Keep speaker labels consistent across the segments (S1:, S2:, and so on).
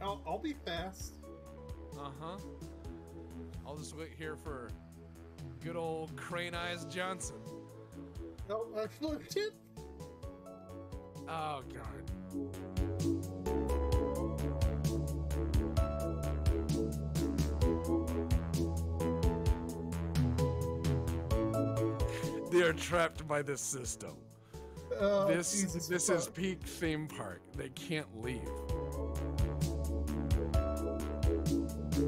S1: I'll, I'll
S2: be fast.
S1: Uh huh. I'll just wait here for good old Crane Eyes Johnson.
S2: No, I flipped it.
S1: Oh god. They are trapped by this system.
S2: Oh,
S1: this
S2: Jesus
S1: this is peak theme park. They can't leave. The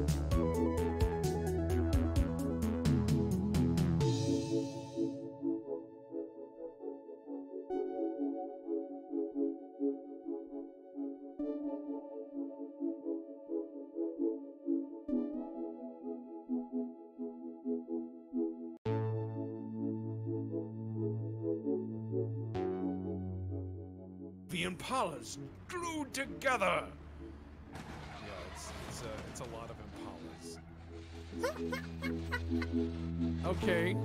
S1: Impalas glued together. Yeah, it's it's a it's a lot of. Okay.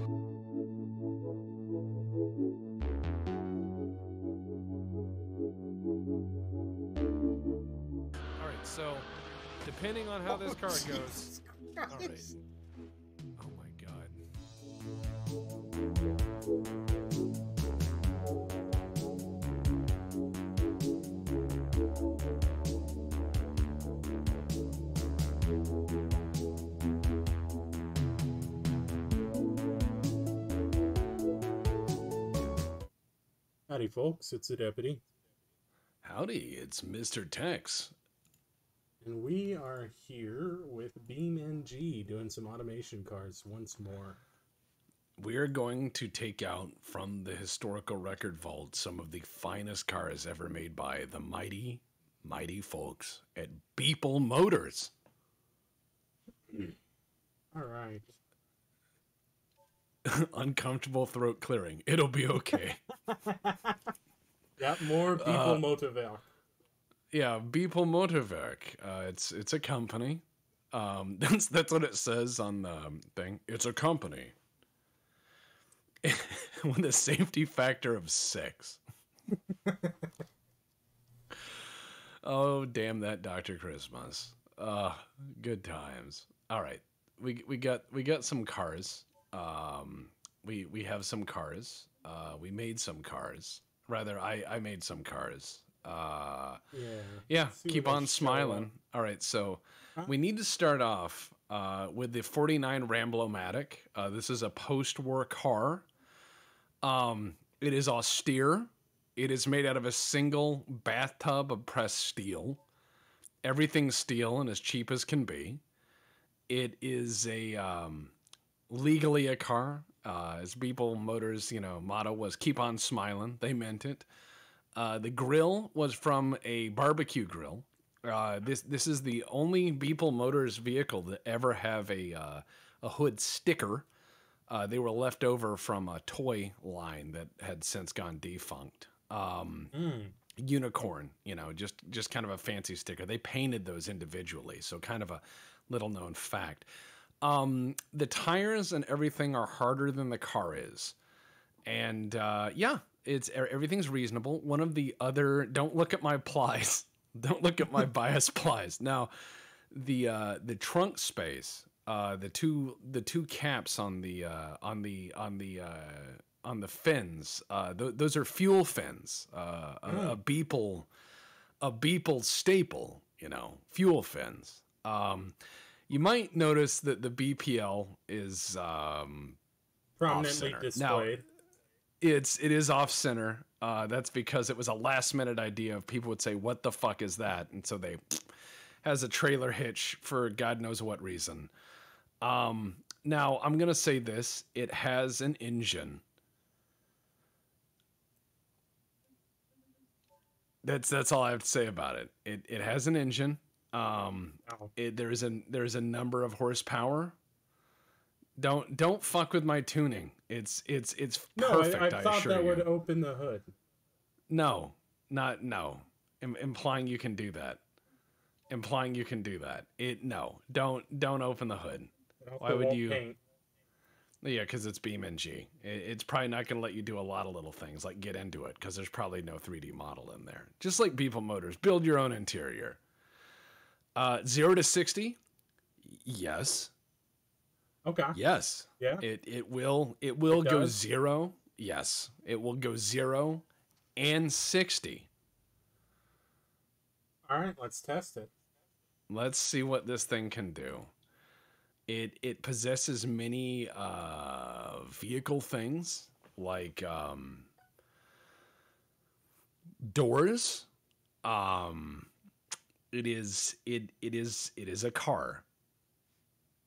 S1: All right, so depending on how this car goes. All
S2: Howdy, folks. It's the deputy,
S1: Howdy, it's Mr. Tex.
S2: and we are here with Beam NG doing some automation cars once more.
S1: We're going to take out from the historical record vault some of the finest cars ever made by the mighty, mighty folks at Beeple Motors.
S2: All right.
S1: Uncomfortable throat clearing. It'll be okay.
S2: Got more people
S1: Uh,
S2: motivated.
S1: yeah, Beeple Motorwerk. Uh, it's it's a company. Um, that's that's what it says on the thing. It's a company with a safety factor of six. oh damn that Doctor Christmas. Uh, good times. All right, we we got we got some cars. Um, we we have some cars. Uh, we made some cars. Rather, I I made some cars. Uh,
S2: Yeah.
S1: yeah, keep on smiling. All right, so we need to start off uh, with the 49 Ramblomatic. Uh, this is a post war car. Um, it is austere. It is made out of a single bathtub of pressed steel. Everything's steel and as cheap as can be. It is a um, legally a car. Uh, as Beeple Motors, you know, motto was "Keep on smiling." They meant it. Uh, the grill was from a barbecue grill. Uh, this this is the only Beeple Motors vehicle that ever have a uh, a hood sticker. Uh, they were left over from a toy line that had since gone defunct. Um, Unicorn, you know, just just kind of a fancy sticker. They painted those individually, so kind of a little known fact. Um, the tires and everything are harder than the car is and uh, yeah, it's everything's reasonable. One of the other, don't look at my plies. Don't look at my bias plies. Now, the uh, the trunk space, uh, the two the two caps on the uh, on the on the uh, on the fins, uh, th- those are fuel fins. Uh, a, a Beeple a Beeple staple, you know, fuel fins. Um, you might notice that the BPL is um,
S2: Prominently
S1: off-center. Now- it's it is off center. Uh, that's because it was a last minute idea of people would say, "What the fuck is that?" And so they has a trailer hitch for God knows what reason. Um, now I'm gonna say this: it has an engine. That's that's all I have to say about it. It it has an engine. Um, it, there's a there's a number of horsepower. Don't don't fuck with my tuning. It's it's it's
S2: No,
S1: perfect.
S2: I, I
S1: I,
S2: thought that
S1: you.
S2: would open the hood.
S1: No, not no. Im- implying you can do that. Implying you can do that. It no. Don't don't open the hood. Why would you-
S2: Paint.
S1: Yeah, because it's BeamNG. It, it's probably not going to let you do a lot of little things like get into it because there's probably no 3D model in there. Just like Beeple Motors, build your own interior. Uh, zero to 60, yes.
S2: Okay.
S1: Yes.
S2: Yeah.
S1: It it will it will
S2: It
S1: go
S2: does?
S1: zero. Yes. It will go zero and 60.
S2: All right. Let's test it.
S1: Let's see what this thing can do. It it possesses many uh, vehicle things like um, doors. Um, it is it it is it is a car.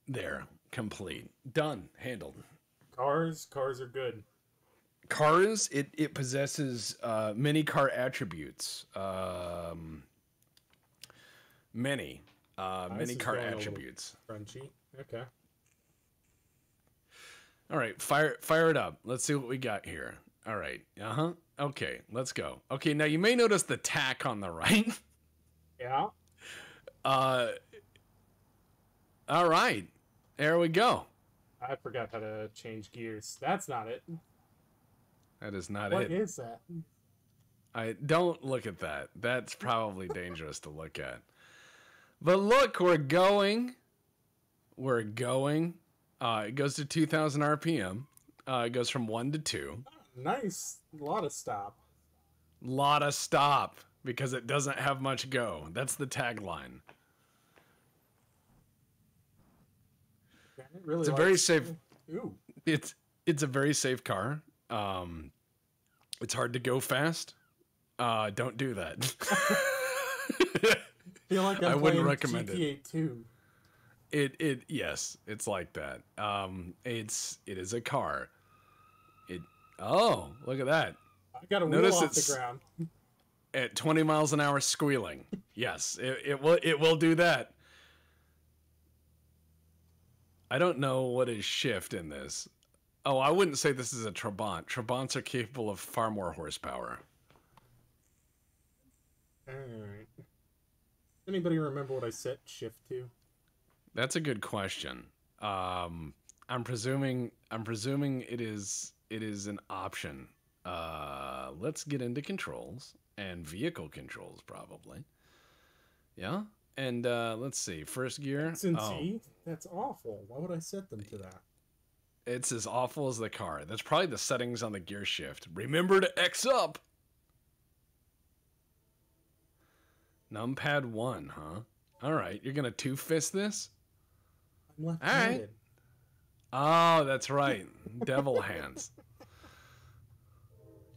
S1: There, complete, done, handled.
S2: Cars. Cars are good.
S1: Cars. It it possesses uh, many car attributes. Um, many uh, many car
S2: going a little-
S1: attributes.
S2: Crunchy. Okay.
S1: All right, fire fire it up. Let's see what we got here. All right. Uh-huh. Okay, let's go. Okay, now you may notice the tach on the right.
S2: Yeah.
S1: Uh All right. There we go.
S2: I forgot how to change gears. That's not it.
S1: That is not
S2: What
S1: it.
S2: is that?
S1: I don't look at that. That's probably dangerous to look at. But look, we're going. We're going. Uh, it goes to 2000 RPM. Uh, it goes from 1 to 2.
S2: Nice. A lot of stop.
S1: lot of stop because it doesn't have much go. That's the tagline.
S2: Yeah, it really
S1: It's a very safe.
S2: Ooh.
S1: It's it's a very safe car. Um, it's hard to go fast. Uh, don't do that.
S2: feel like I'm
S1: I wouldn't
S2: playing
S1: recommend it.
S2: GTA 2.
S1: it it yes, it's like that. Um, it's it is a car. It oh look at that
S2: I got a wheel off the ground.
S1: At 20 miles an hour squealing. Yes, it, it will it will do that. I don't know what is shift in this. Oh, I wouldn't say this is a Trabant. Trabants are capable of far more horsepower.
S2: Alright. Anybody remember what I set shift to?
S1: That's a good question. Um, I'm presuming I'm presuming it is it is an option. Uh, let's get into controls and vehicle controls probably. Yeah, and uh, let's see. First gear.
S2: It's
S1: oh,
S2: That's awful. Why would I set them to that?
S1: it's as awful as the car. That's probably the settings on the gear shift. Remember to X up. Numpad one, huh? All right, you're gonna two fist this.
S2: I'm left
S1: All right. Oh, that's right. devil hands.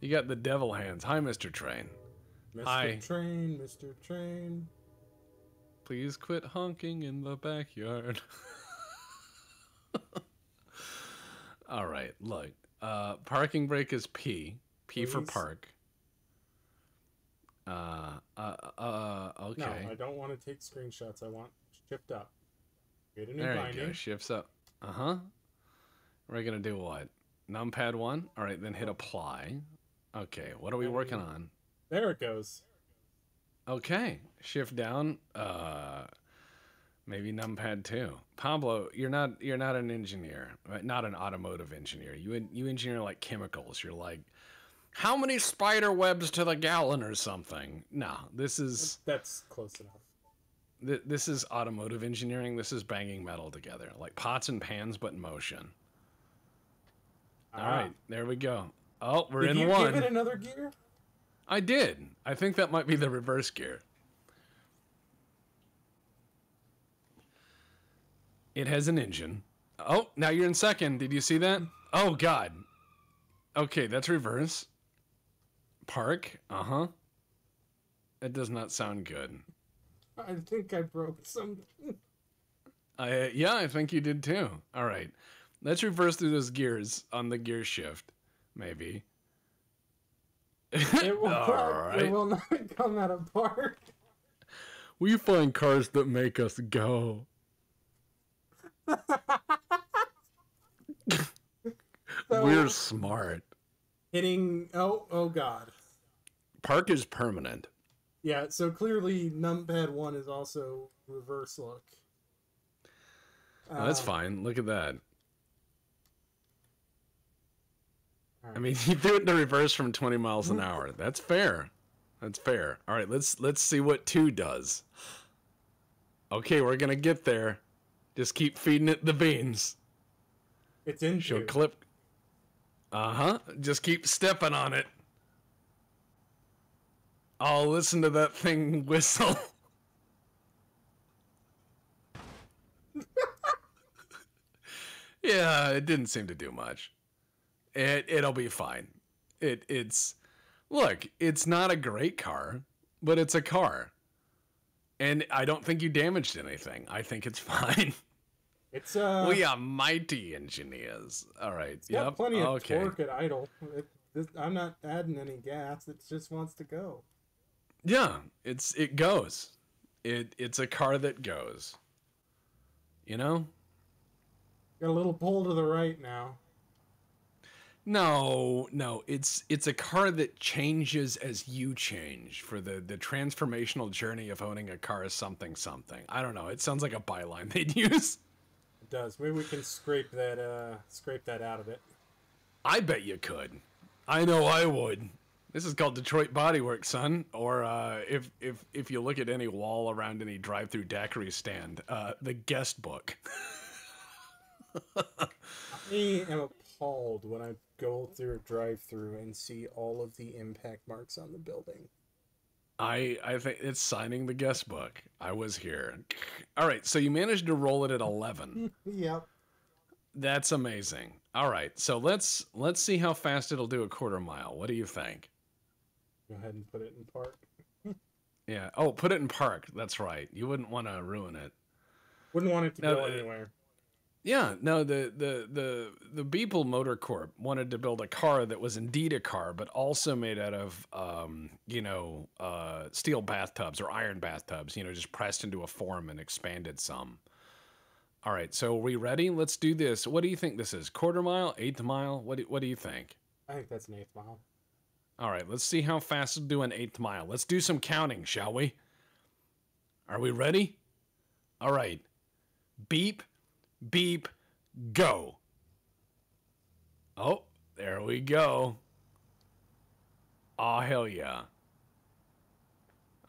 S1: You got the devil hands. Hi, Mr. Train.
S2: Mr.
S1: Hi.
S2: Train, Mr. Train.
S1: Please quit honking in the backyard. All right, look. Uh, parking brake is P. P for park. Uh, uh, uh, okay.
S2: No, I don't want to take screenshots. I want shift up. Get a new
S1: there you go. Shifts up. Uh huh. We're gonna do what? Numpad one. All right, then hit apply. Okay, what are we working on?
S2: There it goes.
S1: Okay, shift down. Uh, maybe numpad two. Pablo, you're not you're not an engineer, right? not an automotive engineer. You you engineer like chemicals. You're like, how many spider webs to the gallon or something? No, this is
S2: That's close enough.
S1: th- this is automotive engineering. This is banging metal together, like pots and pans, but in motion. All
S2: Ah.
S1: right, there we go. Oh, we're
S2: Did
S1: in
S2: you
S1: one.
S2: give it another gear?
S1: I did. I think that might be the reverse gear. It has an engine. Oh, now you're in second. Did you see that? Oh God. Okay, that's reverse. Park. Uh huh. That does not sound good.
S2: I think I broke something.
S1: I yeah, I think you did too. All right, let's reverse through those gears on the gear shift, maybe.
S2: It will, not, it will not come out of park.
S1: We find cars that make us go.
S2: So,
S1: We're smart.
S2: hitting. Oh, oh God.
S1: Park is permanent.
S2: Yeah. So clearly, numpad one is also reverse look.
S1: Oh, that's
S2: Um,
S1: fine. Look at that. I mean, he threw it into reverse from 20 miles an hour. That's fair. That's fair. All right, let's let's see what two does. Okay, we're gonna get there. Just keep feeding it the beans.
S2: It's in
S1: She'll clip. Uh huh. Just keep stepping on it. I'll listen to that thing whistle. yeah, it didn't seem to do much. It it'll be fine. It it's look, it's not a great car, but it's a car. And I don't think you damaged anything. I think it's fine.
S2: It's uh,
S1: we are mighty engineers. All right.
S2: it's
S1: Yep.
S2: plenty of
S1: okay.
S2: torque at idle. It, this, I'm not adding any gas. It just wants to go.
S1: Yeah, it's it goes. It it's a car that goes. You know?
S2: Got a little pull to the right now.
S1: No, no, it's it's a car that changes as you change for the the transformational journey of owning a car is something something. I don't know. It sounds like a byline they'd use.
S2: It does. Maybe we can scrape that uh scrape that out of it.
S1: I bet you could. I know I would. This is called Detroit Bodywork, son. Or uh, if if if you look at any wall around any drive-through daiquiri stand, uh, the guest book.
S2: I am appalled when I go through a drive-through and see all of the impact marks on the building.
S1: I I think it's signing the guest book. I was here. All right, so you managed to roll it at 11.
S2: Yep.
S1: That's amazing. All right, so let's let's see how fast it'll do a quarter mile. What do you think?
S2: Go ahead and put it in park.
S1: Yeah. Oh, put it in park. That's right. You wouldn't want to ruin it.
S2: Wouldn't want it to
S1: No,
S2: go anywhere.
S1: Yeah, no, the the the the Beeple Motor Corp wanted to build a car that was indeed a car, but also made out of um, you know, uh, steel bathtubs or iron bathtubs, you know, just pressed into a form and expanded some. All right, so are we ready? Let's do this. What do you think this is? Quarter mile, eighth mile? What do, what do you think?
S2: I think that's an eighth mile.
S1: All right, let's see how fast it'll do an eighth mile. Let's do some counting, shall we? Are we ready? All right. Beep, beep, go. Oh, there we go. Oh, hell yeah.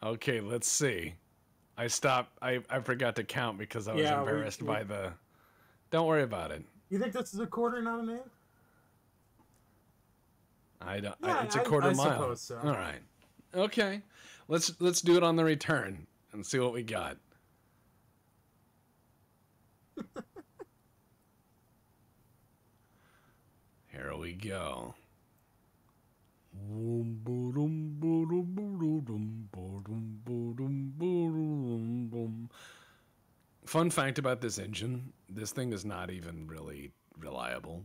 S1: Okay, let's see. I stopped. I, I forgot to count because I was
S2: Yeah,
S1: embarrassed
S2: we-
S1: by the. Don't worry about it.
S2: You think this is a quarter, not an eighth?
S1: I don't.
S2: Yeah,
S1: I, it's a quarter
S2: I
S1: mile.
S2: suppose so.
S1: All right. Okay. Let's let's do it on the return and see what we got. Here we go. Fun fact about this engine: this thing is not even really reliable.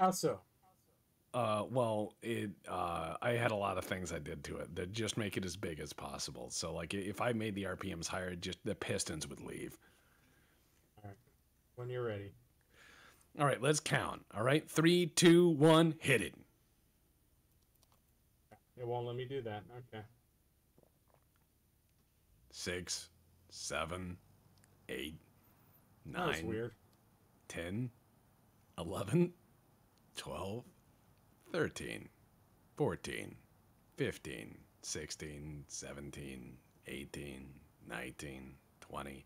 S2: How so?
S1: Uh, well, it. Uh, I had a lot of things I did to it that just make it as big as possible. So, like, if I made the RPMs higher, just the pistons would leave. All right.
S2: When you're ready.
S1: All right, let's count. All right, three, two, one, hit it.
S2: It won't let me do that. Okay.
S1: Six, seven, eight, nine,
S2: That was
S1: nine,
S2: weird.
S1: 10, 11, 12, 13, 14, 15, 16, 17, 18, 19, 20,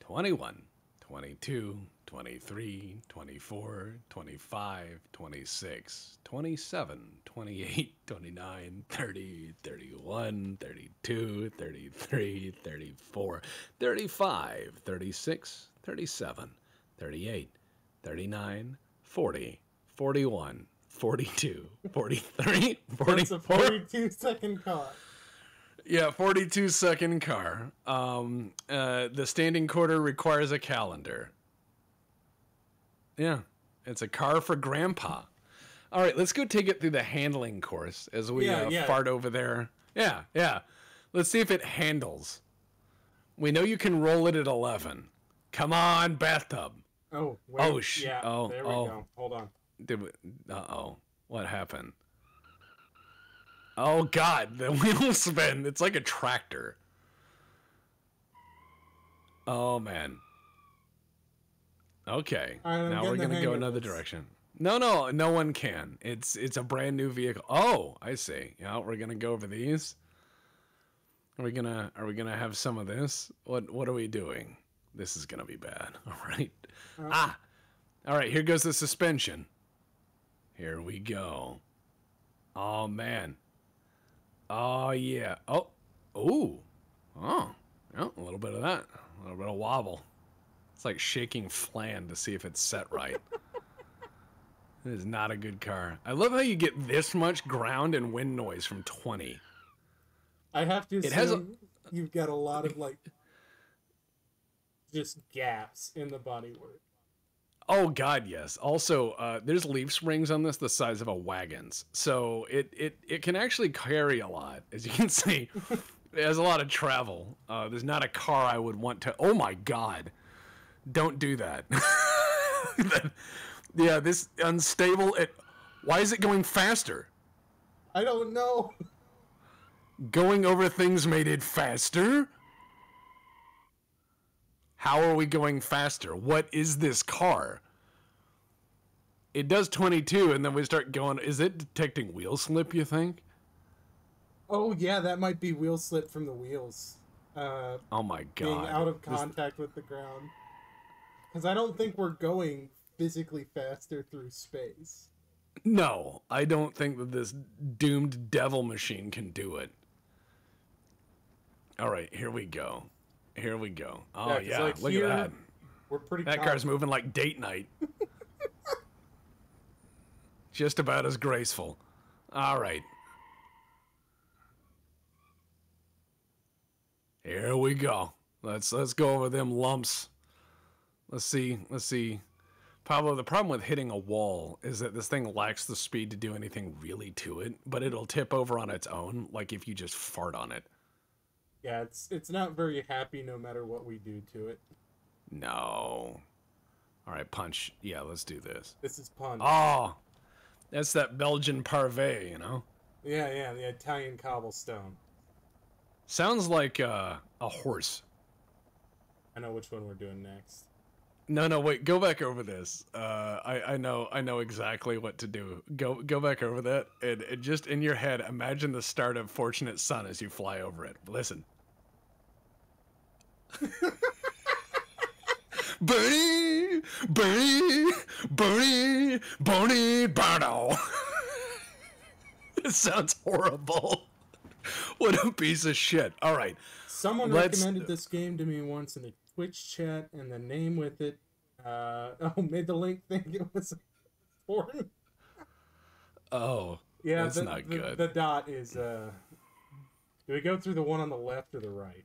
S1: 21, 22, 23, 24, 25, 26, 27, 28, 29, 30, 31, 32, 33, 34, 35, 36, 37, 38, 39, 40, 41, 42, 43, 44.
S2: That's a
S1: 44.
S2: 42 second car.
S1: Yeah, 42 second car. Um, uh, the standing quarter requires a calendar. Yeah, it's a car for grandpa. All right, let's go take it through the handling course as we
S2: Yeah,
S1: uh,
S2: yeah.
S1: fart over there. Yeah, yeah. Let's see if it handles. We know you can roll it at 11. Come on, bathtub.
S2: Oh, wait.
S1: Oh, sh-
S2: Yeah,
S1: oh,
S2: there we
S1: oh.
S2: go. Hold on.
S1: Did we, uh-oh. What happened? Oh god, the wheel spin. It's like a tractor. Oh man. Okay.
S2: All right,
S1: now we're gonna go another direction. No, no, no one can. It's it's a brand new vehicle. Oh, I see. Yeah, we're gonna go over these. Are we gonna are we gonna have some of this? What what are we doing? This is gonna be bad. All right.
S2: Uh,
S1: Ah. All right, here goes the suspension. Here we go. Oh man. Oh yeah. Oh. Ooh. Oh. Yeah, a little bit of that. A little bit of wobble. It's like shaking flan to see if it's set right. it is not a good car. I love how you get this much ground and wind noise from 20.
S2: I have to
S1: It has a-
S2: you've got a lot of like just gaps in the bodywork.
S1: Oh God, yes. Also, uh, there's leaf springs on this the size of a wagon's, so it it it can actually carry a lot, as you can see. it has a lot of travel. Uh, there's not a car I would want to. Oh my God, don't do that. That- yeah, this unstable. It. Why is it going faster?
S2: I don't know.
S1: Going over things made it faster. How are we going faster? What is this car? It does 22, and then we start going. Is it detecting wheel slip, you think?
S2: Oh yeah, that might be wheel slip from the wheels. Uh,
S1: Oh my god.
S2: being out of
S1: This-
S2: contact with the ground. Because I don't think we're going physically faster through space.
S1: no, I don't think that this doomed devil machine can do it. All right, here we go. Here we go. Oh,
S2: Yeah,
S1: yeah.
S2: like,
S1: Look
S2: here-
S1: at that.
S2: We're pretty.
S1: That car's moving like date night. Just about as graceful. All right. Here we go. Let's let's go over them lumps. Let's see. Let's see. Pablo, the problem with hitting a wall is that this thing lacks the speed to do anything really to it, but it'll tip over on its own, like if you just fart on it.
S2: Yeah, it's it's not very happy no matter what we do to it.
S1: No. All right, punch. Yeah, let's do this.
S2: This is punch.
S1: Oh, that's that Belgian pavé, you know?
S2: Yeah, yeah, the Italian cobblestone.
S1: Sounds like uh, a horse.
S2: I know which one we're doing next.
S1: No, no, wait. Go back over this. Uh, I, I know, I know exactly what to do. Go, go back over that, and, and just in your head, imagine the start of "Fortunate Son" as you fly over it. Listen. Bernie, Bernie, Bernie, Bernie, Barno. it sounds horrible. What a piece of shit. All right.
S2: Someone
S1: Let's-
S2: recommended this game to me once in a Twitch chat, and the name with it, uh, oh, made the link think it was porn.
S1: Oh,
S2: Yeah,
S1: That's
S2: the,
S1: not
S2: the-
S1: good.
S2: The dot is. uh Do we go through the one on the left or the right?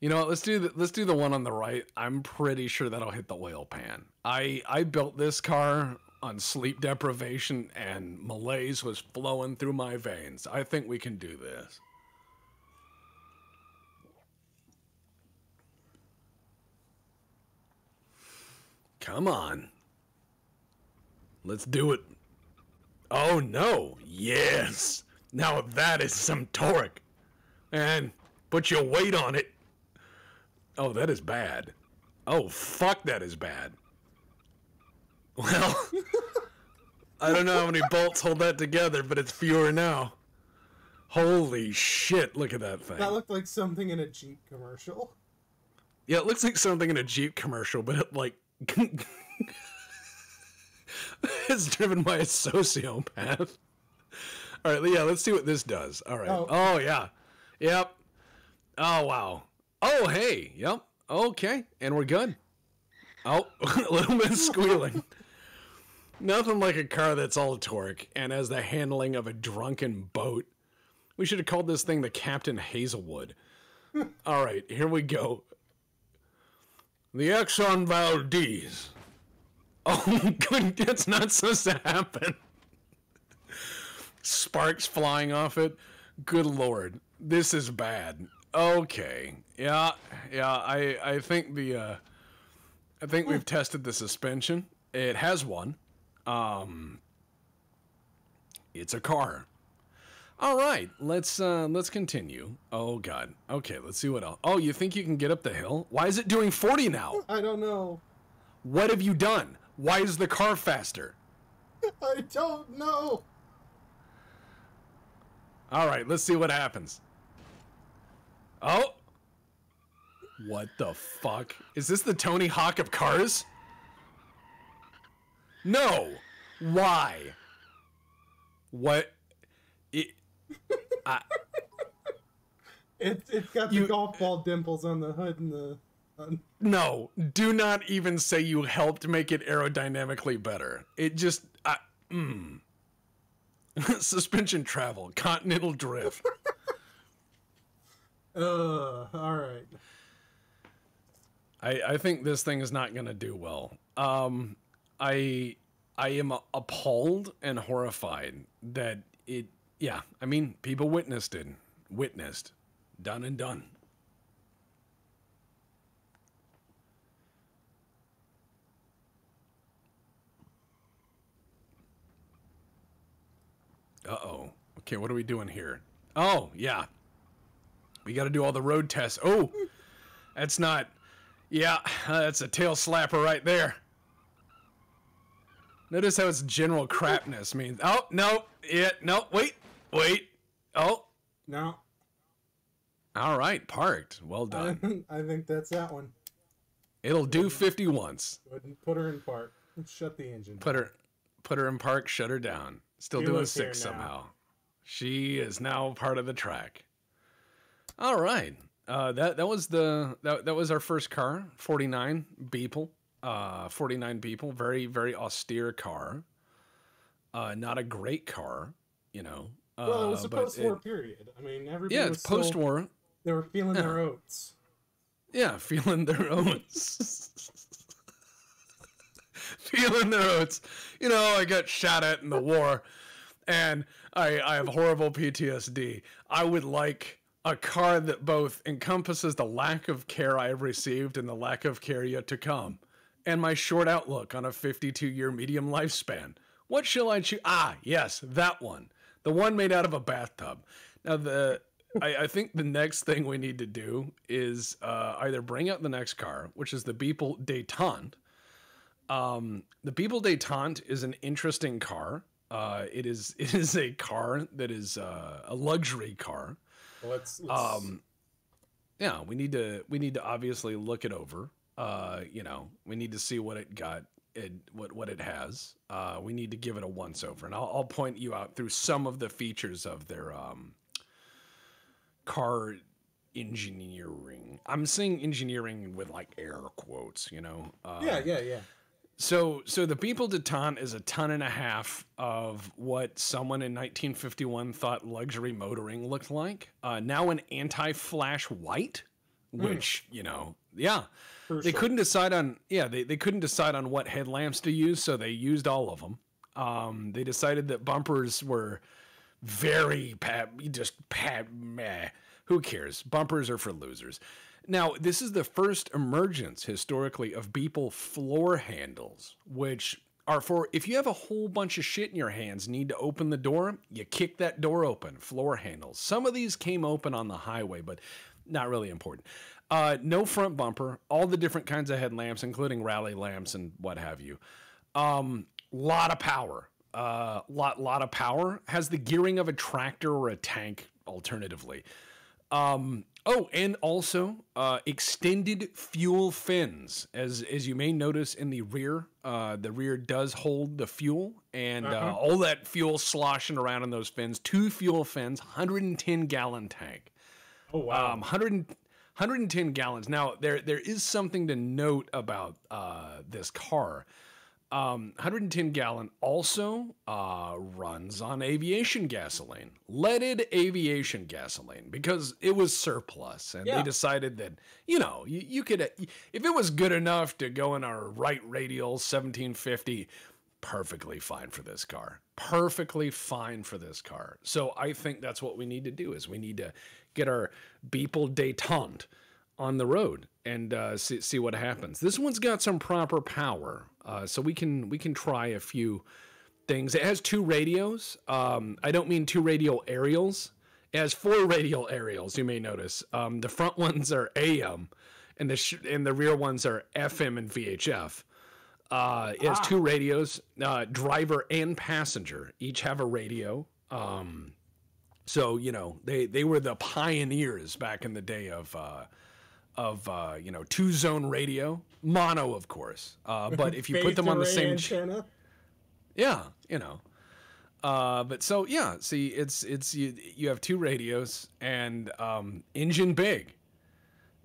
S1: You know what? Let's do the, let's do the one on the right. I'm pretty sure that'll hit the oil pan. I I built this car on sleep deprivation and malaise was flowing through my veins. I think we can do this. Come on. Let's do it. Oh no. Yes. Now that is some torque. And put your weight on it. Oh, that is bad. Oh, fuck, that is bad. Well, I don't know how many bolts hold that together, but it's fewer now. Holy shit, look at that thing.
S2: That looked like something in a Jeep commercial.
S1: Yeah, it looks like something in a Jeep commercial, but it, like. it's driven by a sociopath. All right, yeah, let's see what this does. All right.
S2: Oh.
S1: Oh, yeah. Yep. Oh, wow. Oh, hey. Yep. Okay. And we're good. Oh, a little bit squealing. Nothing like a car that's all torque and has the handling of a drunken boat. We should have called this thing the Captain Hazelwood. all right, here we go. The Exxon Valdez. Oh, good. That's not supposed to happen. Sparks flying off it. Good lord. This is bad. Okay. Yeah, yeah, I I think the uh I think we've tested the suspension. It has one. Um It's a car. All right, let's uh let's continue. Oh god. Okay, let's see what else. Oh, you think you can get up the hill? Why is it doing 40 now?
S2: I don't know.
S1: What have you done? Why is the car faster?
S2: I don't know.
S1: All right, let's see what happens. Oh. What the fuck? Is this the Tony Hawk of cars? No. Why? What? It. I,
S2: It, it's got the
S1: You-
S2: golf ball dimples on the hood and the. On,
S1: no, do not even say you helped make it aerodynamically better. It just. I, mm. Suspension travel, continental drift.
S2: uh, all right.
S1: I, I think this thing is not going to do well. Um, I I am appalled and horrified that it. Yeah, I mean, people witnessed it, witnessed, done and done. Uh oh. Okay, what are we doing here? Oh yeah, we got to do all the road tests. Oh, that's not. Yeah, that's a tail slapper right there. Notice how it's general crapness means. Oh, no, yeah, no, wait, wait. Oh,
S2: No.
S1: all right, parked. Well done.
S2: I think that's that one.
S1: It'll do 50 once.
S2: Go ahead and put her in park. Shut the engine.
S1: Put her put her in park, shut her down. Still
S2: She
S1: doing six somehow. She is now part of the track. All right. Uh, that that was the that, that was our first car, 49 Beeple. Uh, 49 Beeple, very very austere car. Uh, not a great car, you know. Uh,
S2: well, it was a post-war
S1: it-
S2: period. I mean, everybody
S1: yeah,
S2: was
S1: it's
S2: still-
S1: post-war.
S2: They were feeling their oats.
S1: Yeah, feeling their oats. feeling their oats. You know, I got shot at in the war and I, I have horrible PTSD. I would like a car that both encompasses the lack of care I have received and the lack of care yet to come, and my short outlook on a 52 year medium lifespan. What shall I choose? Ah, yes, that one. The one made out of a bathtub. Now, the. I, I think the next thing we need to do is uh, either bring out the next car, which is the Beeple Detente. Um, the Beeple Detente is an interesting car. Uh, it is it is a car that is uh, a luxury car.
S2: Let's, let's
S1: Um, yeah, we need to we need to obviously look it over. Uh, you know, we need to see what it got, it what what it has. Uh, we need to give it a once over, and I'll, I'll point you out through some of the features of their um, car engineering. I'm saying engineering with like air quotes. You know. Uh,
S2: yeah, yeah, yeah.
S1: so, so the Beeple Detente is a ton and a half of what someone in 1951 thought luxury motoring looked like. Uh, now an anti-flash white, which you know, yeah,
S2: For
S1: they couldn't decide on. Yeah, they, they couldn't decide on what headlamps to use, so they used all of them. Um, they decided that bumpers were very pa- just pat meh. Who cares? Bumpers are for losers. Now, this is the first emergence historically of Beeple floor handles, which are for if you have a whole bunch of shit in your hands, need to open the door, you kick that door open. Floor handles. Some of these came open on the highway, but not really important. Uh, no front bumper, all the different kinds of headlamps, including rally lamps and what have you. Um, lot of power. Uh, lot lot of power. Has the gearing of a tractor or a tank. Alternatively, um, oh, and also uh, extended fuel fins. As as you may notice in the rear, uh, the rear does hold the fuel, and uh,
S2: Uh-huh.
S1: all that fuel sloshing around in those fins. Two fuel fins, 110 gallon tank.
S2: Oh wow.
S1: Um, 100, 110 gallons. Now there there is something to note about uh, this car. Um, 110 gallon also uh, runs on aviation gasoline, leaded aviation gasoline, because it was surplus, and
S2: Yeah.
S1: they decided that you know you, you could if it was good enough to go in our Wright radial 1750 perfectly fine for this car perfectly fine for this car so i think that's what we need to do is we need to get our beeple detente on the road and uh, see, see what happens. This one's got some proper power uh, so we can we can try a few things. It has two radios. Um, i don't mean two radial aerials. It has four radial aerials you may notice. Um, the front ones are am and the sh- and the rear ones are fm and vhf Uh, it has two radios. Uh, driver and passenger. Each have a radio. Um, so you know they they were the pioneers back in the day of uh, of uh, you know two zone radio, mono of course. Uh, but if you put them on the same, ch- yeah, you know. Uh, but so yeah, see, it's it's you you have two radios and um, engine big.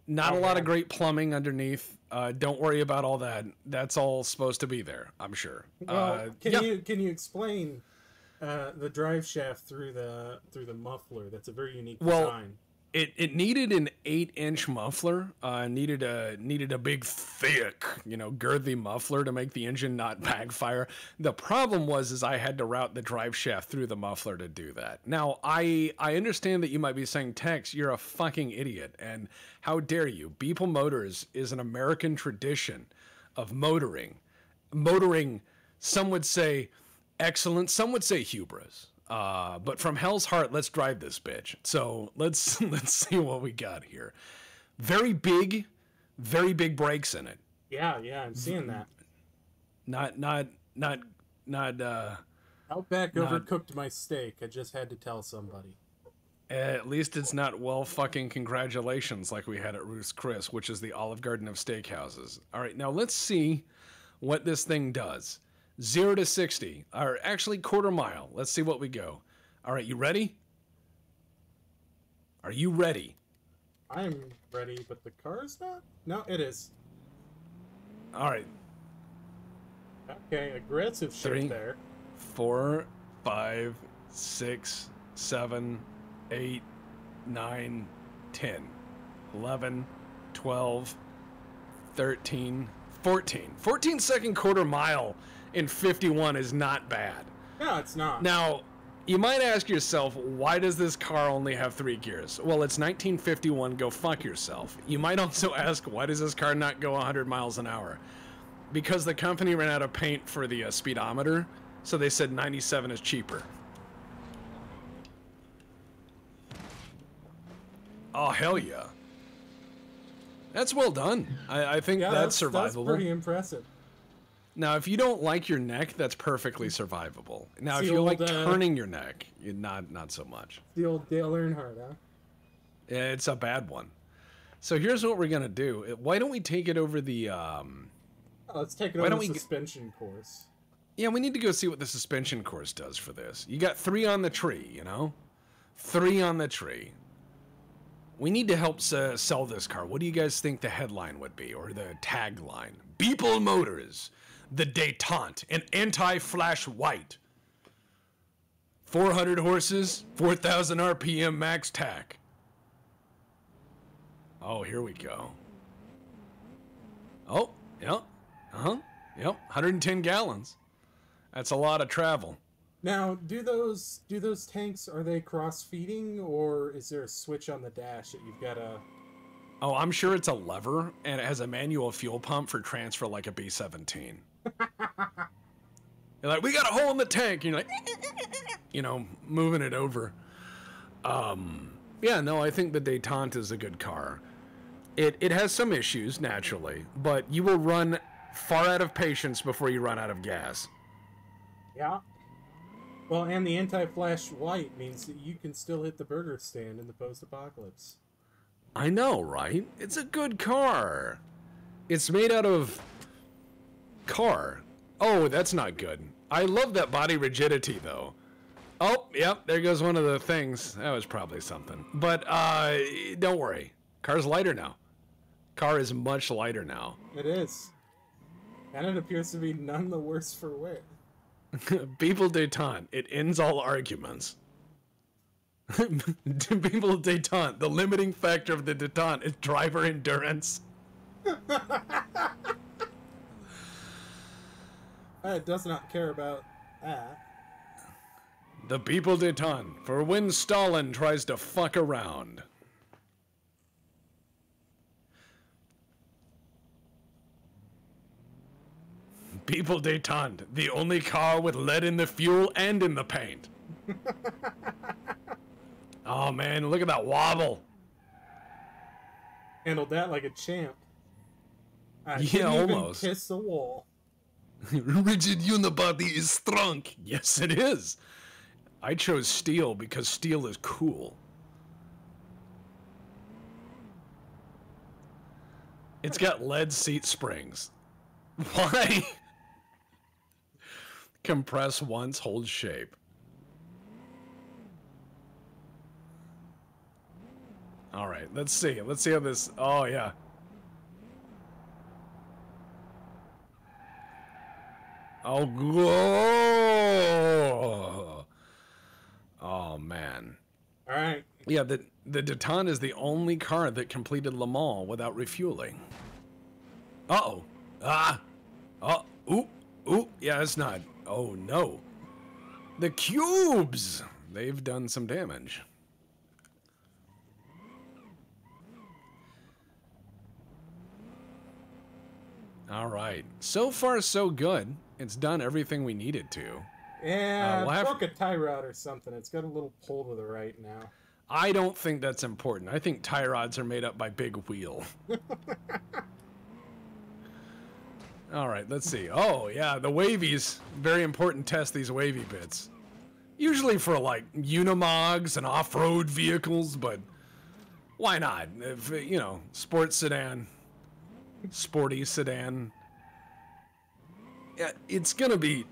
S1: Not a lot of great plumbing underneath. Uh, don't worry about all that. That's all supposed to be there, I'm sure.
S2: Well,
S1: uh,
S2: can
S1: yeah.
S2: you can you explain uh, the drive shaft through the through the muffler? That's a very unique
S1: Well,
S2: design.
S1: it, it needed an eight inch muffler. Uh, needed a needed a big thick, you know, girthy muffler to make the engine not backfire. The problem was is I had to route the drive shaft through the muffler to do that. Now I I understand that you might be saying, Tex, you're a fucking idiot, and how dare you? Beeple Motors is an American tradition of motoring. Motoring, some would say excellent, some would say hubris. Uh, but from hell's heart, let's drive this bitch. So let's let's see what we got here. Very big, very big brakes in it.
S2: Yeah, yeah, I'm seeing that.
S1: Not not not not uh
S2: Outback
S1: Not-
S2: overcooked my steak. I just had to tell somebody.
S1: at least it's not well fucking congratulations like we had at Ruth's Chris, which is the Olive Garden of steakhouses. All right, now let's see what this thing does. 0 to 60, or actually quarter mile. Let's see what we go. All right, you ready? Are you ready?
S2: I'm ready, but the car's not. No, it is.
S1: All right,
S2: Okay, aggressive shift
S1: Three.
S2: there.
S1: four, five, six, seven, eight, nine, ten, eleven, twelve, thirteen, fourteen. 14 second quarter mile in 51 is not bad.
S2: No, it's not.
S1: Now, you might ask yourself, why does this car only have three gears? Well, it's 1951, go fuck yourself. You might also ask, why does this car not go 100 miles an hour? Because the company ran out of paint for the uh, speedometer, so they said 97 is cheaper. Oh, hell yeah. That's well done. I, I think
S2: yeah,
S1: that's,
S2: that's, that's
S1: survivable.
S2: pretty impressive.
S1: Now, if you don't like your neck, that's perfectly survivable. Now,
S2: It's
S1: if you like
S2: uh,
S1: turning your neck, you not not so much.
S2: The old Dale Earnhardt, huh?
S1: It's a bad one. So here's what we're gonna do. Why don't we take it over the? Um,
S2: Oh, let's take it
S1: Why
S2: the
S1: we g-
S2: suspension course.
S1: yeah, we need to go see what the suspension course does for this. You got three on the tree, you know, three on the tree. We need to help uh, sell this car. What do you guys think the headline would be, or the tagline? Beeple Motors, the Detente, an anti-flash white. 400 horses, 4,000 RPM max tach. Oh, here we go. Oh, yep. Uh huh. Yep. 110 gallons. That's a lot of travel.
S2: Now, do those do those tanks are they cross feeding or is there a switch on the dash that you've got to?
S1: Oh, I'm sure it's a lever and it has a manual fuel pump for transfer like a B 17. You're like, we got a hole in the tank. And you're like, you know, moving it over. Um, yeah, no, I think the Detente is a good car. It, it has some issues, naturally, but you will run far out of patience before you run out of gas.
S2: Yeah. Well, and the anti-flash white means that you can still hit the burger stand in the post-apocalypse.
S1: I know, right? It's a good car. It's made out of car. Oh, that's not good. I love that body rigidity though. Oh, yep, there goes one of the things. That was probably something. But uh don't worry. Car's lighter now. Car is much lighter now.
S2: It is, and it appears to be none the worse for wear.
S1: Beeple detente. It ends all arguments. Beeple detente. The limiting factor of the detente is driver endurance.
S2: It does not care about that.
S1: The Beeple detente for when Stalin tries to fuck around. Beeple detente, the only car with lead in the fuel and in the paint. oh man, look at that wobble.
S2: Handled that like a champ. I
S1: Yeah, almost.
S2: kiss the wall.
S1: Rigid unibody is strong. Yes, it is. I chose steel because steel is cool. It's got lead seat springs. Why? Compress once, hold shape. All right, let's see. Let's see how this. Oh, yeah. Oh. Oh, man.
S2: All right.
S1: Yeah, the, the Deton is the only car that completed Le Mans without refueling. Uh oh. Ah. Oh. Ooh. Ooh. Yeah, it's not. Oh, no. The cubes! They've done some damage. All right. So far, so good. It's done everything we needed to.
S2: Yeah, uh,
S1: we'll have-
S2: broke a tie rod or something. It's got a little pull to the right now.
S1: I don't think that's important. I think tie rods are made up by big wheel. All right, let's see. Oh, yeah, the wavies. Very important test these wavy bits. Usually for like unimogs and off-road vehicles, but why not? If you know, sports sedan, sporty sedan. Yeah, it's gonna be.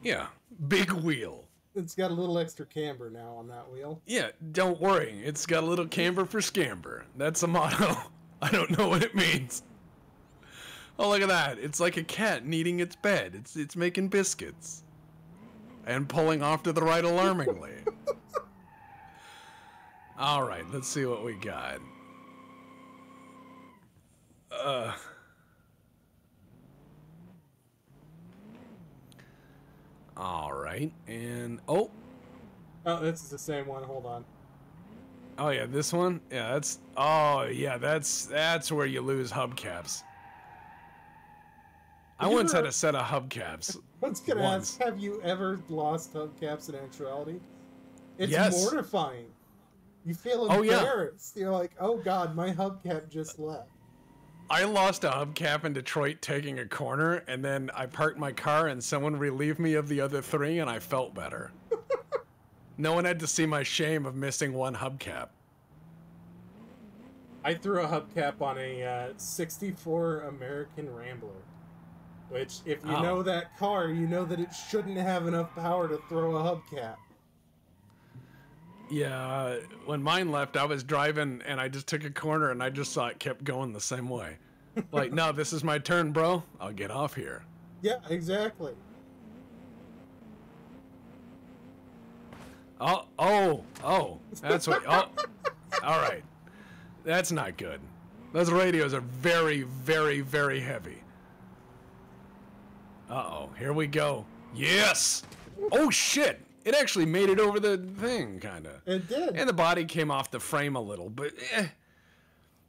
S1: Yeah, big wheel.
S2: It's got a little extra camber now on that wheel.
S1: Yeah, don't worry. It's got a little camber for scamber. That's a motto. I don't know what it means. Oh, look at that. It's like a cat kneading its bed. It's it's making biscuits. And pulling off to the right alarmingly. All right, let's see what we got. Uh All right. And oh,
S2: Oh, this is the same one. Hold on.
S1: Oh yeah, this one. Yeah, that's. Oh yeah, that's that's where you lose hubcaps. I once had a set of hubcaps.
S2: I was gonna
S1: Once.
S2: ask, have you ever lost hubcaps in actuality? It's
S1: Yes.
S2: mortifying. You feel
S1: Oh, yeah.
S2: embarrassed. You're like, oh god, my hubcap just left.
S1: I lost a hubcap in Detroit taking a corner, and then I parked my car, and someone relieved me of the other three, and I felt better. no one had to see my shame of missing one hubcap.
S2: I threw a hubcap on a uh, 64 American Rambler. Which, if you
S1: Oh.
S2: know that car, you know that it shouldn't have enough power to throw a hubcap.
S1: Yeah, when mine left, I was driving, and I just took a corner, and I just saw it kept going the same way. Like, no, this is my turn, bro. I'll get off here.
S2: Yeah, exactly.
S1: Oh, oh, oh, that's what. Oh, all right. That's not good. Those radios are very, very, very heavy. Uh oh, here we go. Yes! Oh shit! It actually made it over the thing, kinda.
S2: It did.
S1: And the body came off the frame a little, but eh,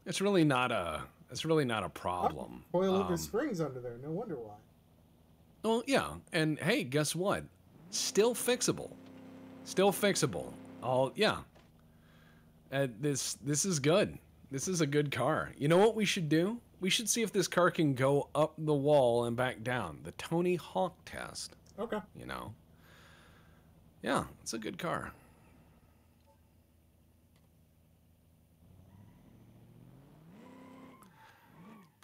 S1: it's really not a. It's really not a problem.
S2: Coil over
S1: Um,
S2: springs under there. No wonder why.
S1: Well, yeah, and hey, guess what? Still fixable. Still fixable. All yeah. Uh, this this is good. This is a good car. You know what we should do? We should see if this car can go up the wall and back down. The Tony Hawk test.
S2: Okay.
S1: You know. Yeah, it's a good car.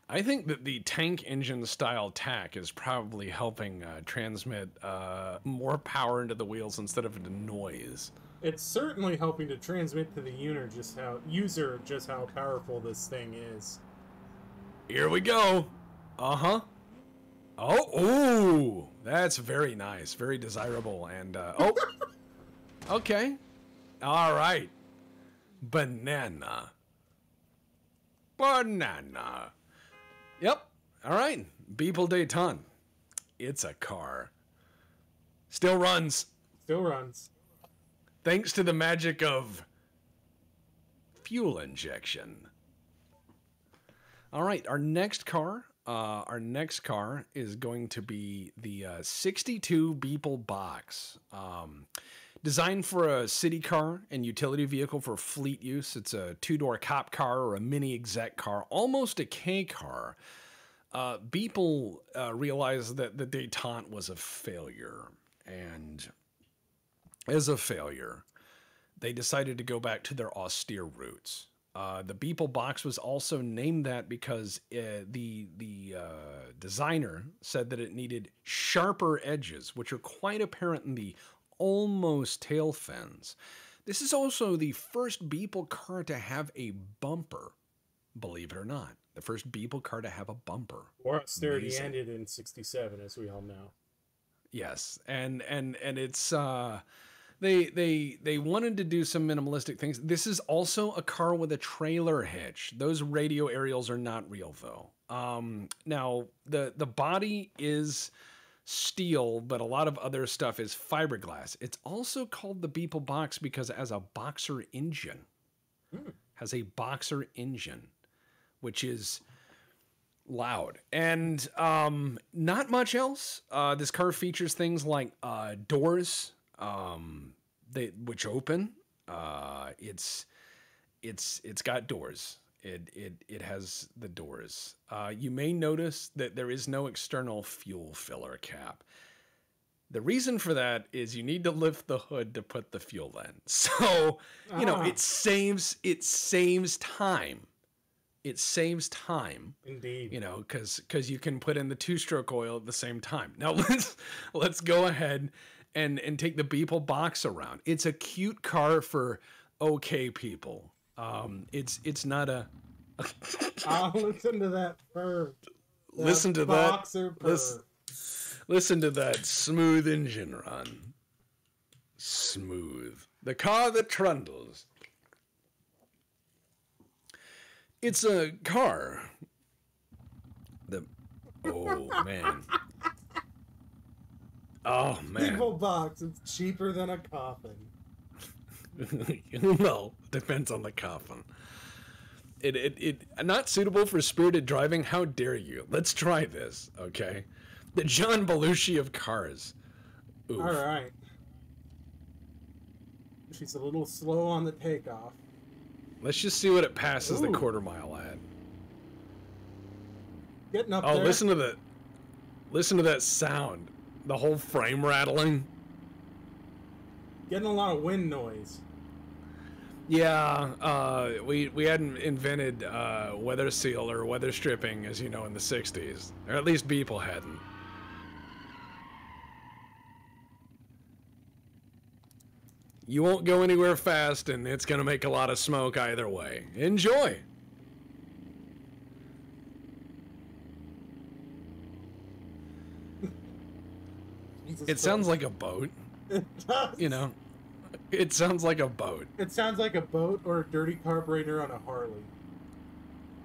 S1: I think that the tank engine style tack is probably helping uh, transmit uh, more power into the wheels instead of into noise.
S2: It's certainly helping to transmit to the user just how user just how powerful this thing is.
S1: Here we go. Uh huh. Oh, ooh, that's very nice, very desirable, and uh, oh, okay, all right, banana, banana. Yep. All right, Beeple Dayton. It's a car. Still runs
S2: Still runs.
S1: thanks to the magic of fuel injection. All right, our next car, uh, our next car is going to be the uh, 62 Beeple Box. Um, designed for a city car and utility vehicle for fleet use. It's a two door cop car or a mini exec car, almost a K car. uh, Beeple uh, realized that the detente was a failure, and as a failure, they decided to go back to their austere roots. Uh, the Beeple box was also named that because uh, the the uh, designer said that it needed sharper edges, which are quite apparent in the almost tail fins. This is also the first Beeple car to have a bumper, believe it or not. The first Beeple car to have a bumper.
S2: War austerity Amazing. ended in '67, as we all know.
S1: Yes, and and and it's uh, they they they wanted to do some minimalistic things. This is also a car with a trailer hitch. Those radio aerials are not real though. Um, now the the body is steel, but a lot of other stuff is fiberglass. It's also called the Beeple box because it has a boxer engine. Hmm. Has a boxer engine, which is loud and um, not much else. Uh, this car features things like uh, doors, um, they which open. Uh, it's it's it's got doors. It it it has the doors. Uh, you may notice that there is no external fuel filler cap. The reason for that is you need to lift the hood to put the fuel in. So, you know, it ah. saves it saves time. It saves time.
S2: Indeed.
S1: You know, cuz cuz you can put in the two-stroke oil at the same time. Now let's let's go ahead and and take the Beeple box around. It's a cute car for okay people. Um, it's it's not a.
S2: I'll listen to that purr.
S1: That listen to that. Listen, listen to that smooth engine run. Smooth. The car that trundles. It's a car. The oh man. Oh man.
S2: Beeple box. It's cheaper than a coffin.
S1: well, depends on the coffin. It, it, it not suitable for spirited driving. How dare you? Let's try this, okay? The John Belushi of cars.
S2: Oof. All right. She's a little slow on the takeoff.
S1: Let's just see what it passes Ooh. the quarter mile at.
S2: Getting up
S1: oh,
S2: there.
S1: listen to the, listen to that sound the whole frame rattling.
S2: Getting a lot of wind noise.
S1: Yeah, uh, we we hadn't invented uh, weather seal or weather stripping, as you know, in the '60s, or at least people hadn't. You won't go anywhere fast, and it's gonna make a lot of smoke either way. Enjoy. Jesus it Christ. sounds like a boat. It does. You know, it sounds like a boat.
S2: It sounds like a boat or a dirty carburetor on a Harley.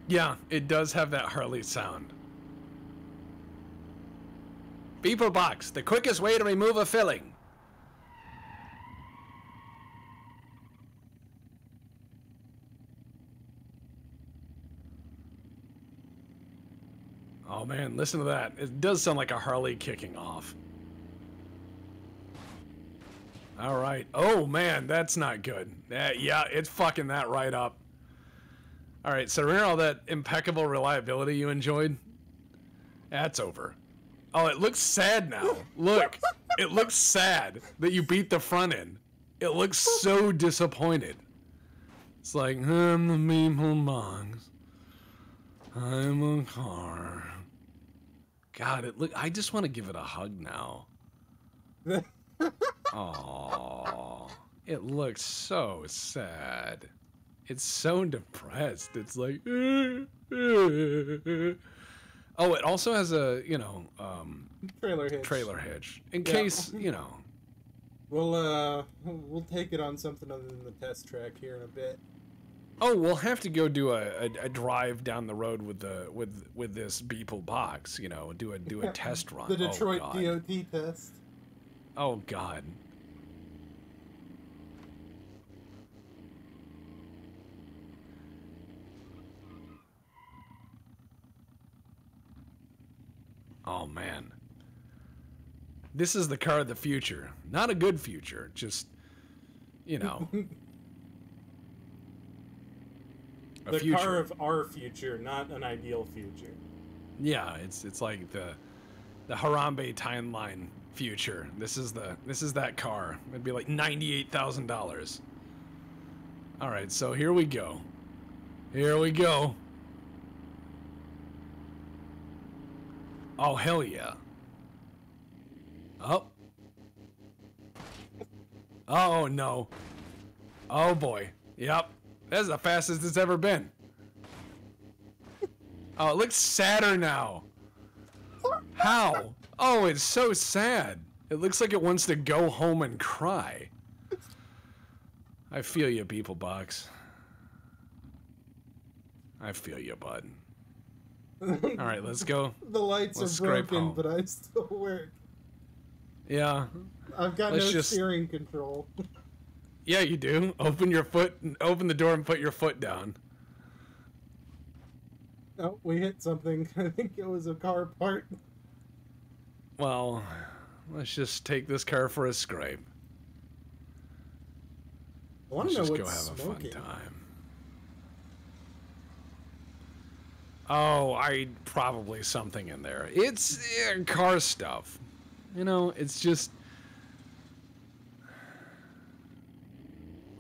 S1: Yeah, it does have that Harley sound. Beeple box, the quickest way to remove a filling. Oh man, listen to that. It does sound like a Harley kicking off. All right. Oh man, that's not good. Uh, yeah, it's fucking that right up. All right, so remember all that impeccable reliability you enjoyed? That's over. Oh, it looks sad now. Look, it looks sad that you beat the front end. It looks so disappointed. It's like I'm the Beeple box. I'm a car. God, it look. I just want to give it a hug now. Oh, it looks so sad. It's so depressed. It's like. Oh, it also has a you know um,
S2: trailer hitch.
S1: Trailer hitch in yeah. case you know.
S2: We'll uh we'll take it on something other than the test track here in a bit.
S1: Oh, we'll have to go do a, a, a drive down the road with the with with this Beeple box. You know, do a do a test run.
S2: The Detroit oh, DOT test.
S1: Oh God. Oh man. This is the car of the future. Not a good future, just you know.
S2: the future. car of our future, not an ideal future.
S1: Yeah, it's it's like the the Harambe timeline future. This is the this is that car. It'd be like ninety eight thousand dollars. All right, so here we go. Here we go. Oh hell yeah. Oh. Oh no. Oh boy. Yep. That's the fastest it's ever been. Oh, it looks sadder now. How? Oh, it's so sad. It looks like it wants to go home and cry. I feel you, Beeple box. I feel you, bud. All right, let's go.
S2: the lights
S1: Let's
S2: are broken,
S1: home.
S2: but I still work.
S1: Yeah.
S2: I've got
S1: Let's
S2: no
S1: just-
S2: steering control.
S1: Yeah, you do. Open your foot, open the door and put your foot down.
S2: Oh, we hit something. I think it was a car part.
S1: Well, let's just take this car for a scrape.
S2: I want to know
S1: just
S2: what's
S1: go have
S2: smoking.
S1: a fun time. Oh, I probably something in there. It's eh, car stuff. You know, it's just.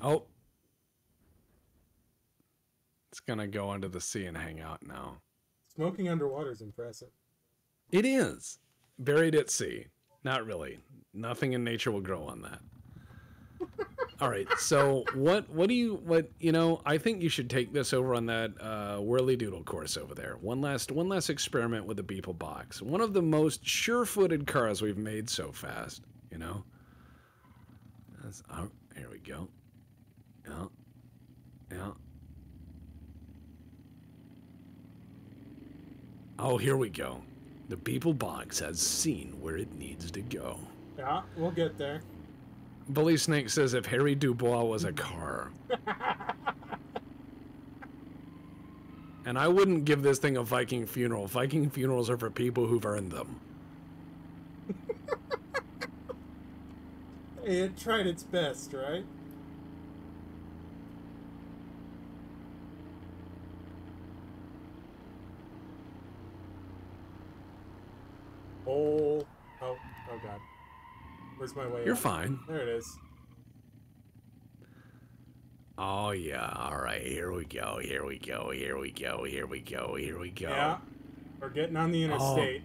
S1: Oh. It's gonna go under the sea and hang out now.
S2: Smoking underwater is impressive.
S1: It is buried at sea. Not really. Nothing in nature will grow on that. All right. So what? What do you? What you know? I think you should take this over on that uh, whirly doodle course over there. One last, one last experiment with the Beeple box. One of the most sure-footed cars we've made so fast. You know. That's, oh, here we go. Yeah. Yeah. Oh, here we go. The Beeple box has seen where it needs to go.
S2: Yeah, we'll get there.
S1: Bully Snake says if Harry Dubois was a car. and I wouldn't give this thing a Viking funeral. Viking funerals are for people who've earned them.
S2: It tried its best, right? Oh, oh, oh God! Where's my way?
S1: You're fine.
S2: There it is.
S1: Oh yeah, all right. Here we go. Here we go. Here we go. Here we go. Here we go.
S2: Yeah, we're getting on
S1: Oh.
S2: the interstate.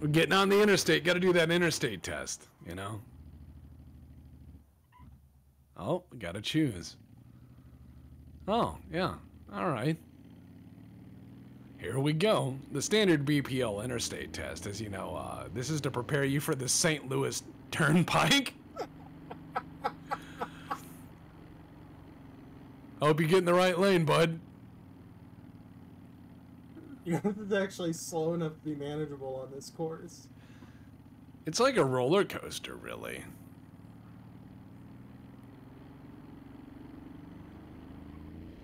S1: We're getting on the interstate. Got to do that interstate test, you know. Oh, we got to choose. Oh, yeah. All right. Here we go. The standard BPL interstate test, as you know, uh, this is to prepare you for the St. Louis Turnpike. I Hope you get in the right lane, bud.
S2: You know, it's actually slow enough to be manageable on this course.
S1: It's like a roller coaster, really.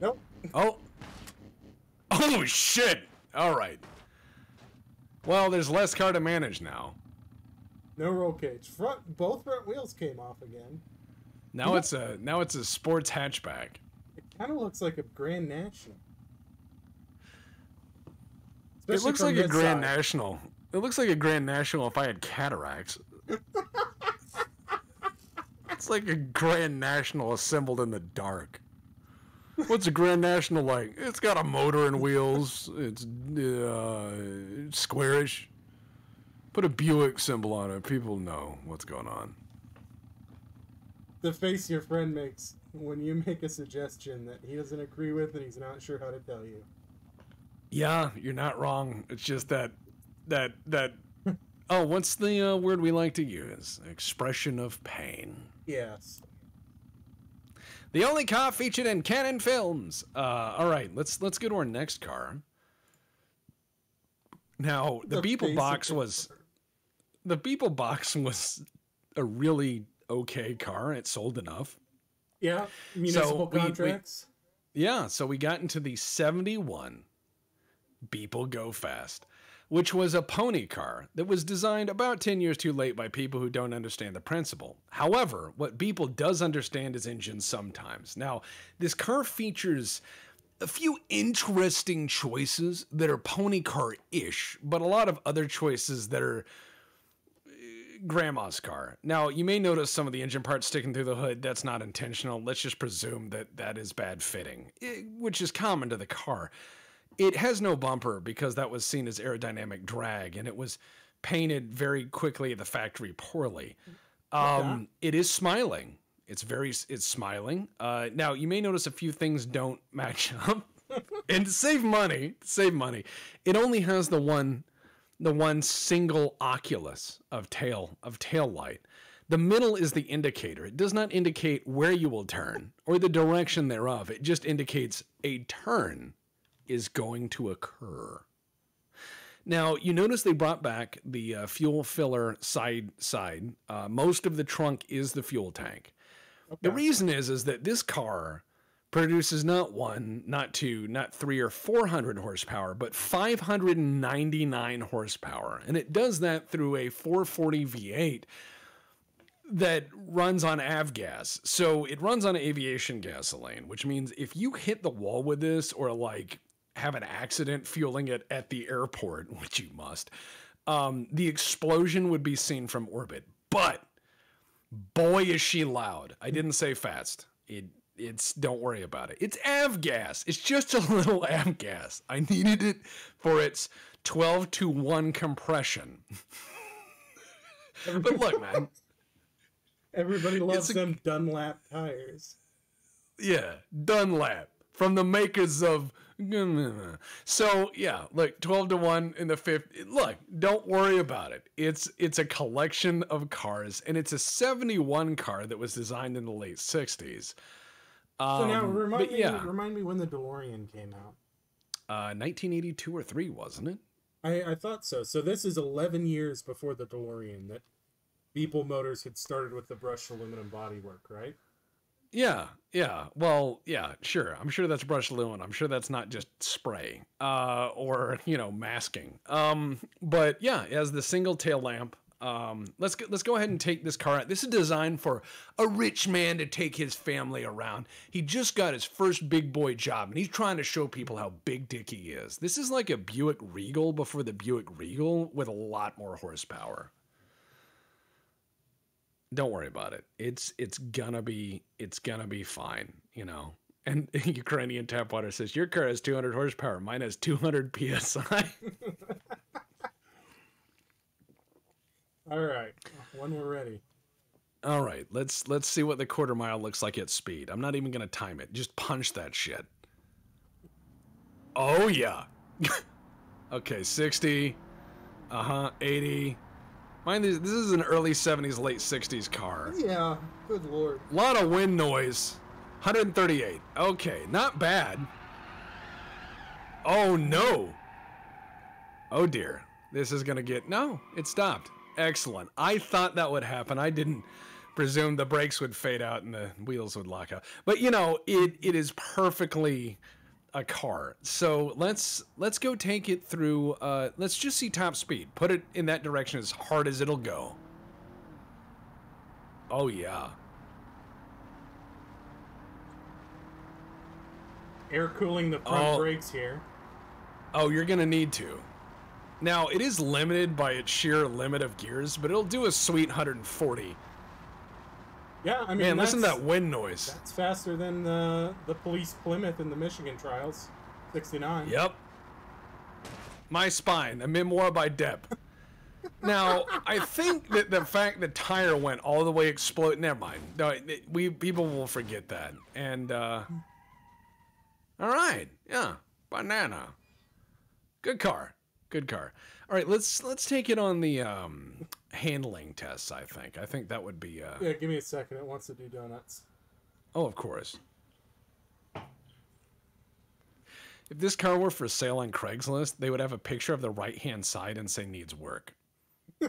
S2: Nope.
S1: Oh. Oh, shit. All right. Well, there's less car to manage now.
S2: No roll cage. Front, both front wheels came off again.
S1: Now it's a now it's a sports hatchback.
S2: It kind of looks like a Grand National.
S1: It looks like a Grand
S2: side.
S1: National. It looks like a Grand National if I had cataracts. it's like a Grand National assembled in the dark. What's a Grand National like? It's got a motor and wheels. It's uh, squarish. Put a Buick symbol on it. People know what's going on.
S2: The face your friend makes when you make a suggestion that he doesn't agree with and he's not sure how to tell you.
S1: Yeah, you're not wrong. It's just that that that. Oh, what's the uh, word we like to use? Expression of pain.
S2: Yes.
S1: The only car featured in Cannon films. Uh, all right, let's let's go to our next car. Now, the,
S2: The
S1: Beeple box was the Beeple box was a really okay car. It sold enough.
S2: Yeah. Municipal
S1: we- we-
S2: contracts.
S1: Yeah, so we got into the 71 Beeple Go Fast, which was a pony car that was designed about 10 years too late by people who don't understand the principle. However, what Beeple does understand is engines sometimes. Now, this car features a few interesting choices that are pony car ish, but a lot of other choices that are grandma's car. Now, you may notice some of the engine parts sticking through the hood. That's not intentional. Let's just presume that that is bad fitting, eh, which is common to the car. It has no bumper because that was seen as aerodynamic drag and it was painted very quickly at the factory poorly. Um, It is smiling. It's very it's smiling. Uh, now you may notice a few things don't match up, and to save money, to save money, it only has the one, the one single oculus of tail of tail light. The middle is the indicator. It does not indicate where you will turn or the direction thereof. It just indicates a turn is going to occur. Now you notice they brought back the uh, fuel filler side side. Uh, most of the trunk is the fuel tank. The reason is is that this car produces not one, not two, not three or four hundred horsepower, but 599 horsepower, and it does that through a 440 V8 that runs on avgas. So it runs on aviation gasoline, which means if you hit the wall with this or like have an accident fueling it at the airport, which you must, um, the explosion would be seen from orbit. But boy is she loud. I didn't say fast. It it's don't worry about it. It's avgas. It's just a little avgas. I needed it for its 12 to 1 compression. but look, man.
S2: Everybody loves
S1: a-
S2: them Dunlop tires.
S1: Yeah, Dunlop from the makers of. So yeah, look, twelve to one in the fifth. Look, don't worry about it. It's it's a collection of cars, and it's a seventy-one car that was designed in the late sixties. Um,
S2: So now remind
S1: but
S2: me,
S1: yeah,
S2: remind me when the DeLorean came out.
S1: uh, nineteen eighty-two or three, wasn't it?
S2: I, I thought so. So this is 11 years before the DeLorean that Beeple Motors had started with the brushed aluminum bodywork, right?
S1: Yeah, yeah. Well, yeah, sure. I'm sure that's brushed aluminum. I'm sure that's not just spray uh, or you know masking. Um, but yeah, it has the single tail lamp. Um, let's go, let's go ahead and take this car out. This is designed for a rich man to take his family around. He just got his first big boy job, and he's trying to show people how big dick he is. This is like a Buick Regal before the Buick Regal with a lot more horsepower don't worry about it. It's it's gonna be it's gonna be fine, you know. And Ukrainian tap water says your car has 200 horsepower. Mine has 200 psi.
S2: All right. When we're ready.
S1: All right, let's let's see what the quarter mile looks like at speed. I'm not even gonna time it. Just punch that shit. Oh yeah. okay, 60. Uh huh. 80. Mind this, this is an early 70s, late 60s car.
S2: Yeah. Good lord.
S1: A lot of wind noise. 138. Okay, not bad. Oh no. Oh dear. This is going to get. No, it stopped. Excellent. I thought that would happen. I didn't presume the brakes would fade out and the wheels would lock out. But you know, it it is perfectly a car. So let's let's go take it through uh let's just see top speed. Put it in that direction as hard as it'll go. Oh yeah.
S2: Air cooling the front
S1: Oh.
S2: brakes here.
S1: Oh, you're gonna need to. Now it is limited by its sheer limit of gears, but it'll do a sweet 140.
S2: Yeah, I mean,
S1: Man, listen to that wind noise.
S2: That's faster than the the police Plymouth in the Michigan trials. 69.
S1: Yep. My spine, a memoir by Depp. Now, I think that the fact the tire went all the way explode. Never mind. No, it- we people will forget that. And uh, all right, yeah, banana. Good car, good car. All right, let's let's take it on the um, handling tests. I think. I think that would be. Uh,
S2: Yeah, give me a second. It wants to do donuts.
S1: Oh, of course. If this car were for sale on Craigslist, they would have a picture of the right hand side and say needs work.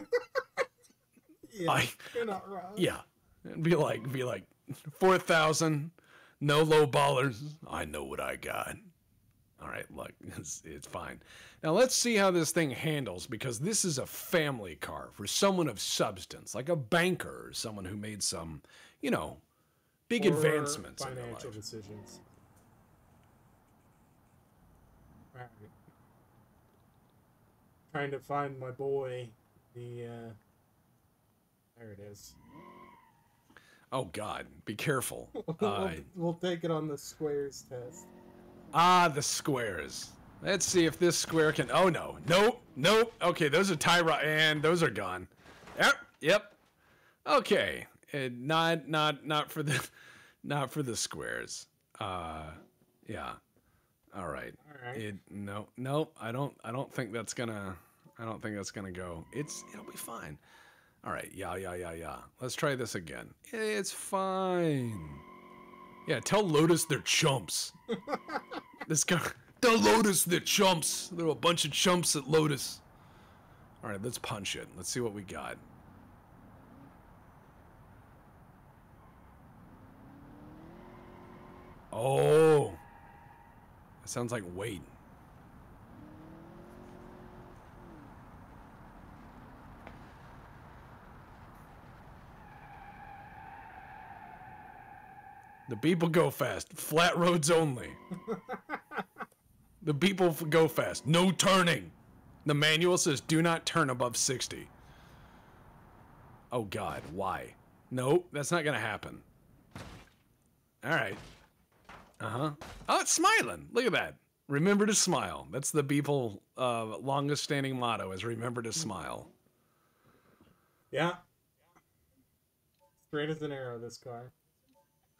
S2: Yeah,
S1: I-
S2: you're not wrong.
S1: Yeah. It'd be like be like four thousand, no low ballers. I know what I got. All right, look, it's, it's fine. Now let's see how this thing handles because this is a family car for someone of substance, like a banker or someone who made some, you know, big
S2: Or
S1: advancements
S2: Financial decisions. Alright. Trying to find my boy. The uh there it is.
S1: Oh God, be careful.
S2: we'll,
S1: Uh,
S2: we'll take it on the squares test.
S1: Ah, the squares. Let's see if this square can. Oh no, nope, nope. Okay, those are tie rod, and those are gone. Yep, yep. Okay, uh, not not not for the not for the squares. Uh, yeah. All right.
S2: Alright.
S1: It no no. I don't I don't think that's gonna I don't think that's gonna go. It's it'll be fine. All right. Yeah yeah yeah yeah. Let's try this again. It's fine. Yeah. Tell Lotus they're chumps. this guy. Tell Lotus they're chumps. They're a bunch of chumps at Lotus. All right. Let's punch it. Let's see what we got. Oh. That sounds like weight. The Beeple go fast. Flat roads only. the Beeple go fast. No turning. The manual says do not turn above 60. Oh god, why? Nope, that's not gonna happen. Alright. Uh-huh. Oh, it's smiling. Look at that. Remember to smile. That's the Beeple uh longest standing motto is remember to smile.
S2: Yeah. Straight as an arrow, this car.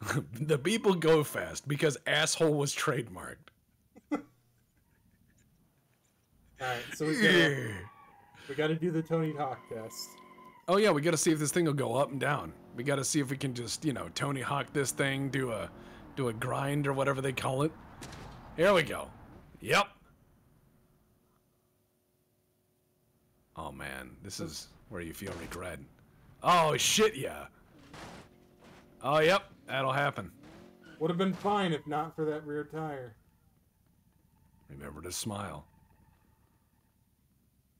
S1: the Beeple go fast because asshole was trademarked.
S2: Alright, so we gotta we gotta do the Tony Hawk test.
S1: Oh yeah, we got to see if this thing will go up and down. We got to see if we can just, you know, Tony Hawk this thing, do a do a grind or whatever they call it. Here we go. Yep. Oh man, this is where you feel regret. Oh shit, yeah. Oh yep, that'll happen.
S2: Would have been fine if not for that rear tire.
S1: Remember to smile.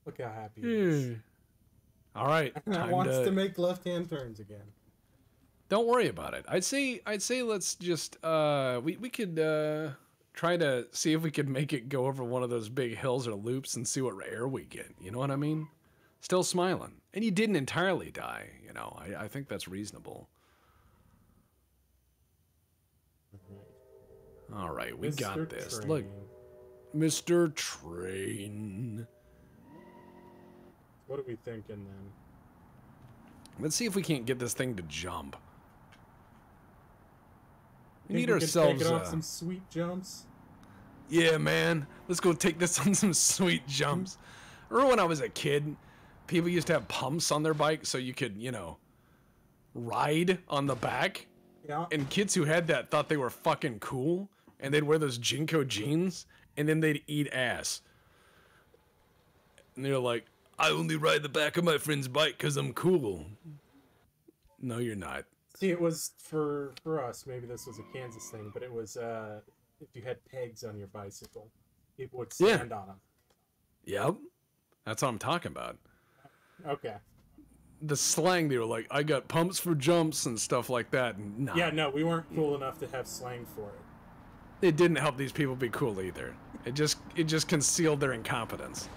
S2: Look how happy he is.
S1: All right,
S2: That
S1: time
S2: wants
S1: to,
S2: to make left hand turns again.
S1: Don't worry about it. I'd say I'd say let's just uh we we could uh try to see if we could make it go over one of those big hills or loops and see what air we get. You know what I mean? Still smiling. And you didn't entirely die, you know. I, I think that's reasonable. All right, we got
S2: Mr.
S1: this. Look, Mr. Train.
S2: What are we thinking then?
S1: Let's see if we can't get this thing to jump. We need
S2: we
S1: ourselves
S2: take it off
S1: a-
S2: some sweet jumps.
S1: Yeah, man. Let's go take this on some sweet jumps. Remember when I was a kid, people used to have pumps on their bike so you could, you know, ride on the back?
S2: Yeah.
S1: And kids who had that thought they were fucking cool and they'd wear those JNCO jeans and then they'd eat ass. And they're like, I only ride the back of my friend's bike because I'm cool. No, you're not.
S2: See, it was for for us. Maybe this was a Kansas thing, but it was uh, if you had pegs on your bicycle, people would
S1: Yeah.
S2: stand on them.
S1: Yep. That's what I'm talking about.
S2: Okay.
S1: The slang, they were like, I got pumps for jumps and stuff like that. Nah,
S2: Yeah, no, we weren't cool enough to have slang for it.
S1: It didn't help these people be cool either. It just it just concealed their incompetence.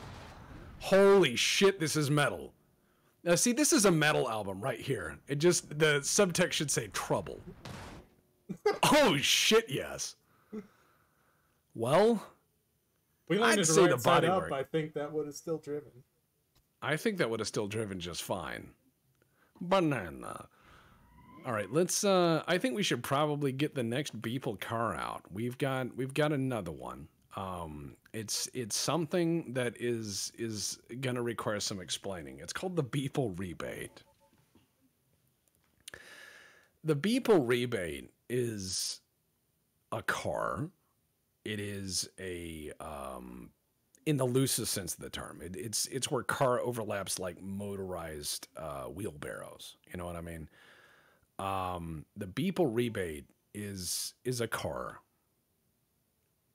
S1: Holy shit, this is metal. Now see, this is a metal album right here. It just the subtext should say trouble. oh shit, yes. Well,
S2: We landed
S1: say
S2: right
S1: the
S2: side up.
S1: bodywork.
S2: I think that would have still driven.
S1: I think that would have still driven just fine. Banana. All right, let's uh I think we should probably get the next Beeple car out. We've got we've got another one. Um it's it's something that is is going to require some explaining. It's called the Beeple rebate. The Beeple rebate is a car. It is a um in the loosest sense of the term. It, it's it's where car overlaps like motorized uh, wheelbarrows. You know what I mean? Um, the Beeple rebate is is a car,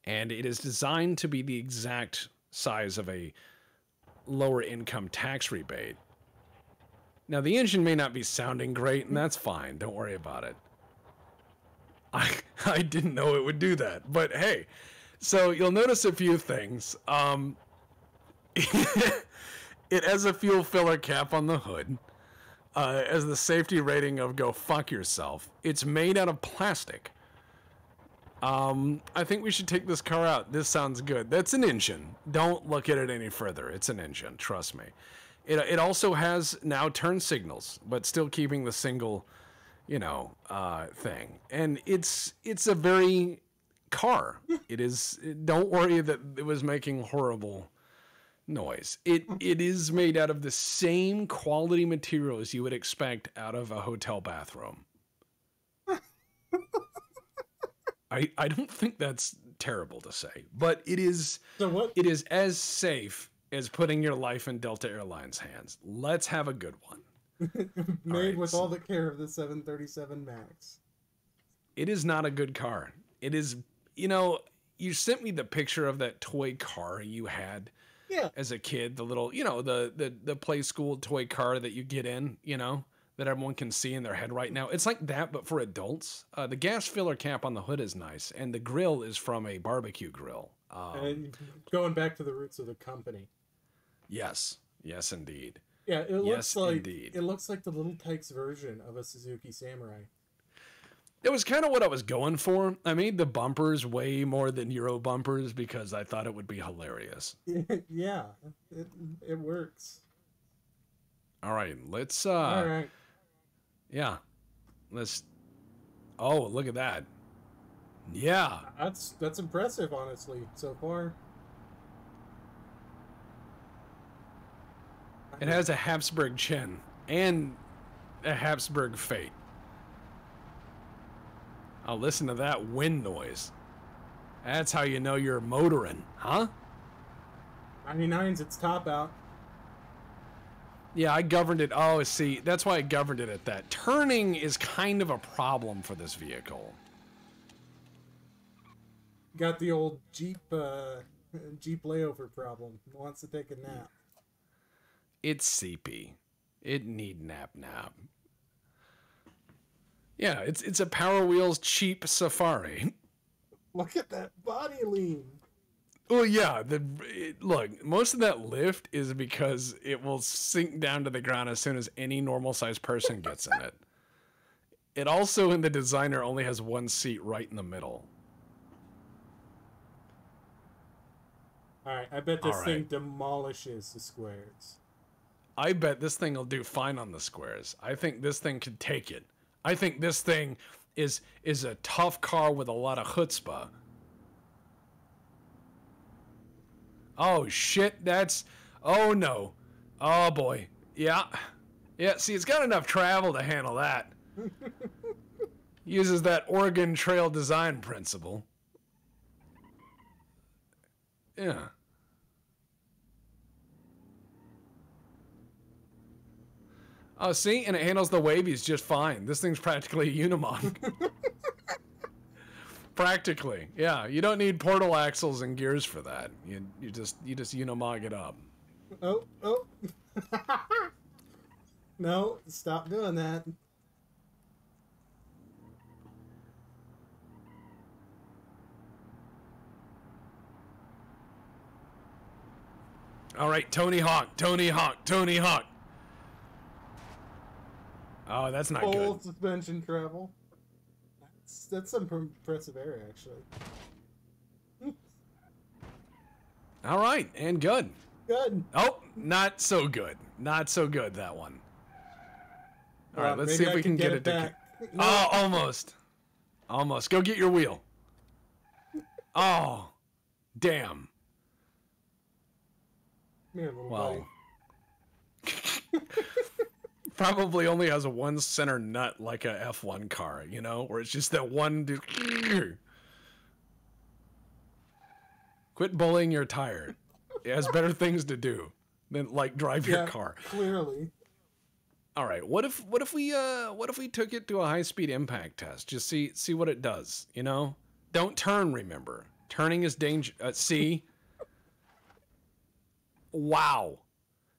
S1: and it is designed to be the exact size of a lower income tax rebate. Now the engine may not be sounding great, and that's fine. Don't worry about it. I I didn't know it would do that, but hey, so you'll notice a few things. Um, it has a fuel filler cap on the hood. Uh, as the safety rating of go fuck yourself. It's made out of plastic. Um, I think we should take this car out. This sounds good. That's an engine. Don't look at it any further. It's an engine. Trust me. It, it also has now turn signals, but still keeping the single, you know, uh, thing. And it's it's a very car. it is. Don't worry that it was making horrible noise. It it is made out of the same quality materials you would expect out of a hotel bathroom. I I don't think that's terrible to say, but it is
S2: So what?
S1: it is as safe as putting your life in Delta Airlines hands. Let's have a good one.
S2: made
S1: right,
S2: with
S1: so-
S2: all the care of the 737 Max.
S1: It is not a good car. It is you know, you sent me the picture of that toy car you had
S2: Yeah.
S1: as a kid, the little, you know, the the the play school toy car that you get in, you know, that everyone can see in their head right now. It's like that, but for adults. Uh, the gas filler cap on the hood is nice, and the grill is from a barbecue grill. Um,
S2: And going back to the roots of the company.
S1: yes, yes, indeed.
S2: Yeah, it looks
S1: Yes,
S2: like
S1: indeed.
S2: it looks like the Little Tikes version of a Suzuki Samurai.
S1: It was kind of what I was going for. I made the bumpers way more than Euro bumpers because I thought it would be hilarious.
S2: yeah, it it works.
S1: All right, let's. uh
S2: All right.
S1: Yeah, let's. Oh, look at that. Yeah,
S2: That's that's impressive, honestly, so far.
S1: It has a Habsburg chin and a Habsburg fate. Oh, listen to that wind noise. That's how you know you're motoring, huh?
S2: 99's its top out.
S1: Yeah, I governed it. Oh, see, that's why I governed it at that. Turning is kind of a problem for this vehicle.
S2: Got the old Jeep uh, Jeep layover problem. Wants to take a nap.
S1: It's seepy. It need nap nap. Yeah, it's it's a Power Wheels cheap Safari.
S2: Look at that body lean.
S1: Well, yeah. The it, look, most of that lift is because it will sink down to the ground as soon as any normal sized person gets in it. It also, in the designer, only has one seat right in the middle.
S2: All right, I bet this
S1: All
S2: thing
S1: right.
S2: demolishes the squares.
S1: I bet this thing will do fine on the squares. I think this thing could take it. I think this thing is is a tough car with a lot of chutzpah. Oh shit, that's oh no. Oh boy. Yeah. Yeah, see it's got enough travel to handle that. Uses that Oregon Trail design principle. Yeah. Oh, see, and it handles the wavies just fine. This thing's practically a Unimog. practically, yeah. You don't need portal axles and gears for that. You you just you just Unimog it up.
S2: Oh, oh. no, stop doing that.
S1: All right, Tony Hawk, Tony Hawk, Tony Hawk. Oh, that's not
S2: Full
S1: good.
S2: suspension travel. That's, that's some impressive air, actually.
S1: All right, and good.
S2: Good.
S1: Oh, not so good. Not so good that one. All right,
S2: Uh,
S1: let's see if
S2: I
S1: we can get,
S2: it
S1: it to.
S2: back. No,
S1: Oh, almost. Almost. Go get your wheel. Oh, damn.
S2: Here, little
S1: Well,
S2: buddy.
S1: Probably only has a one center nut like a F1 car, you know, where it's just that one. dude- Quit bullying your tire. It has better things to do than like drive your car.
S2: Clearly.
S1: All right. What if what if we uh what if we took it to a high speed impact test? Just see see what it does. You know, don't turn. Remember, turning is danger. Uh, see. wow,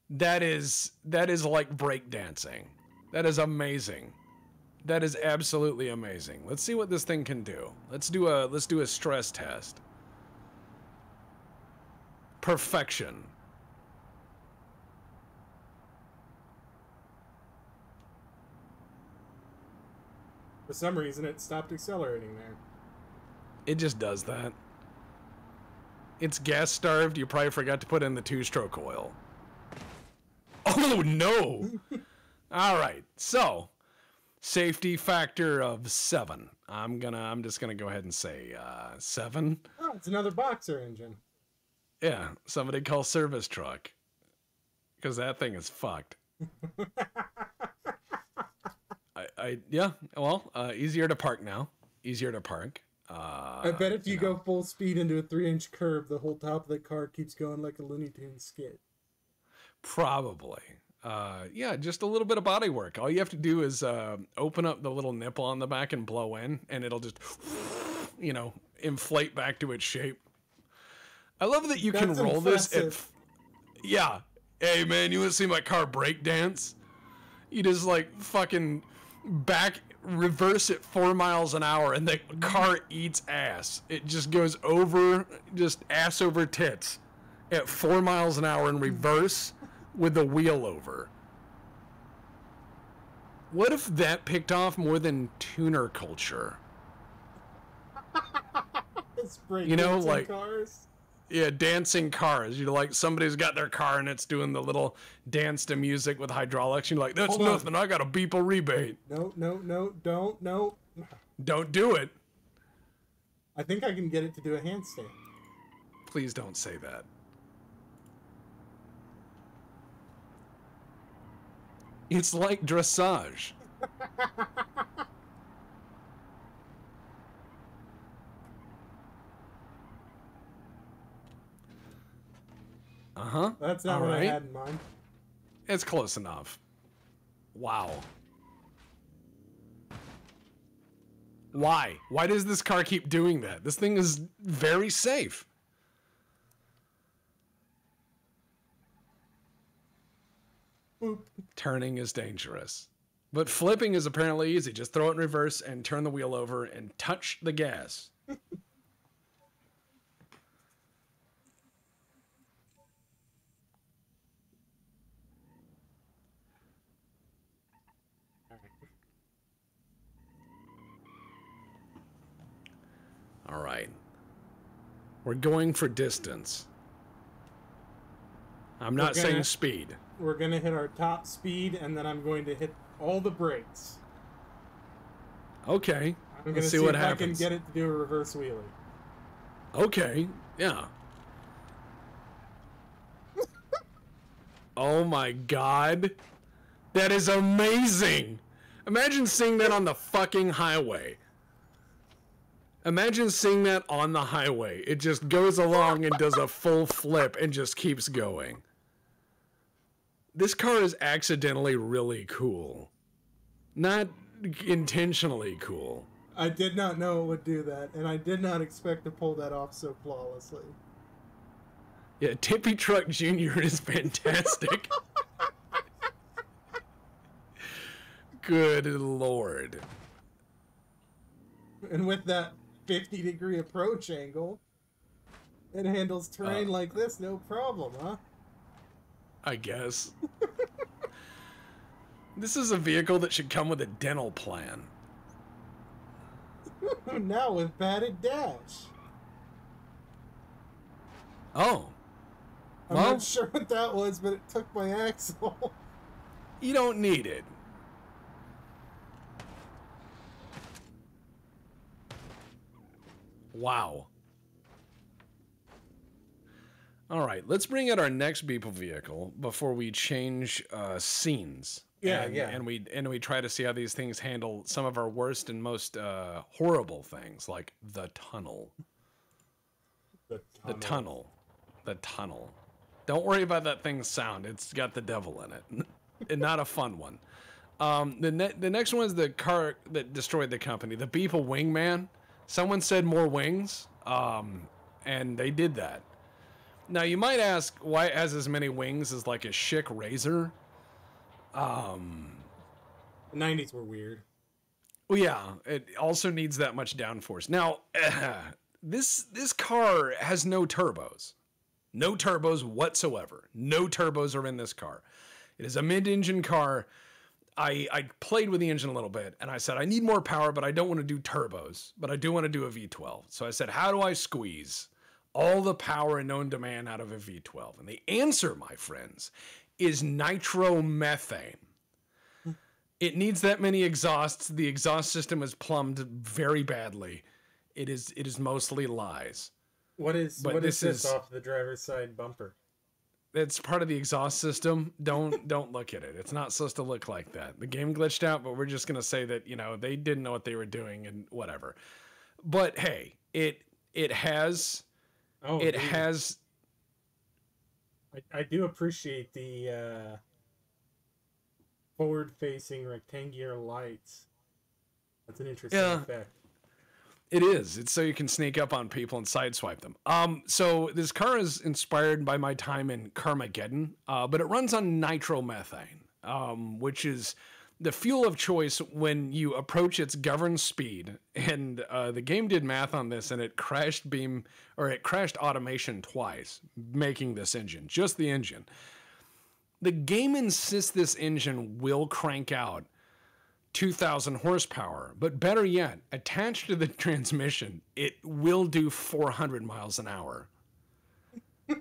S1: that is that is like breakdancing. That is amazing. That is absolutely amazing. Let's see what this thing can do. Let's do a let's do a stress test. perfection.
S2: For some reason, it stopped accelerating there.
S1: It just does that. It's gas starved. You probably forgot to put in the two stroke oil. Oh no! All right, so safety factor of seven. I'm gonna. I'm just gonna go ahead and say uh, seven.
S2: Oh, it's another boxer engine.
S1: Yeah, somebody call service truck because that thing is fucked. I, I yeah. Well, uh, easier to park now. Easier to park. Uh,
S2: I bet if you,
S1: you
S2: go full speed into a three-inch curve, the whole top of the car keeps going like a Looney Tunes skit.
S1: Probably. Uh, yeah, just a little bit of body work. All you have to do is uh, open up the little nipple on the back and blow in, and it'll just, you know, inflate back to its shape. I love that you can
S2: That's
S1: roll this. At, yeah. Hey, man, you want to see my car break dance? You just like fucking back reverse it four miles an hour, and the car eats ass. It just goes over, just ass over tits at four miles an hour in reverse with the wheel over. What if that picked off more than tuner culture? You know, like-
S2: cars.
S1: Yeah, dancing cars. You're like somebody's got their car and it's doing the little dance to music with hydraulics. You're like, that's
S2: Hold on.
S1: nothing. I got a Beeple rebate.
S2: No, no, no, don't, no.
S1: Don't do it.
S2: I think I can get it to do a handstand.
S1: Please don't say that. It's like dressage. Uh huh.
S2: That's not
S1: All
S2: what I
S1: right.
S2: had in mind.
S1: It's close enough. Wow. Why? Why does this car keep doing that? This thing is very safe.
S2: Boop.
S1: Turning is dangerous. But flipping is apparently easy. Just throw it in reverse and turn the wheel over and touch the gas. All right. We're going for distance. I'm not
S2: We're
S1: saying speed.
S2: We're gonna hit our top speed, and then I'm going to hit all the brakes.
S1: Okay.
S2: I'm gonna
S1: Let's see,
S2: see,
S1: what
S2: if
S1: happens.
S2: I can get it to do a reverse wheelie.
S1: Okay. Yeah. oh my god. That is amazing. Imagine seeing that on the fucking highway. Imagine seeing that on the highway. It just goes along and does a full flip and just keeps going. This car is accidentally really cool. Not intentionally cool.
S2: I did not know it would do that, and I did not expect to pull that off so flawlessly.
S1: Yeah, Tippy Truck Jr. is fantastic. Good lord.
S2: And with that 50 degree approach angle, it handles terrain
S1: Uh.
S2: like this no problem, huh?
S1: I guess. this is a vehicle that should come with a dental plan.
S2: now with padded dash.
S1: Oh,
S2: I'm
S1: Well-
S2: not sure what that was, but it took my axle.
S1: you don't need it. Wow. All right, let's bring out our next Beeple vehicle before we change uh, scenes.
S2: Yeah,
S1: and,
S2: yeah.
S1: And we and we try to see how these things handle some of our worst and most uh, horrible things, like the tunnel.
S2: The
S1: The tunnel. The tunnel. Don't worry about that thing's sound. It's got the devil in it. and not a fun one. Um, the ne- the next one is the car that destroyed the company, the Beeple Wingman. Someone said more wings, um, and they did that. Now you might ask why it has as many wings as like a Schick Razor. Um,
S2: The 90s were weird.
S1: well, yeah, it also needs that much downforce. Now, this this car has no turbos, No turbos whatsoever. No turbos are in this car. It is a mid-engine car. I, I played with the engine a little bit and I said, I need more power, but I don't want to do turbos, but I do want to do a V12. So I said, how do I squeeze all the power and known demand out of a V12? And the answer, my friends, is nitromethane. It needs that many exhausts. The exhaust system is plumbed very badly. It is it is mostly lies.
S2: What is
S1: But
S2: what is
S1: this
S2: this
S1: is-
S2: off the driver's side bumper?
S1: It's part of the exhaust system. Don't don't look at it. It's not supposed to look like that. The game glitched out, but we're just gonna say that you know they didn't know what they were doing and whatever. But hey, it it has
S2: Oh,
S1: it
S2: dude,
S1: has
S2: I, I do appreciate the uh, forward-facing rectangular lights. That's an interesting
S1: Yeah.
S2: effect.
S1: It is. It's so you can sneak up on people and sideswipe them. Um, so this car is inspired by my time in Carmageddon, uh, but it runs on nitromethane, um, which is the fuel of choice when you approach its governed speed. And uh, the game did math on this, and it crashed beam or it crashed automation twice, making this engine, just the engine. The game insists this engine will crank out 2000 horsepower, but better yet, attached to the transmission, it will do 400 miles an hour.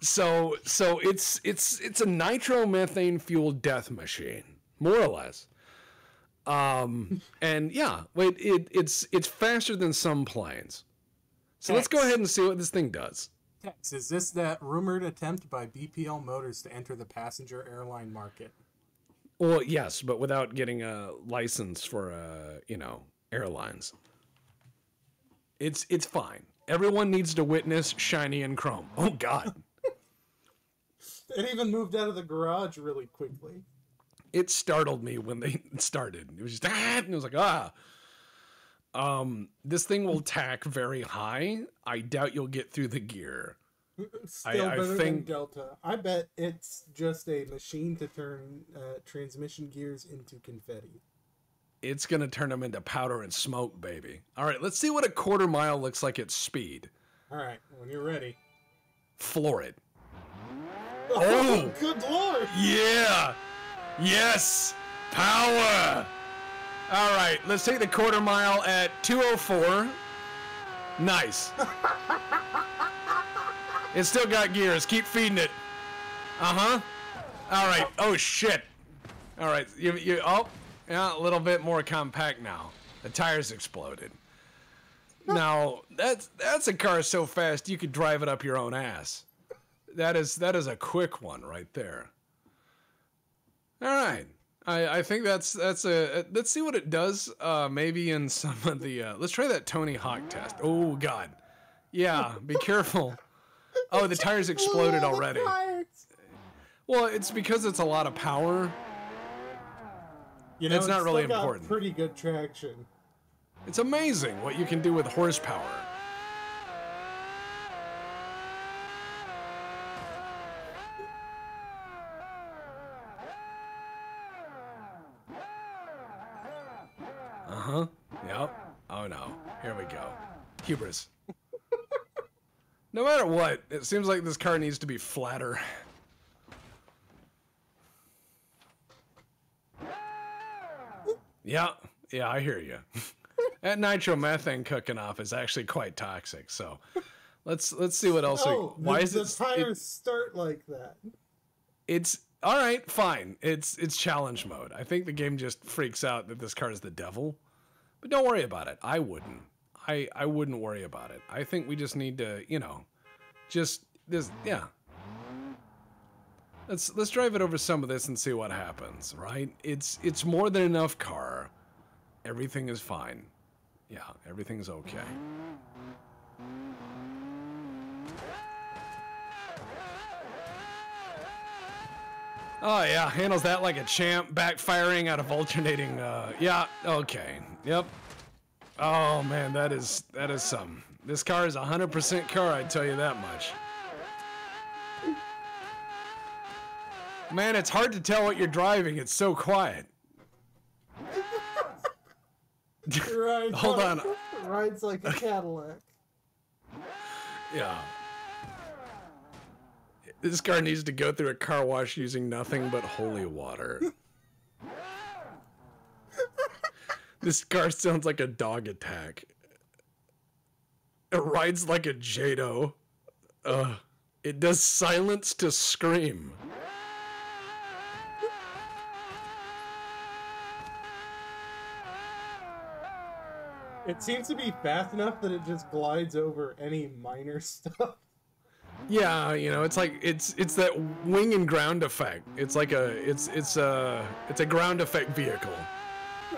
S1: so so it's it's it's a nitromethane fueled death machine, more or less. Um and yeah, wait, it it's it's faster than some planes. So let's go ahead and see what this thing does.
S2: Tex, is this that rumored attempt by Beeple Motors to enter the passenger airline market?
S1: Well, yes, but without getting a license for uh, you know, airlines. It's it's fine. Everyone needs to witness shiny and chrome. Oh god.
S2: It even moved out of the garage really quickly.
S1: It startled me when they started. It was just ah, and it was like ah. Um, this thing will tach very high. I doubt you'll get through the gear.
S2: Still
S1: I
S2: better than
S1: think-
S2: Delta. I bet it's just a machine to turn uh, transmission gears into confetti.
S1: It's gonna turn them into powder and smoke, baby. All right, let's see what a quarter mile looks like at speed.
S2: All right, when you're ready.
S1: Floor it.
S2: Oh, good lord!
S1: Yeah. Yes. Power. All right, let's take the quarter mile at 204. Nice. it's still got gears. Keep feeding it. Uh-huh. All right. Oh shit. All right. You you oh, yeah, a little bit more compact now. The tires exploded. Now, that's that's a car so fast you could drive it up your own ass. That is that is a quick one right there. All right. I, I think that's that's a let's see what it does. Uh, maybe in some of the uh, let's try that Tony Hawk test. Oh God, yeah, be careful. Oh, the tires exploded
S2: Oh,
S1: already. Well, it's because it's a lot of power.
S2: You know,
S1: It's not really
S2: still got
S1: important.
S2: Pretty good traction.
S1: It's amazing what you can do with horsepower. Yep. Oh no. Here we go. Hubris. no matter what, it seems like this car needs to be flatter. Yeah, yeah, I hear you. that nitromethane cooking off is actually quite toxic. So let's let's see what else.
S2: Oh,
S1: we, why
S2: the,
S1: is
S2: the
S1: it,
S2: tires
S1: it?
S2: start like that?
S1: It's all right, fine. It's it's challenge mode. I think the game just freaks out that this car is the devil, but don't worry about it. I wouldn't. I I wouldn't worry about it. I think we just need to, you know, just this. Yeah. Let's let's drive it over some of this and see what happens. Right? It's it's more than enough car. Everything is fine. Yeah, everything's okay. Oh yeah, handles that like a champ, backfiring out of alternating. Uh, yeah, okay, yep. Oh man, that is that is some. This car is a hundred percent car. I tell you that much. Man, it's hard to tell what you're driving. It's so quiet.
S2: Right.
S1: Hold on.
S2: Rides like a Cadillac.
S1: Yeah. This car needs to go through a car wash using nothing but holy water. this car sounds like a dog attack. It rides like a Jado. Uh, it does silence to scream.
S2: It seems to be fast enough that it just glides over any minor stuff.
S1: Yeah, you know, it's like it's it's that wing and ground effect. It's like a it's it's a it's a ground effect vehicle.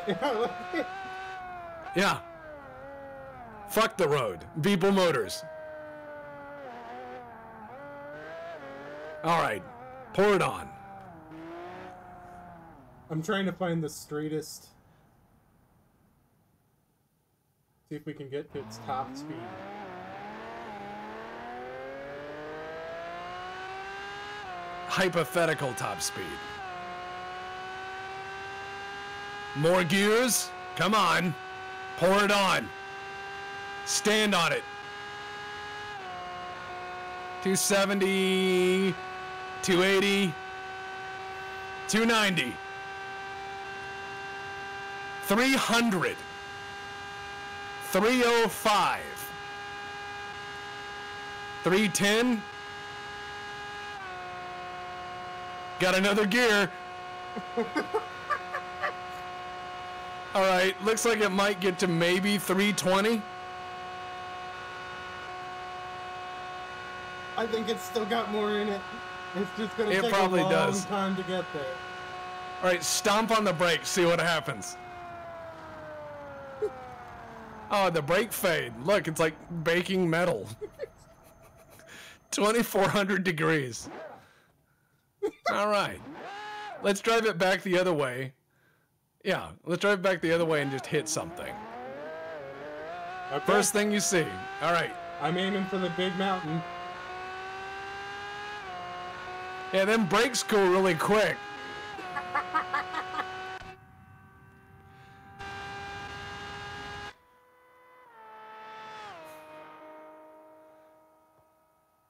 S1: Yeah. Fuck the road. Beeple Motors. All right, pour it on.
S2: I'm trying to find the straightest. See if we can get to its top speed.
S1: Hypothetical top speed. More gears? Come on. Pour it on. Stand on it. 270, 280, 290, 300, 305, 310. Got another gear. All right, looks like it might get to maybe 320.
S2: I think it's still got more in it. It's just gonna
S1: It
S2: take
S1: probably
S2: a long
S1: does.
S2: time to get there.
S1: All right, stomp on the brakes, see what happens. Oh, the brake fade. Look, it's like baking metal. 2400 degrees. All right. Let's drive it back the other way. Yeah, let's drive it back the other way and just hit something.
S2: Okay.
S1: First thing you see. All right.
S2: I'm aiming for the big mountain.
S1: Yeah, them brakes go really quick.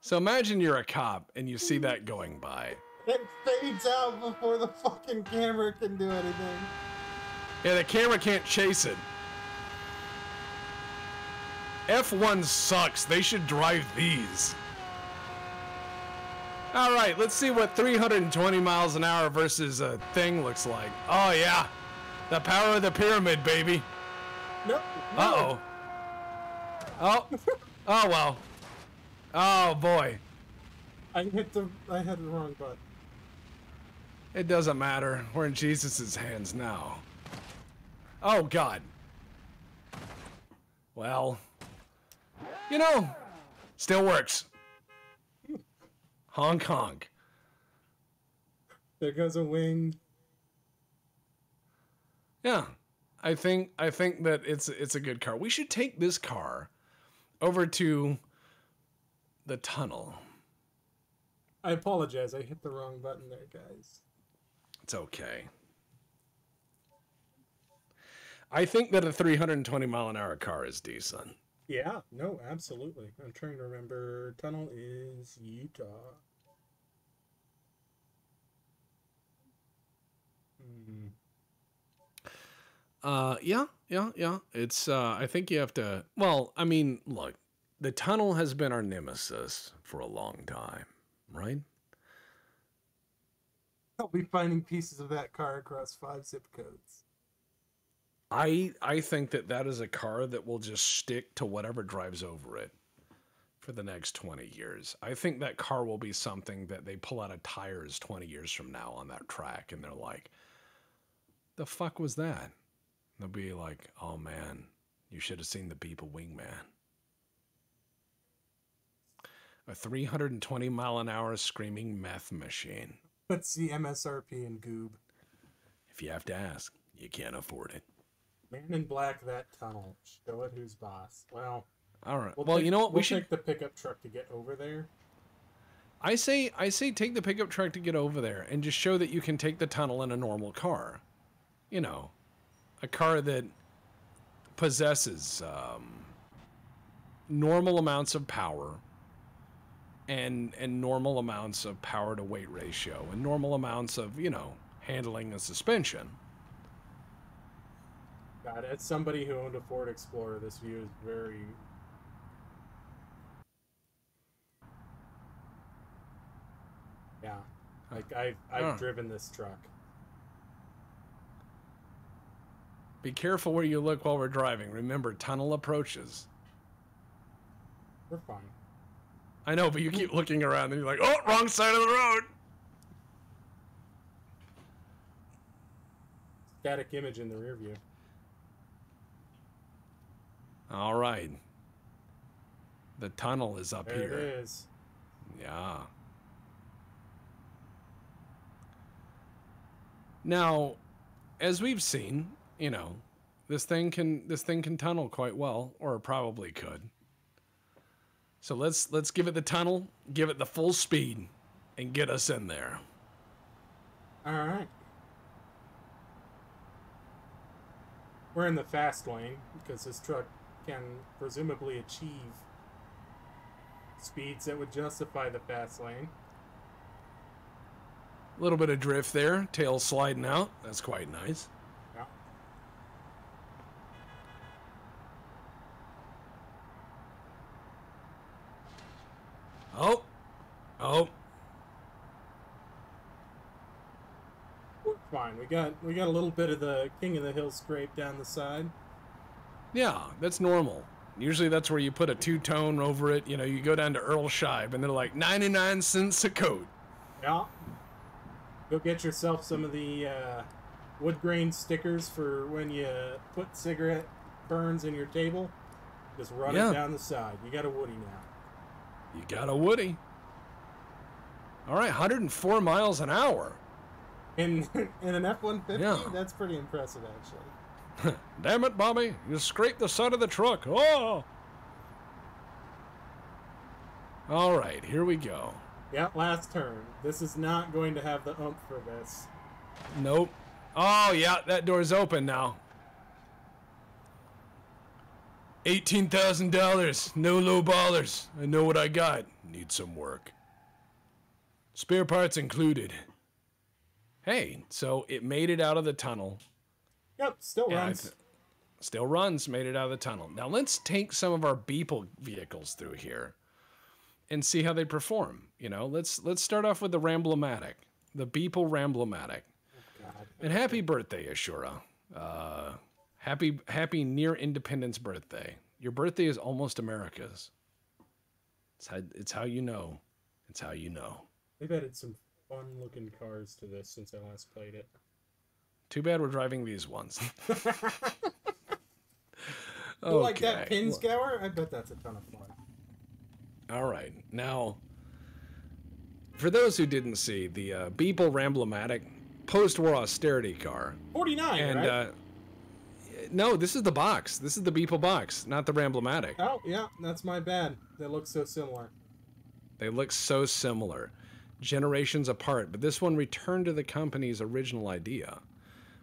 S1: So imagine you're a cop and you see that going by.
S2: It fades out before the fucking camera can do anything.
S1: Yeah, the camera can't chase it. F1 sucks. They should drive these. All right, let's see what 320 miles an hour versus a thing looks like. Oh, yeah. The power of the pyramid, baby.
S2: Nope. no.
S1: Uh oh. Oh. Oh, well. Oh, boy.
S2: I hit the. I had the wrong button.
S1: It doesn't matter. We're in Jesus' hands now. Oh, God. Well, you know, still works. Honk honk.
S2: There goes a wing.
S1: Yeah, I think I think that it's it's a good car. We should take this car over to the tunnel.
S2: I apologize. I hit the wrong button there, guys.
S1: It's okay. I think that a 320 mile an hour car is decent.
S2: Yeah. No. Absolutely. I'm trying to remember. Tunnel is Utah. Hmm.
S1: Uh, yeah, yeah, yeah. It's uh, I think you have to. Well, I mean, look, the tunnel has been our nemesis for a long time, right?
S2: I'll be finding pieces of that car across five zip codes.
S1: I I think that that is a car that will just stick to whatever drives over it for the next 20 years. I think that car will be something that they pull out of tires 20 years from now on that track and they're like, "The fuck was that?" They'll be like, "Oh man, you should have seen the Beeple Wingman." A 320 mile an hour screaming meth machine.
S2: What's the MSRP in Goob?
S1: If you have to ask, you can't afford it.
S2: Man in Black, that tunnel. Show it who's boss. Well,
S1: All right.
S2: we'll
S1: well,
S2: take-
S1: you know what?
S2: We'll
S1: we should
S2: take the pickup truck to get over there.
S1: I say I say take the pickup truck to get over there and just show that you can take the tunnel in a normal car. You know, a car that possesses um, normal amounts of power and and normal amounts of power to weight ratio and normal amounts of you know handling and suspension.
S2: God, as somebody who owned a Ford Explorer, this view is very. Yeah, like I've I've
S1: Huh.
S2: driven this truck.
S1: Be careful where you look while we're driving. Remember, tunnel approaches.
S2: We're fine.
S1: I know, but you keep looking around and you're like, oh, wrong side of the road.
S2: Static image in the rear view.
S1: All right. The tunnel is up
S2: There
S1: here.
S2: it is.
S1: Yeah. Now, as we've seen, you know, this thing can this thing can tunnel quite well, or probably could. So let's let's give it the tunnel, give it the full speed, and get us in there.
S2: All right. We're in the fast lane because this truck can presumably achieve speeds that would justify the fast lane.
S1: A little bit of drift there, tail sliding out. That's quite nice. Oh, oh,
S2: We're fine. We got we got a little bit of the King of the Hill scrape down the side.
S1: yeah, that's normal. Usually that's where you put a two tone over it. You know, you go down to Earl Scheib and they're like 99 cents a coat.
S2: Yeah. Go get yourself some of the uh, wood grain stickers for when you put cigarette burns in your table. Just run
S1: Yeah.
S2: it down the side. You got a Woody now.
S1: You got a Woody. All right, 104 miles an hour.
S2: In in an F one fifty,
S1: Yeah.
S2: that's pretty impressive actually.
S1: Damn it, Bobby. You scraped the side of the truck. Oh! All right, here we go.
S2: Yeah, last turn. This is not going to have the oomph for this.
S1: Nope. Oh, yeah, that door's open now. $18,000. No low ballers. I know what I got. Need some work. Spare parts included. Hey, so it made it out of the tunnel.
S2: Yep, still runs.
S1: th- still runs, made it out of the tunnel. Now let's take some of our Beeple vehicles through here and see how they perform. You know, let's let's start off with the Ramblomatic, the Beeple Ramblomatic.
S2: God.
S1: And happy birthday, Ashura. Uh, happy happy near Independence birthday. Your birthday is almost America's. It's how, it's how you know. It's how you know.
S2: They've added some fun looking cars to this since I last played it.
S1: Too bad we're driving these ones.
S2: You Like that
S1: Okay.
S2: pin scour? I bet that's a ton of fun.
S1: All right. Now, for those who didn't see, the uh, Beeple Ramblomatic post-war austerity car,
S2: 49,
S1: and
S2: right?
S1: uh, no, this is the box. This is the Beeple box, not the Ramblomatic.
S2: oh, yeah, that's my bad. They look so similar.
S1: They look so similar, generations apart. But this one returned to the company's original idea.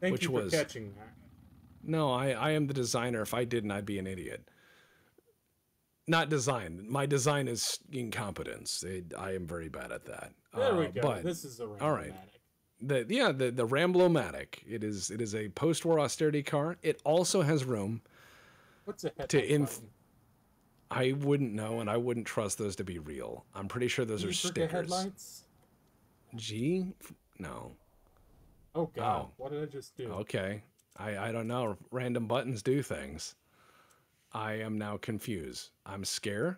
S2: Thank
S1: Which
S2: you for
S1: was-
S2: catching that.
S1: No, I, I am the designer. If I didn't, I'd be an idiot. Not design. My design is incompetence. It, I am very bad at that.
S2: There we
S1: Uh,
S2: go.
S1: But
S2: this is a
S1: all right. The yeah the the Ramblomatic. It is it is a post-war austerity car. It also has room.
S2: What's a
S1: To inf-
S2: button?
S1: I wouldn't know, and I wouldn't trust those to be real. I'm pretty sure those are stickers.
S2: headlights?
S1: G? No.
S2: Oh, God.
S1: Oh.
S2: What did I just do?
S1: Okay. I I don't know. Random buttons do things. I am now confused. I'm scared.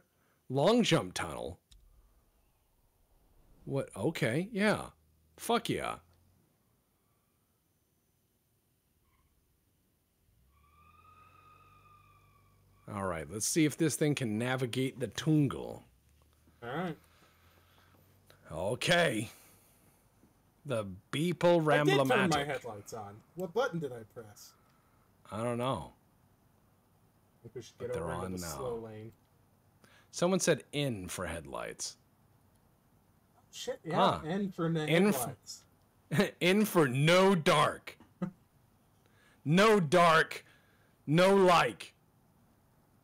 S1: Long jump tunnel. What? Okay. Yeah. Fuck yeah. All right, let's see if this thing can navigate the Tungle.
S2: All right.
S1: Okay. The Beeple
S2: I did turn my headlights on. What button did I press?
S1: I don't know.
S2: I think we should
S1: But
S2: get
S1: they're on
S2: the
S1: now.
S2: slow lane.
S1: Someone said in for headlights.
S2: Shit, yeah.
S1: Huh.
S2: N for the
S1: N f-
S2: headlights.
S1: in for no dark. No dark, no like.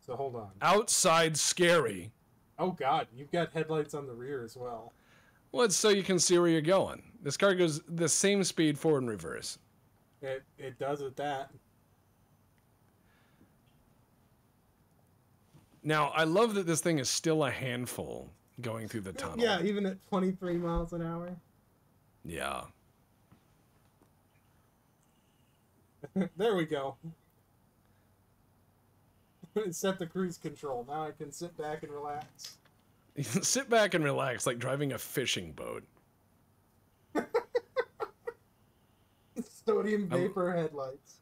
S2: So hold on.
S1: Outside scary.
S2: Oh God, you've got headlights on the rear as well.
S1: Well, it's so you can see where you're going. This car goes the same speed forward and reverse.
S2: It it does at that.
S1: Now, I love that this thing is still a handful going through the tunnel.
S2: Yeah, even at 23 miles an hour.
S1: Yeah.
S2: there we go. Set the cruise control. Now I can sit back and relax.
S1: sit back and relax like driving a fishing boat.
S2: Sodium vapor I'm... headlights.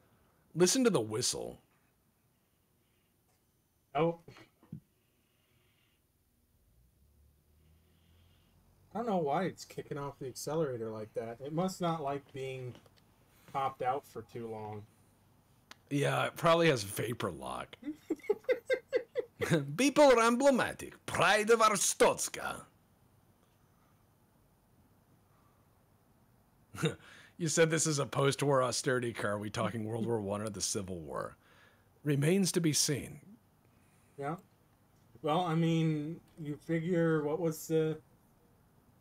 S1: Listen to the whistle.
S2: Oh. I don't know why it's kicking off the accelerator like that. It must not like being popped out for too long.
S1: Yeah, it probably has vapor lock. Beeple Ramblomatic. Pride of Arstotzka. you said this is a post-war austerity car. Are we talking World War One or the Civil War? Remains to be seen.
S2: Yeah. Well, I mean, you figure what was the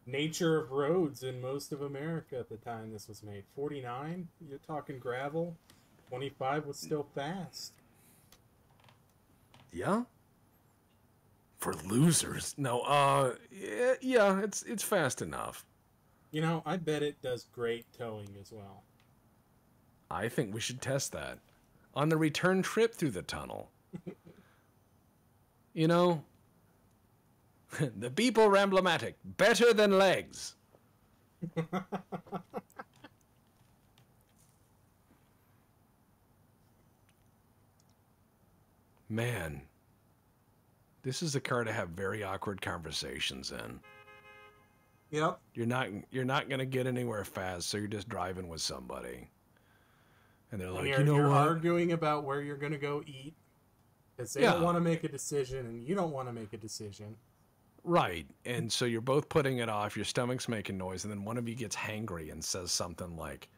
S2: nature of roads in most of America at the time this was made. 49, you're talking gravel. 25 was still fast.
S1: Yeah. For losers. No, uh yeah, yeah, it's it's fast enough.
S2: You know, I bet it does great towing as well.
S1: I think we should test that on the return trip through the tunnel. you know, the Beeple Ramblomatic. Better than legs. Man, this is a car to have very awkward conversations in.
S2: Yep.
S1: You're not you're not gonna get anywhere fast, so you're just driving with somebody. And they're like, you know
S2: you're
S1: what?
S2: arguing about where you're gonna go eat. Because they yeah. don't want to make a decision and you don't want to make a decision.
S1: Right. And so you're both putting it off, your stomach's making noise, and then one of you gets hangry and says something like,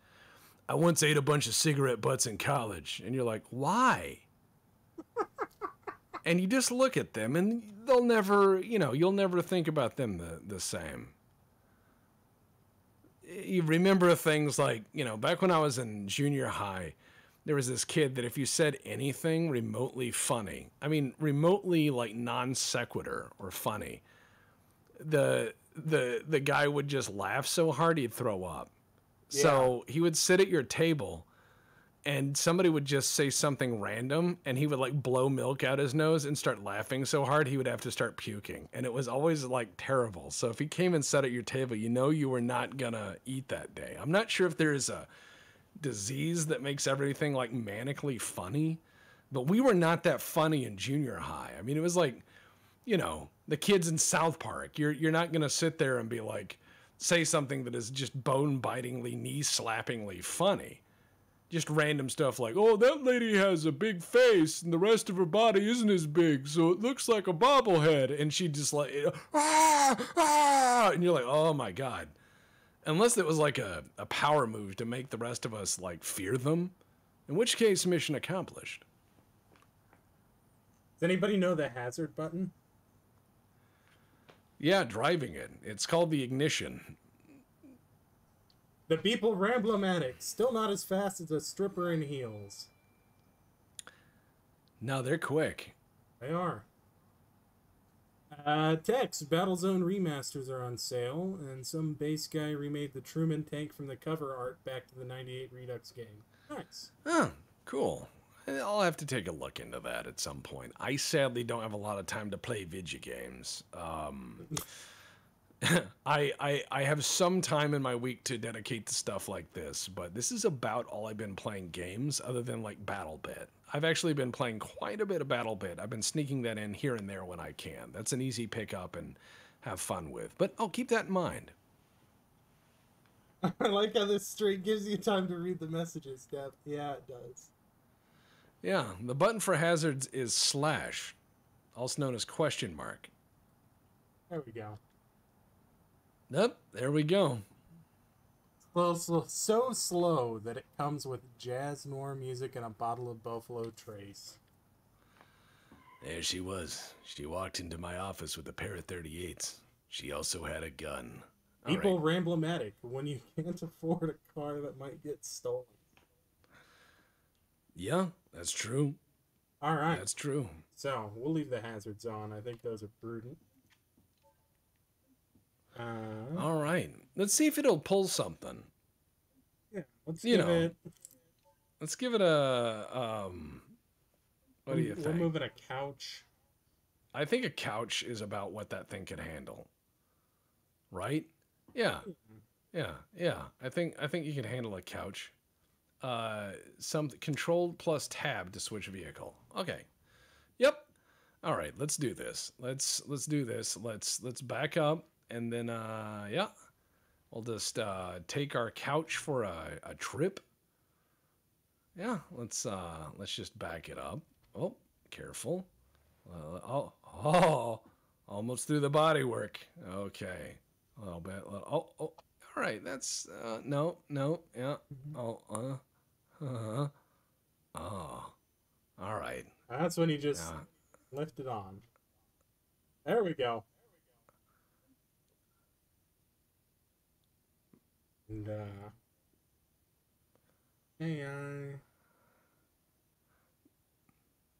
S1: I once ate a bunch of cigarette butts in college. And you're like, why? And you just look at them and they'll never, you know, you'll never think about them the, the same. You remember things like, you know, back when I was in junior high, there was this kid that if you said anything remotely funny, I mean, remotely like non sequitur or funny, the the the guy would just laugh so hard he'd throw up. Yeah. So he would sit at your table and somebody would just say something random and he would like blow milk out his nose and start laughing so hard he would have to start puking and it was always like terrible so if he came and sat at your table you know you were not gonna eat that day i'm not sure if there's a disease that makes everything like manically funny but we were not that funny in junior high i mean it was like you know the kids in South Park. You're you're not gonna sit there and be like say something that is just bone bitingly, knee slappingly funny. Just random stuff like, oh, that lady has a big face and the rest of her body isn't as big, so it looks like a bobblehead. And she just like, ah, ah, and you're like, oh my God. Unless it was like a, a power move to make the rest of us like fear them, in which case, mission accomplished.
S2: Does anybody know the hazard button?
S1: Yeah, driving it. It's called the ignition.
S2: The Beeple Ramblomatic, still not as fast as a stripper in heels.
S1: No, they're quick.
S2: They are. Uh, Tex, Battlezone remasters are on sale, and some base guy remade the Truman tank from the cover art back to the 98 Redux game. Nice.
S1: Oh, cool. I'll have to take a look into that at some point. I sadly don't have a lot of time to play video games. Um, I, I I have some time in my week to dedicate to stuff like this, but this is about all I've been playing games other than like BattleBit. I've actually been playing quite a bit of BattleBit. I've been sneaking that in here and there when I can. That's an easy pickup and have fun with. But I'll keep that in mind.
S2: I like how this streak gives you time to read the messages, Deb. Yeah, it does.
S1: Yeah, the button for hazards is slash, also known as question mark.
S2: There we go.
S1: Yep, there we go.
S2: Well, so, so slow that it comes with jazz noir music and a bottle of Buffalo Trace.
S1: There she was. She walked into my office with a pair of 38s. She also had a gun. All
S2: People
S1: right.
S2: Ramblomatic when you can't afford a car that might get stolen.
S1: Yeah, that's true.
S2: All right.
S1: That's true.
S2: So we'll leave the hazards on. I think those are prudent. Uh,
S1: All right. Let's see if it'll pull something.
S2: yeah, let's
S1: you know,
S2: it.
S1: Let's give it a um what do you think?
S2: We're moving a couch.
S1: I think a couch is about what that thing can handle. Right? Yeah. Yeah. Yeah. I think I think you can handle a couch. Uh some controlled plus tab to switch vehicle. Okay. Yep. All right, let's do this. Let's let's do this. Let's let's back up and then uh yeah. We'll just uh take our couch for a, a trip. Yeah, let's uh let's just back it up. Oh, careful. Uh, oh, oh, almost through the body work. Okay, a little bit. oh, oh, all right. That's uh, no, no, yeah. Oh, uh, uh, oh, all right.
S2: That's when you just
S1: Yeah.
S2: lift it on. There we go. And uh AI.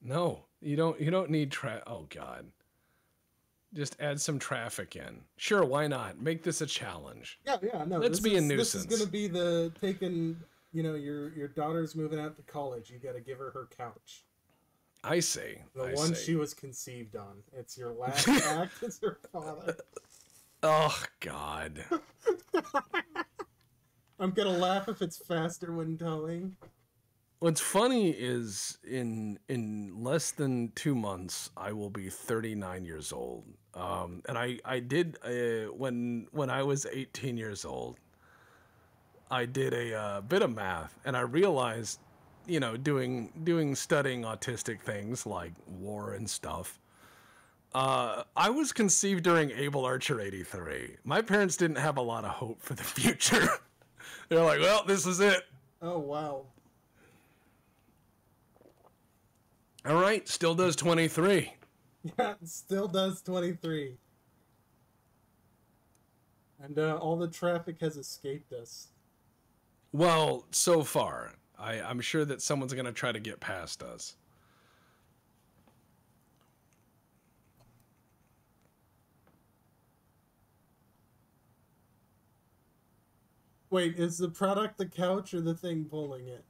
S1: No, you don't. You don't need tra. Oh God. Just add some traffic in. Sure, why not? Make this a challenge.
S2: Yeah, yeah, no.
S1: Let's be a
S2: nuisance. This is gonna be the taking. You know, your your daughter's moving out to college. You got to give her her couch,
S1: I say.
S2: the
S1: I
S2: one
S1: say.
S2: she was conceived on. It's your last act as her father.
S1: Oh God.
S2: I'm gonna laugh if it's faster when towing.
S1: What's funny is in in less than two months I will be 39 years old. Um, and I I did uh, when when I was 18 years old. I did a uh, bit of math, and I realized, you know, doing doing studying autistic things like war and stuff. Uh, I was conceived during Able Archer 83. My parents didn't have a lot of hope for the future. They're like, well, this is it.
S2: Oh wow.
S1: All right, still does 23.
S2: Yeah, still does 23. And uh, all the traffic has escaped us.
S1: Well, so far, I, I'm sure that someone's going to try to get past us.
S2: Wait, is the product the couch or the thing pulling it?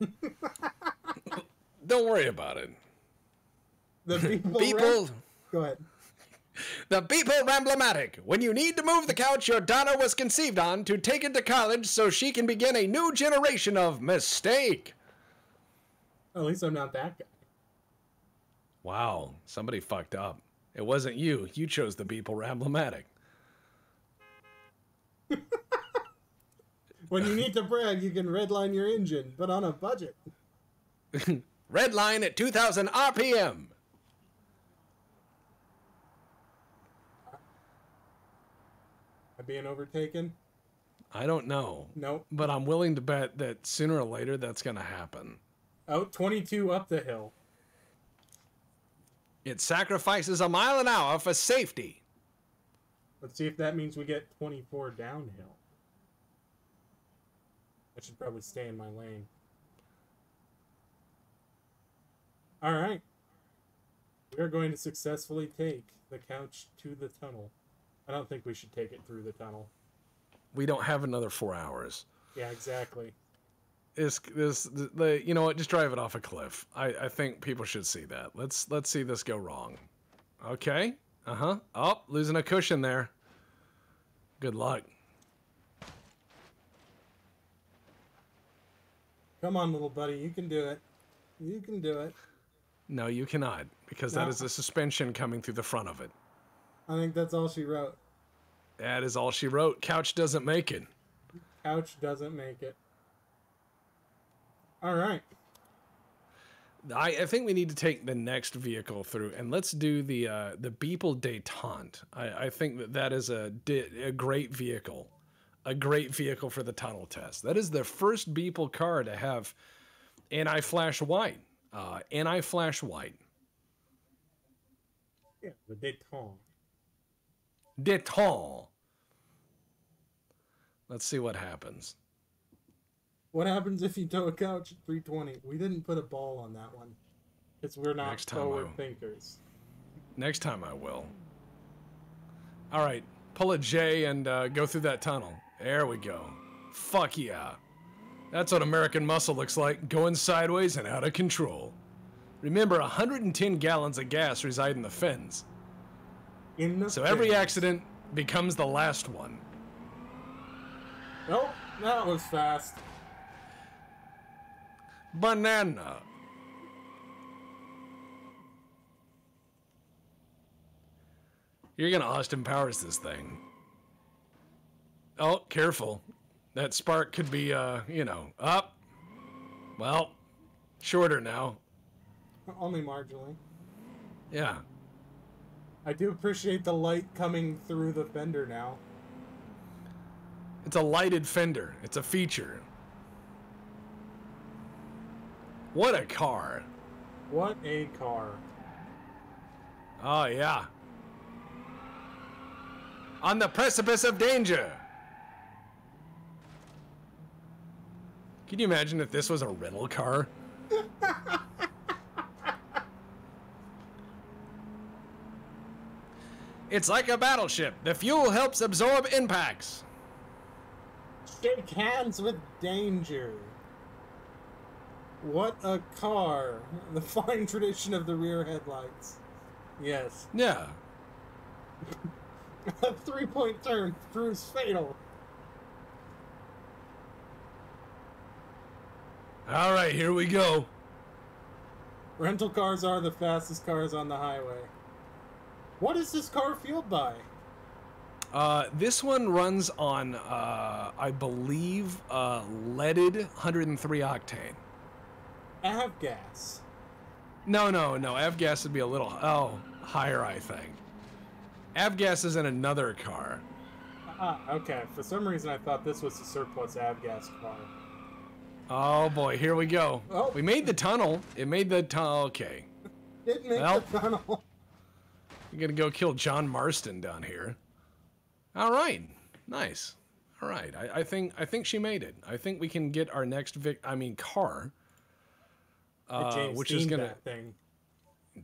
S1: Don't worry about it.
S2: The people.
S1: People,
S2: Go ahead.
S1: the Beeple Ramblomatic. When you need to move the couch your daughter was conceived on to take it to college so she can begin a new generation of mistake.
S2: At least I'm not that guy.
S1: Wow, somebody fucked up. It wasn't you. You chose the Beeple Ramblomatic.
S2: When you need to brag, you can redline your engine, but on a budget.
S1: redline at 2000 RPM.
S2: Am I being overtaken?
S1: I don't know,
S2: Nope.
S1: but I'm willing to bet that sooner or later that's going to happen.
S2: Out 22 up the hill.
S1: It sacrifices a mile an hour for safety.
S2: Let's see if that means we get 24 downhill. I should probably stay in my lane. All right. We are going to successfully take the couch to the tunnel. I don't think we should take it through the tunnel.
S1: We don't have another four hours.
S2: Yeah, exactly.
S1: This, this, the, the you know what? Just drive it off a cliff. I, I think people should see that. Let's, let's see this go wrong. Okay. Uh huh. Oh, losing a cushion there. Good luck.
S2: Come on, little buddy. You can do it. You can do it.
S1: No, you cannot, because that
S2: No.
S1: is a suspension coming through the front of it.
S2: I think that's all she wrote.
S1: That is all she wrote. Couch doesn't make it.
S2: Couch doesn't make it. All right.
S1: I, I think we need to take the next vehicle through, and let's do the uh, the Beeple Detente. I, I think that that is a a great vehicle, a great vehicle for the tunnel test. That is the first Beeple car to have anti-flash white, uh, anti-flash white.
S2: Yeah, the Deton.
S1: Deton. Let's see what happens.
S2: What happens if you tow a couch at 320? We didn't put a ball on that one. Because we're not
S1: Next
S2: forward thinkers.
S1: Next time I will. All right, pull a J and uh, go through that tunnel. There we go. Fuck yeah. That's what American muscle looks like, going sideways and out of control. Remember, 110 gallons of gas reside in the fins,
S2: In the
S1: so every accident becomes the last one.
S2: Oh, that was fast.
S1: Banana. You're gonna Austin Powers this thing. Oh, careful. That spark could be, uh, you know, up. Well, shorter now.
S2: Only marginally.
S1: Yeah.
S2: I do appreciate the light coming through the fender now.
S1: It's a lighted fender. It's a feature. What a car.
S2: What a car.
S1: Oh, yeah. On the precipice of danger. Can you imagine if this was a rental car? it's like a battleship. The fuel helps absorb impacts.
S2: Shake hands with danger. What a car. The fine tradition of the rear headlights. Yes.
S1: Yeah.
S2: A three point turn proves fatal.
S1: All right, here we go.
S2: Rental cars are the fastest cars on the highway. What is this car fueled by?
S1: Uh, this one runs on, uh, I believe, uh, leaded 103 octane.
S2: Avgas.
S1: No, no, no. Avgas would be a little oh higher, I think. Avgas is in another car.
S2: Ah, okay. For some reason, I thought this was a surplus Avgas car.
S1: Oh boy, here we go.
S2: Oh.
S1: We made the tunnel. It made the tunnel. Okay,
S2: Didn't make
S1: Well.
S2: the tunnel.
S1: we're gonna go kill John Marston down here. All right, nice. All right, I, I think I think she made it. I think we can get our next vic. I mean car. Uh, which is gonna
S2: that thing.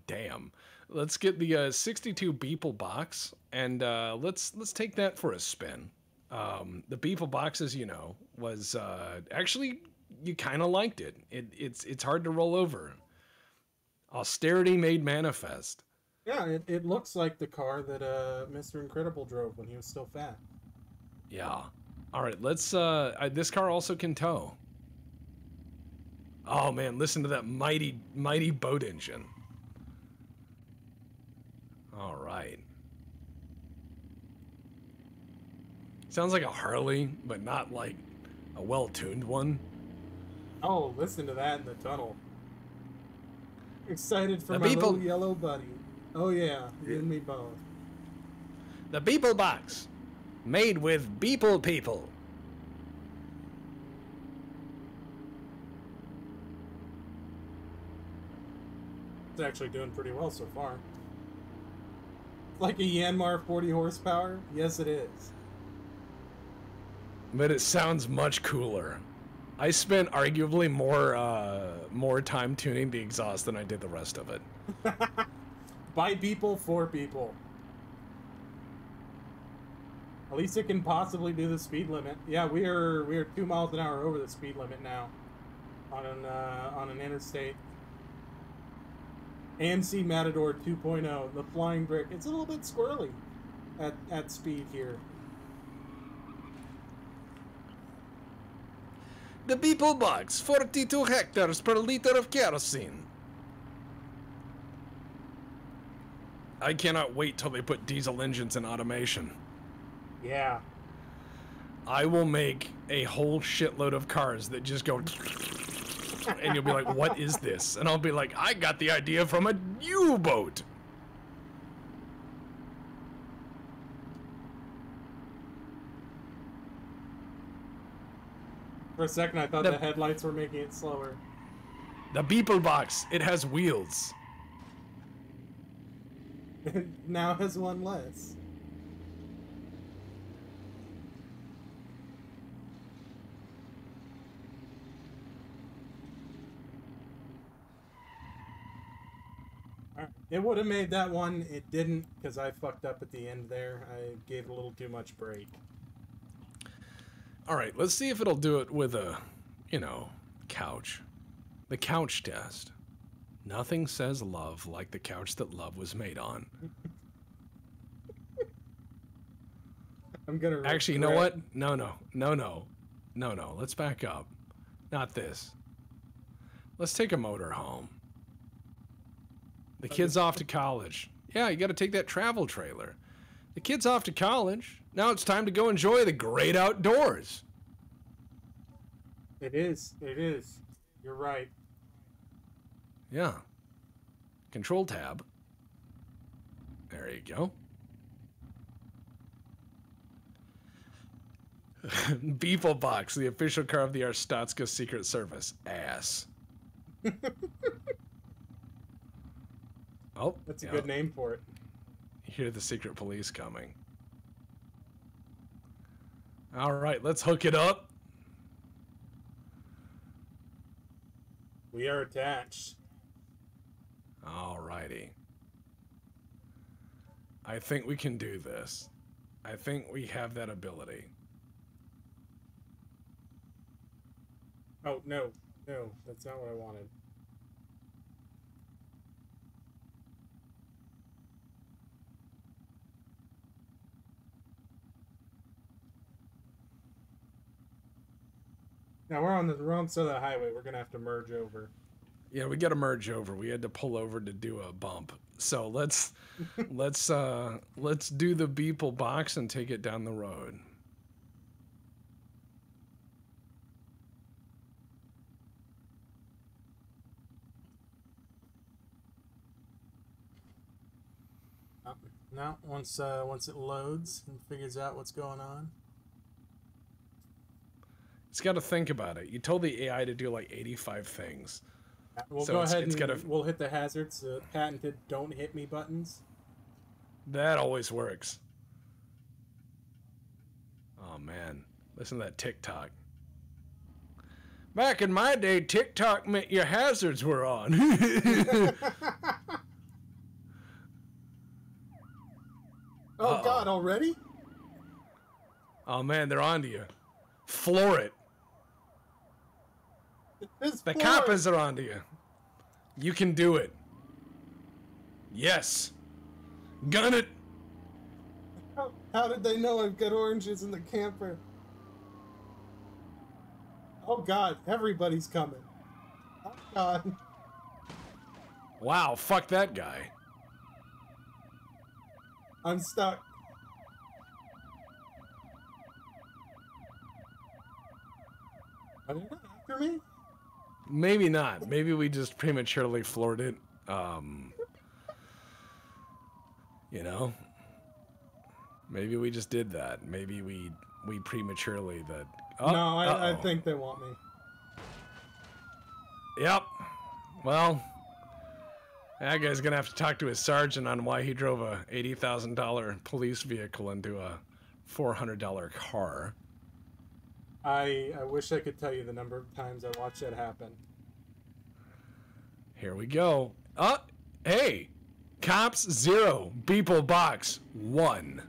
S1: damn. Let's get the uh, 62 Beeple box and uh, let's let's take that for a spin. Um, the Beeple box, as you know, was uh, actually you kind of liked it. it. It's it's hard to roll over. Austerity made manifest.
S2: Yeah, it, it looks like the car that uh, Mr. Incredible drove when he was still fat.
S1: Yeah. All right. Let's. Uh, I, this car also can tow. Oh man, listen to that mighty mighty boat engine. All right. Sounds like a Harley, but not like a well-tuned one.
S2: Oh, listen to that in the tunnel. Excited for
S1: The
S2: my
S1: people-
S2: little yellow buddy. Oh yeah, you and me both.
S1: The Beeple box, made with Beeple people.
S2: It's actually doing pretty well so far. Like a Yanmar 40 horsepower? Yes, it is.
S1: But it sounds much cooler. I spent arguably more uh, more time tuning the exhaust than I did the rest of it.
S2: By people, for people. At least it can possibly do the speed limit. Yeah, we are we are two miles an hour over the speed limit now, on an uh, on an interstate. AMC Matador 2.0, the flying brick. It's a little bit squirrely at at speed here.
S1: The Beeple box, 42 hectares per liter of kerosene. I cannot wait till they put diesel engines in automation.
S2: Yeah.
S1: I will make a whole shitload of cars that just go and you'll be like, "What is this?" And I'll be like, "I got the idea from a U-boat."
S2: For a second, I thought
S1: The-
S2: the headlights were making it slower.
S1: The Beeple box, it has wheels.
S2: It now has one less. It would have made that one. It didn't because I fucked up at the end there. I gave a little too much brake.
S1: All right, let's see if it'll do it with a, you know, couch. The couch test. Nothing says love like the couch that love was made on.
S2: I'm gonna
S1: actually. You know what? No, no, no, no, no, no. Let's back up. Not this. Let's take a motor home. The kid's off to college. Yeah, you got to take that travel trailer. The kid's off to college. Now it's time to go enjoy the great outdoors.
S2: It is. It is. You're right.
S1: Yeah. Control tab. There you go. Beeplebox, the official car of the Arstotzka Secret Service. Ass. oh,
S2: that's a yeah. good name for it.
S1: Hear the secret police coming. All right, let's hook it up.
S2: We are attached.
S1: All righty. I think we can do this. I think we have that ability.
S2: Oh, no. No, that's not what I wanted. Now we're on the wrong side of the highway. We're gonna have to merge over.
S1: Yeah, we got to merge over. We had to pull over to do a bump. So let's let's uh let's do the Beeple box and take it down the road.
S2: Now, once uh, once it loads and figures out what's going on.
S1: It's got to think about it. You told the AI to do like 85 things.
S2: Uh, we'll so go it's, ahead it's and gotta, we'll hit the hazards, the patented "Don't hit me" buttons.
S1: That always works. Oh man, listen to that TikTok. Back in my day, TikTok meant your hazards were on.
S2: oh Uh-oh. God, already?
S1: Oh man, they're on to you. Floor it.
S2: It's
S1: the coppers are onto you. You can do it. Yes. Gun it.
S2: How, how did they know I've got oranges in the camper? Oh god, everybody's coming. Oh god.
S1: Wow, fuck that guy.
S2: I'm stuck. Are they not after me?
S1: Maybe not. Maybe we just prematurely floored it. Um, you know, maybe we just did that. Maybe we we prematurely that.
S2: Oh, no, I, I think they want me.
S1: Yep. Well, that guy's gonna have to talk to his sergeant on why he drove a eighty thousand dollar police vehicle into a four hundred dollar car.
S2: I I wish I could tell you the number of times I watched that happen.
S1: Here we go. Uh, hey, cops zero, people Beeplebox one.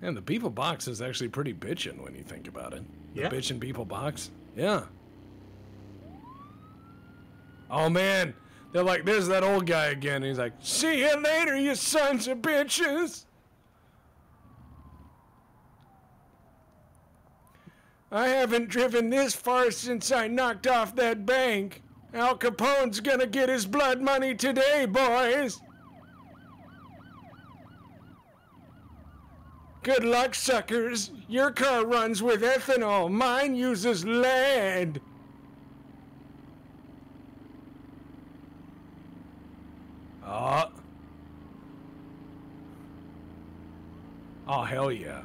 S1: And the people Beeplebox is actually pretty bitchin' when you think about it.
S2: Yeah.
S1: The bitchin' Beeplebox. Yeah. Oh man, they're like, there's that old guy again. he's like, see you later, you sons of bitches. I haven't driven this far since I knocked off that bank. Al Capone's gonna get his blood money today, boys. Good luck, suckers. Your car runs with ethanol. Mine uses lead. Oh. Oh, hell yeah.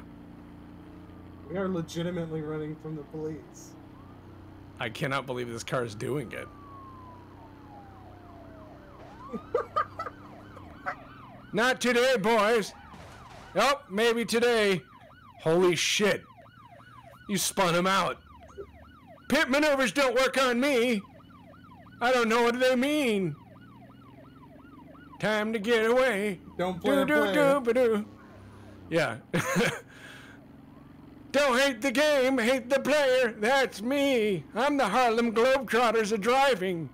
S2: We are legitimately running from the police.
S1: I cannot believe this car is doing it. Not today, boys. Oh, maybe today. Holy shit. You spun him out. Pit maneuvers don't work on me. I don't know what they mean. Time to get away.
S2: Don't play
S1: Do do do do. Yeah. Don't hate the game, hate the player. That's me. I'm the Harlem Globetrotters of driving.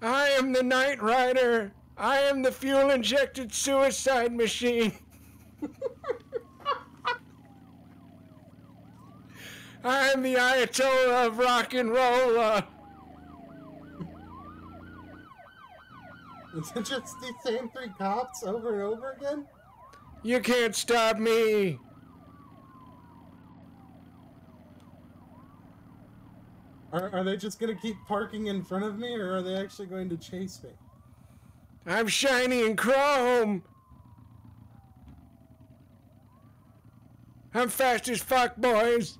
S1: I am the Night Rider. I am the fuel injected suicide machine. I am the Ayatollah of rock and roll. Uh,
S2: Is it just the same three cops over and over again?
S1: you can't stop me.
S2: Are, are they just gonna keep parking in front of me, or are they actually going to chase me?
S1: I'm shiny and chrome. I'm fast as fuck, boys.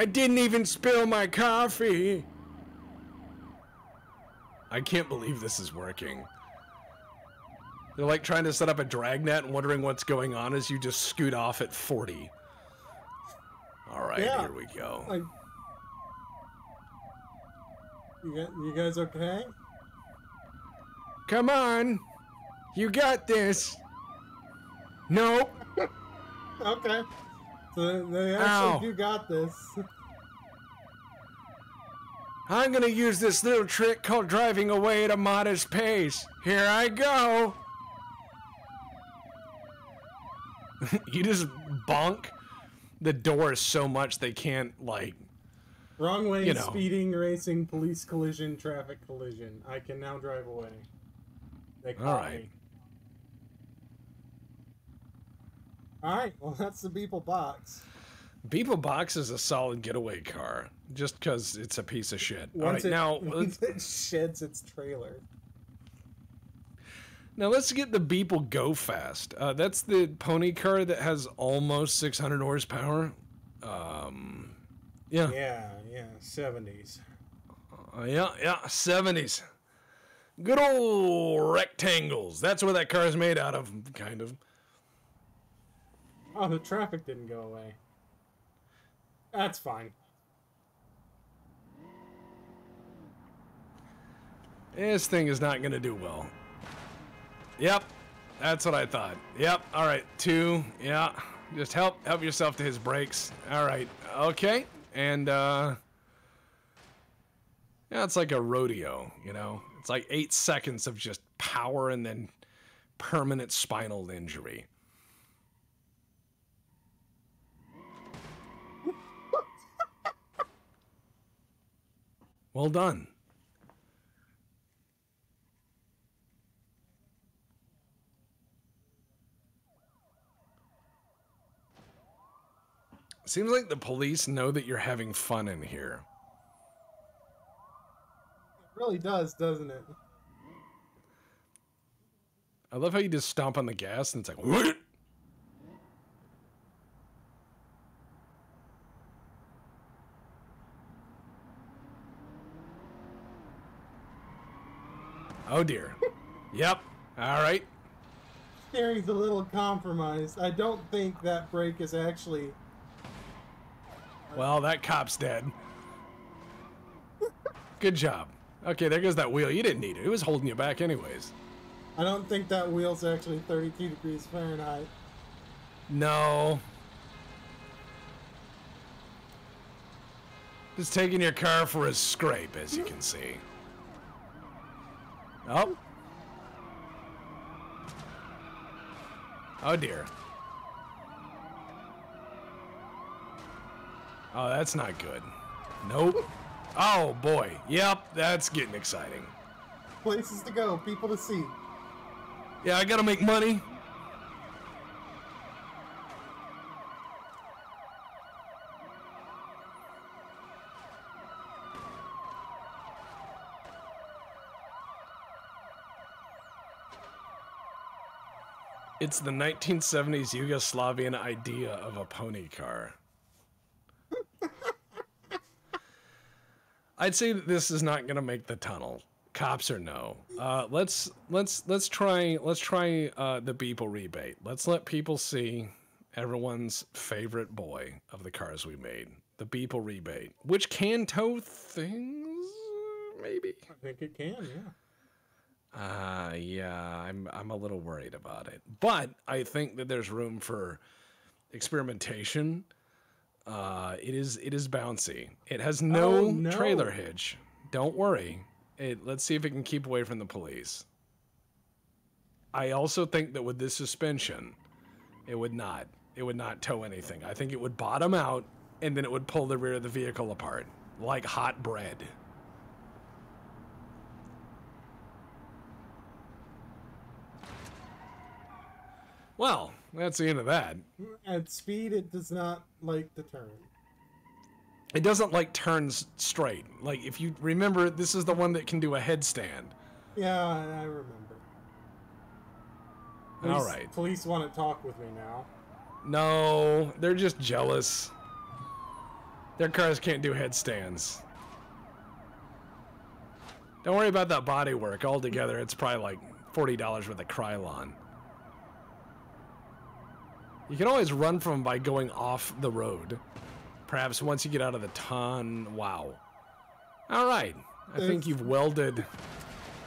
S1: I didn't even spill my coffee. I can't believe this is working. They're like trying to set up a dragnet and wondering what's going on as you just scoot off at 40. All right,
S2: Yeah.
S1: here we go.
S2: Got, you guys okay?
S1: Come on. You got this. Nope.
S2: Okay. So they actually
S1: Ow.
S2: do got this.
S1: I'm gonna use this little trick called driving away at a modest pace. Here I go. you just bonk the door so much they can't like
S2: Wrong way,
S1: You know.
S2: speeding, racing, police collision, traffic collision. I can now drive away. They caught
S1: Alright.
S2: me. Alright, well that's the Beeple box.
S1: Beeple Box is a solid getaway car, just because it's a piece of shit. All
S2: Once
S1: right,
S2: it,
S1: now
S2: once it sheds its trailer.
S1: now let's get the Beeple Go Fast. Uh, that's the pony car that has almost 600 horsepower. Um, yeah,
S2: Yeah, yeah, 70s.
S1: Uh, yeah, yeah, 70s. Good old rectangles. That's what that car is made out of, kind of.
S2: Oh, the traffic didn't go away. That's fine.
S1: This thing is not going to do well. Yep, that's what I thought. Yep, all right, two, yeah. Just help help yourself to his brakes. All right, okay. And, uh, yeah, it's like a rodeo, you know? It's like eight seconds of just power and then permanent spinal injury. Well done. Seems like the police know that you're having fun in here.
S2: It really does, doesn't it?
S1: I love how you just stomp on the gas and it's like, what? Oh dear. Yep. All right.
S2: Steering's a little compromised. I don't think that brake is actually.
S1: Well, that cop's dead. Good job. Okay, there goes that wheel. You didn't need it. It was holding you back anyways.
S2: I don't think that wheel's actually 32 degrees Fahrenheit.
S1: No. Just taking your car for a scrape, as you can see. Oh. Oh dear. Oh, that's not good. Nope. Oh boy. Yep, that's getting exciting.
S2: Places to go, people to see.
S1: Yeah, I gotta make money. It's the 1970s Yugoslavian idea of a pony car. I'd say that this is not going to make the tunnel. Cops or no. Uh, let's let's let's try let's try uh, the Beeple rebate. Let's let people see everyone's favorite boy of the cars we made, the Beeple rebate, which can tow things, maybe.
S2: I think it can, yeah.
S1: Uh, yeah, I'm I'm a little worried about it, but I think that there's room for experimentation. Uh, it is it is bouncy. It has no,
S2: Oh, no.
S1: trailer hitch. Don't worry. It, let's see if it can keep away from the police. I also think that with this suspension, it would not. It would not tow anything. I think it would bottom out and then it would pull the rear of the vehicle apart like hot bread. Well, that's the end of that.
S2: At speed, it does not like to turn.
S1: It doesn't like turns straight. Like if you remember, this is the one that can do a headstand.
S2: Yeah, I remember.
S1: All
S2: Police-
S1: right.
S2: Police want to talk with me now.
S1: No, they're just jealous. Their cars can't do headstands. Don't worry about that body work. Altogether, it's probably like forty dollars worth of Krylon. You can always run from by going off the road. Perhaps once you get out of the ton. Wow. All right. I uh,
S2: think
S1: you've welded.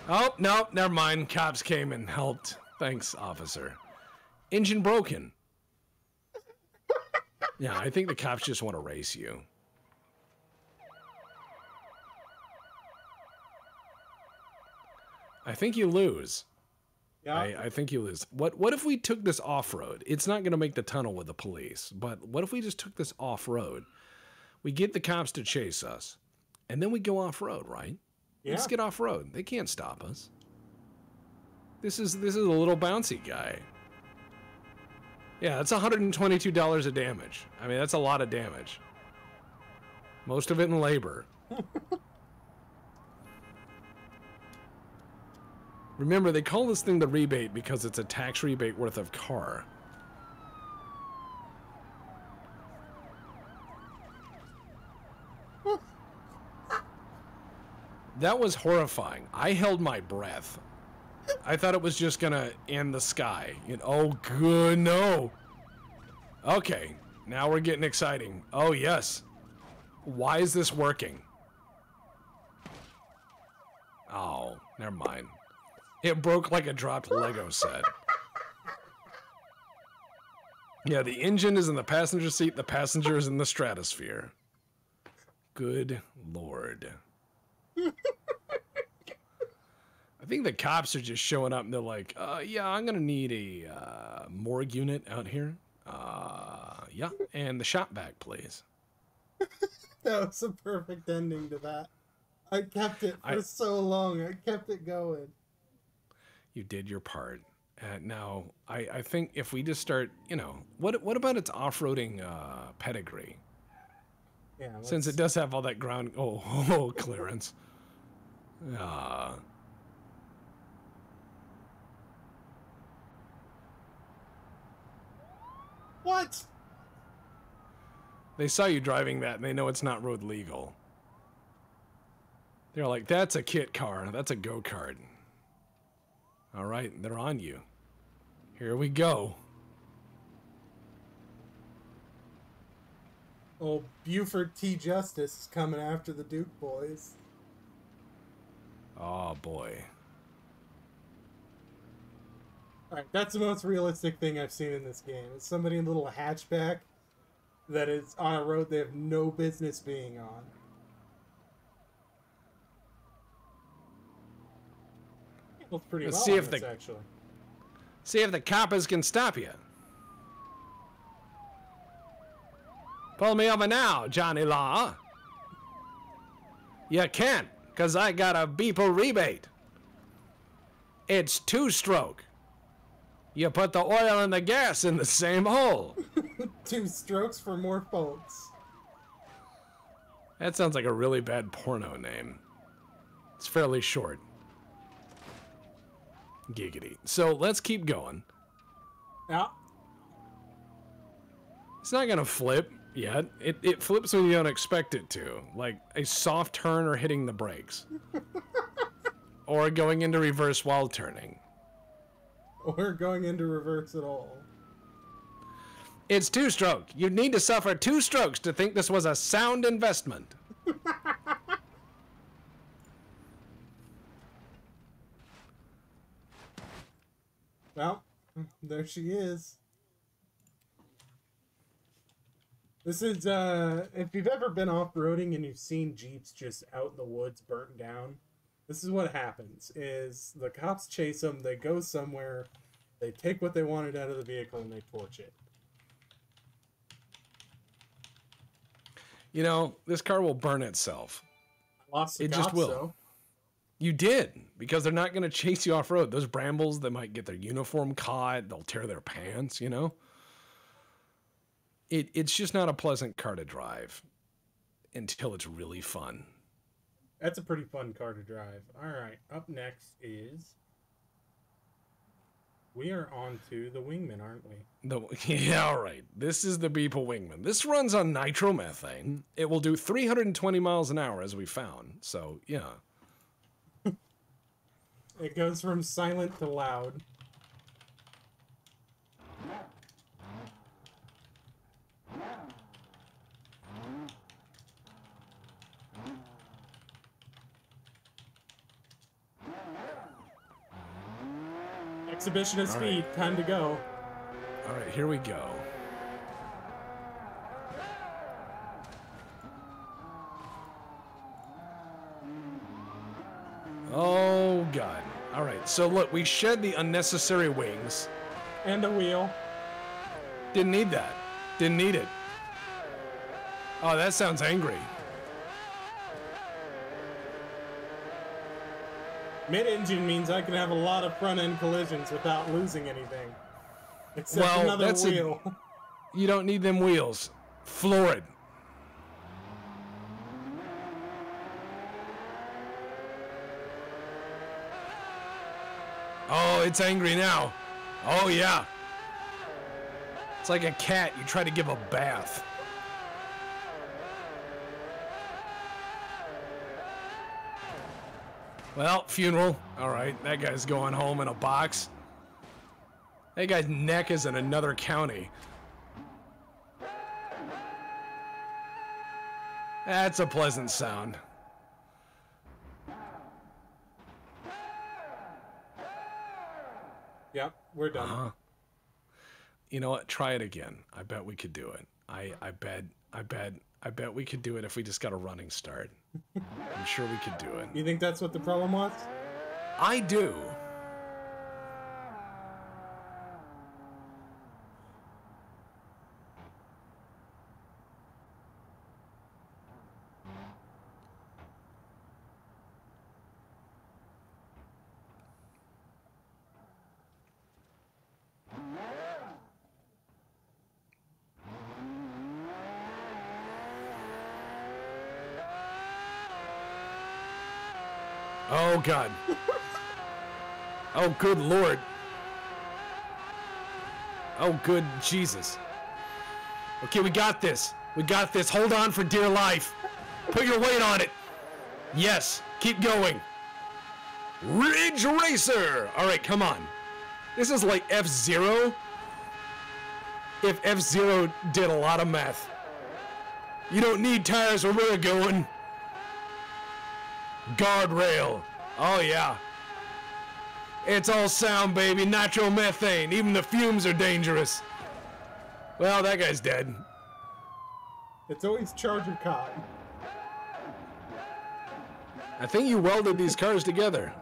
S1: Oh no, never mind. Cops came and helped. Thanks, officer. Engine broken. Yeah, I think the cops just want to race you. I think you lose.
S2: Yeah.
S1: I, I think you lose. What what if we took this off road? It's not going to make the tunnel with the police, but what if we just took this off road? We get the cops to chase us, and then we go off road, right?
S2: yeah.
S1: Let's get off road. They can't stop us. This is this is a little bouncy guy. Yeah, that's $122 of damage. I mean, that's a lot of damage. Most of it in labor. Remember, they call this thing the rebate because it's a tax rebate worth of car. That was horrifying. I held my breath. I thought it was just gonna end the sky. Oh, good, no. Okay, now we're getting exciting. Oh, yes. Why is this working? Oh, never mind. It broke like a dropped Lego set. Yeah, the engine is in the passenger seat, the passenger is in the stratosphere. Good lord. I think the cops are just showing up and they're like, uh, yeah, I'm going to need a uh, morgue unit out here. Uh, yeah, and the shop vac, please.
S2: That was a perfect ending to that. I kept it for
S1: I-
S2: so long. I kept it going.
S1: You did your part. Uh, now, I, I think if we just start, you know, what what about its off-roading uh, pedigree?
S2: Yeah.
S1: Since it does have all that ground, oh, oh clearance. Uh,
S2: What?
S1: they saw you driving that and they know it's not road legal. They're like, that's a kit car. That's a go kart. All right, they're on you. Here we go.
S2: Oh, Buford T. Justice is coming after the Duke boys.
S1: Oh boy.
S2: Alright, that's the most realistic thing I've seen in this game. It's somebody in a little hatchback that is on a road they have no business being on. Pretty
S1: Let's
S2: well
S1: see if
S2: this,
S1: the-
S2: actually.
S1: See if the coppers can stop you. Pull me over now, Johnny Law. You can't, because I got a beeple rebate. It's two stroke. You put the oil and the gas in the same hole.
S2: Two strokes for more folks.
S1: That sounds like a really bad porno name. It's fairly short. Giggity. So let's keep going.
S2: Yeah.
S1: It's not gonna flip yet. It it flips when you don't expect it to, like a soft turn or hitting the brakes, or going into reverse while turning.
S2: Or going into reverse at all.
S1: It's two stroke. You need to suffer two strokes to think this was a sound investment.
S2: Well, there she is. This is uh if you've ever been off-roading and you've seen Jeeps just out in the woods burnt down, this is what happens is the cops chase them, they go somewhere, they take what they wanted out of the vehicle and they torch it.
S1: You know, this car will burn itself.
S2: Lost the
S1: It just will.
S2: though.
S1: You did because they're not going to chase you off road. Those brambles, they might get their uniform caught. They'll tear their pants. You know. It it's just not a pleasant car to drive until it's really fun.
S2: That's a pretty fun car to drive. All right, up next is we are on to the Wingman, aren't we?
S1: The, yeah, all right. This is the Beeple Wingman. This runs on nitromethane. It will do 320 miles an hour, as we found. So, yeah.
S2: It goes from silent to loud. Exhibition of speed, time to go.
S1: All right, here we go. So look, we shed the unnecessary wings.
S2: And a wheel.
S1: Didn't need that. Didn't need it. Oh, that sounds angry.
S2: Mid-engine means I can have a lot of front-end collisions without losing anything. Except
S1: Well,
S2: another
S1: that's a- You don't need them wheels. Floor it. It's angry now. Oh, yeah. It's like a cat you try to give a bath. Well, funeral. All right, that guy's going home in a box. That guy's neck is in another county. That's a pleasant sound.
S2: Yep, we're done.
S1: Uh-huh. You know what? Try it again. I bet we could do it. I, I bet, I bet, I bet we could do it if we just got a running start. I'm sure we could do it.
S2: You think that's what the problem was?
S1: I do. Oh God. Oh good Lord. Oh good Jesus. Okay, we got this. We got this. Hold on for dear life. Put your weight on it. Yes, keep going. Ridge Racer. All right, come on. This is like F Zero. If F Zero did a lot of meth. You don't need tires where we're going. Guardrail. Oh, yeah. It's all sound, baby. Nitromethane. Even the fumes are dangerous. Well, that guy's dead.
S2: It's always Charger Cop.
S1: I think you welded these cars together.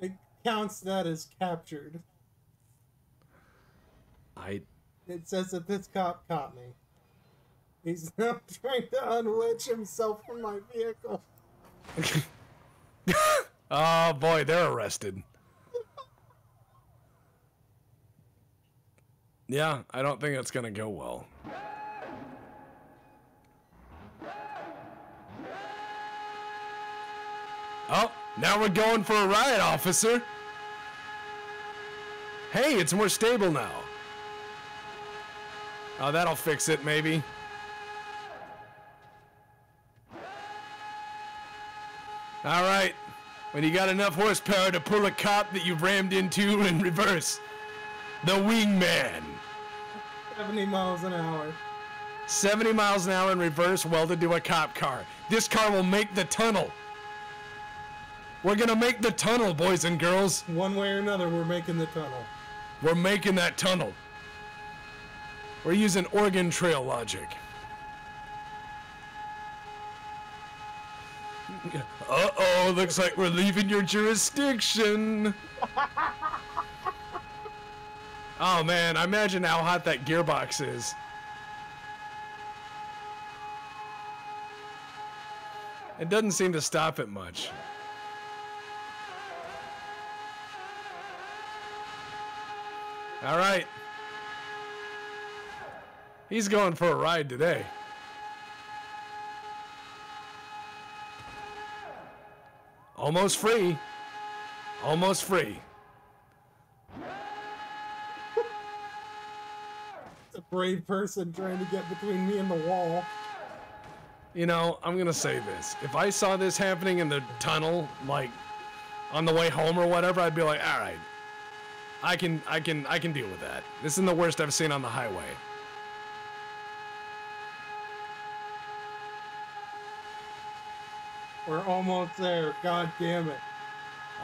S2: It counts that as captured.
S1: I.
S2: It says that this cop caught me. He's now trying to unwitch himself from my vehicle.
S1: Oh, boy, they're arrested. Yeah, I don't think it's to go well. Oh, now we're going for a ride, officer. Hey, it's more stable now. Oh, that'll fix it, maybe. All right. When you got enough horsepower to pull a cop that you've rammed into in reverse, the wingman.
S2: 70 miles an hour.
S1: 70 miles an hour in reverse welded to a cop car. This car will make the tunnel. We're gonna make the tunnel, boys and girls.
S2: One way or another, we're making the tunnel.
S1: We're making that tunnel. We're using Oregon Trail logic. Uh oh, looks like we're leaving your jurisdiction. oh man, I imagine how hot that gearbox is. It doesn't seem to stop it much. All right. He's going for a ride today. Almost free. Almost free.
S2: It's a brave person trying to get between me and the wall.
S1: You know, I'm gonna say this. If I saw this happening in the tunnel, like on the way home or whatever, I'd be like, all right, I can, I can, I can deal with that. This isn't the worst I've seen on the highway.
S2: We're almost there. God damn it.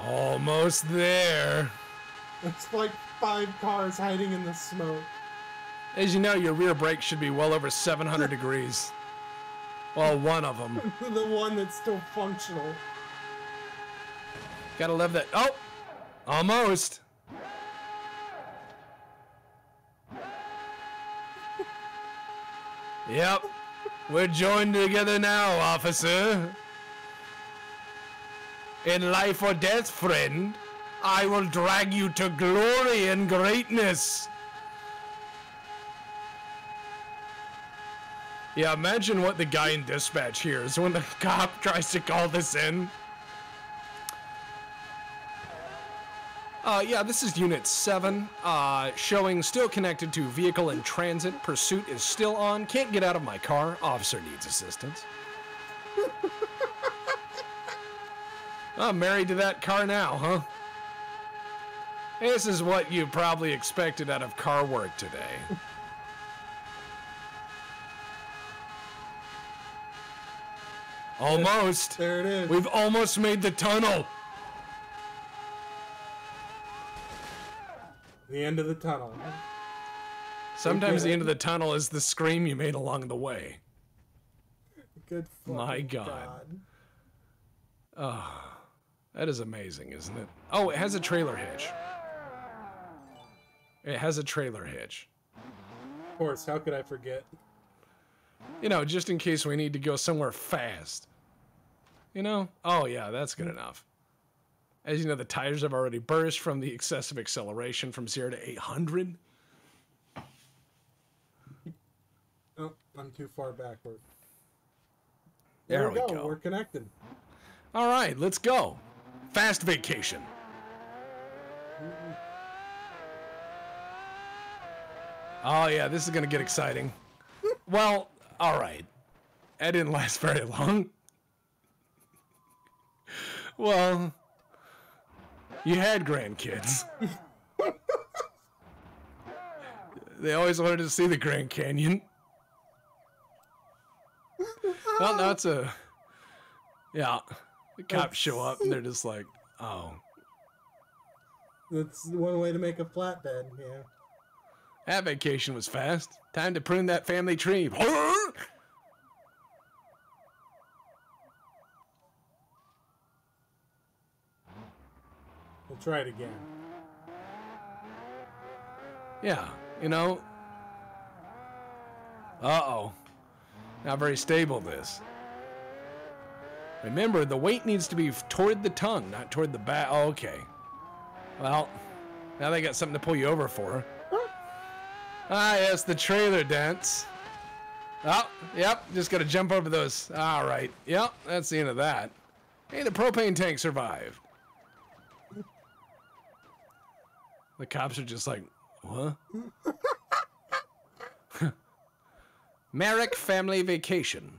S1: Almost there.
S2: It's like five cars hiding in the smoke.
S1: As you know, your rear brake should be well over 700 degrees. Well, one of them.
S2: the one that's still functional.
S1: Gotta love that. Oh! Almost. Yep. We're joined together now, officer. In life or death, friend, I will drag you to glory and greatness. Yeah, imagine what the guy in dispatch hears when the cop tries to call this in. Uh, yeah, this is Unit 7, uh, showing still connected to vehicle in transit. Pursuit is still on. Can't get out of my car. Officer needs assistance. I'm married to that car now, huh? This is what you probably expected out of car work today. Almost.
S2: There it is.
S1: We've almost made the tunnel.
S2: The end of the tunnel.
S1: Sometimes the end of the tunnel is the scream you made along the way.
S2: Good
S1: My
S2: fucking
S1: God. Ah. That is amazing, isn't it? Oh, it has a trailer hitch. It has a trailer hitch.
S2: Of course, how could I forget?
S1: You know, just in case we need to go somewhere fast. You know? Oh, yeah, that's good enough. As you know, the tires have already burst from the excessive acceleration from 0 to 800.
S2: Oh, I'm too far backward.
S1: There
S2: There,
S1: we
S2: go.
S1: go.
S2: We're connected.
S1: All right, let's go. Fast vacation. Oh, yeah, this is going to get exciting. Well, all right. That didn't last very long. Well, you had grandkids. they always wanted to see the Grand Canyon. Well, that's a. Yeah. The cops show up and they're just like, oh,
S2: That's one way to make a flatbed. Yeah.
S1: that vacation was fast. Time to prune that family tree.
S2: We'll try it again.
S1: Yeah, you know. Uh oh. Not very stable, this. Remember, the weight needs to be toward the tongue, not toward the back. Oh, okay. Well, now they got something to pull you over for. Ah, yes, the trailer dents. Oh, yep, just gotta jump over those. All right, yep, that's the end of that. Hey, the propane tank survived. The cops are just like, what? Merrick Family Vacation.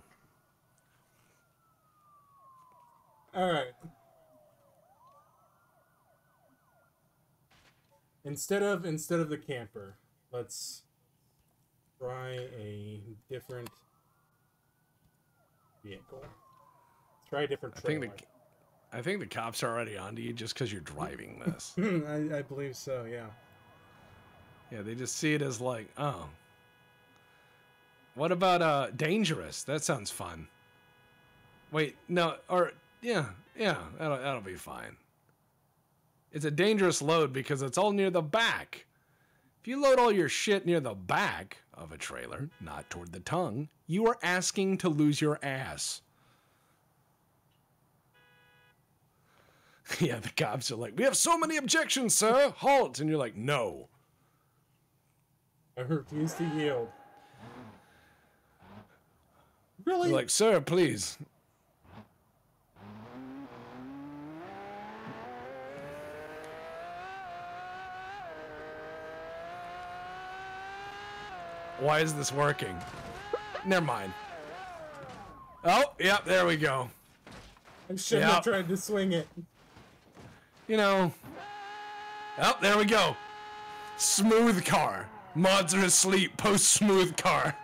S2: All right. Instead of instead of the camper, let's try a different vehicle. Let's try a different
S1: I think the I think the cops are already onto you just because you're driving this.
S2: I, I believe so. Yeah.
S1: yeah, they just see it as like, oh. What about uh dangerous? That sounds fun. Wait, no, or yeah, yeah, that'll that'll be fine. It's a dangerous load because it's all near the back. If you load all your shit near the back of a trailer, not toward the tongue, you are asking to lose your ass. yeah, the cops are like, "We have so many objections, sir. Halt!" And you're like, "No."
S2: I refuse to yield. Really?
S1: You're like, "Sir, please." Why is this working? Never mind. Oh, yep, there we go.
S2: I shouldn't
S1: yeah.
S2: have tried to swing it.
S1: You know. Oh, there we go. Smooth car. Mods are asleep. Post smooth car.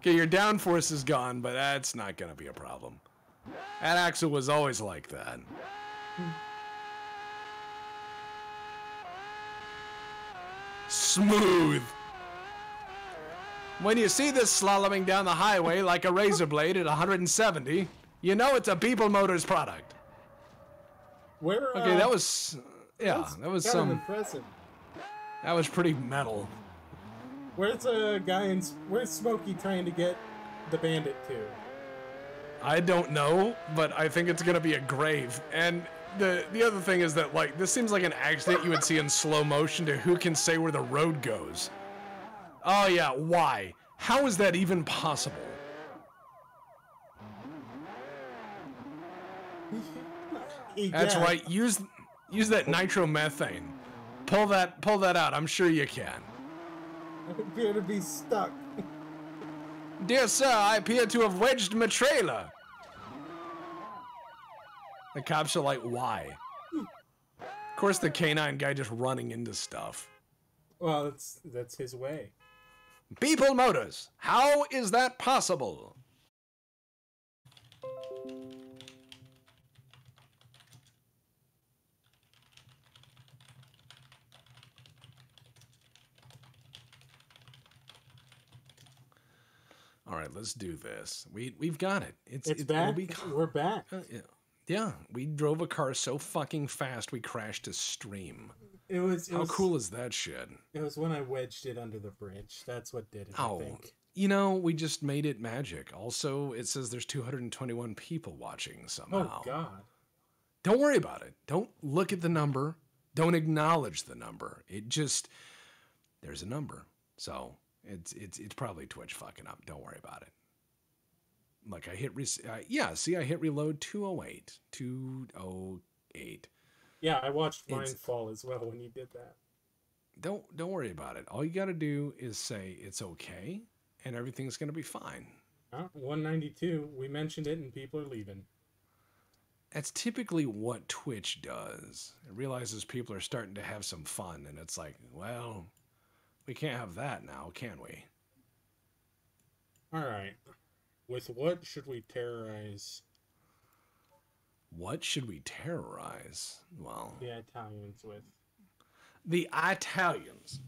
S1: Okay, your downforce is gone, but that's not gonna be a problem. That axle was always like that. Hmm. Smooth. When you see this slaloming down the highway like a razor blade at 170, you know it's a Beeple Motors product.
S2: Where?
S1: Okay,
S2: uh,
S1: that was yeah, that was
S2: kind of
S1: some
S2: impressive.
S1: that was pretty metal.
S2: Where's a guy in? Where's Smokey trying to get the bandit to?
S1: I don't know, but I think it's gonna be a grave. And the the other thing is that like this seems like an accident you would see in slow motion to who can say where the road goes. Oh yeah, why? How is that even possible? That's right. Use use that nitromethane. Pull that pull that out. I'm sure you can.
S2: I appear to be stuck.
S1: Dear sir, I appear to have wedged my trailer. The cops are like, why? Of course, the canine guy just running into stuff.
S2: Well, that's that's his way.
S1: Beeple Motors, how is that possible? All right, let's do this. We we've got it. It's
S2: It's
S1: it-
S2: back.
S1: be-
S2: We're back.
S1: Uh, yeah. Yeah, we drove a car so fucking fast we crashed a stream.
S2: It was. It
S1: How
S2: was,
S1: cool is that shit?
S2: It was when I wedged it under the bridge. That's what did it.
S1: Oh,
S2: I think.
S1: you know, we just made it magic. Also, it says there's 221 people watching somehow.
S2: Oh God.
S1: Don't worry about it. Don't look at the number. Don't acknowledge the number. It just there's a number. So it's it's it's probably Twitch fucking up. Don't worry about it. Like I hit, re- uh, yeah. See, I hit reload 208, 208.
S2: Yeah, I watched mine
S1: It's-
S2: fall as well when you did that.
S1: Don't don't worry about it. All you got to do is say it's okay, and everything's gonna be fine.
S2: Huh? 192. We mentioned it, and people are leaving.
S1: That's typically what Twitch does. It realizes people are starting to have some fun, and it's like, well, we can't have that now, can we?
S2: All right. With what should we terrorize
S1: What should we terrorize? Well,
S2: the Italians with?
S1: the Italians.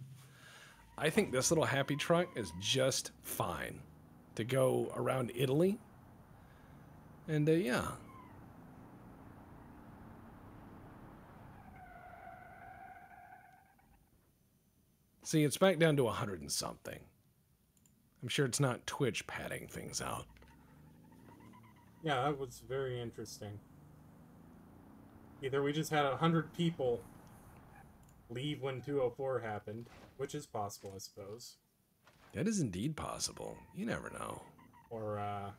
S1: I think this little happy truck is just fine to go around Italy. And uh, yeah. See, it's back down to 100 and something. I'm sure it's not Twitch padding things out.
S2: Yeah, that was very interesting. Either we just had a hundred people leave when 204 happened, which is possible, I suppose,
S1: That is indeed possible. You never know.
S2: or uh,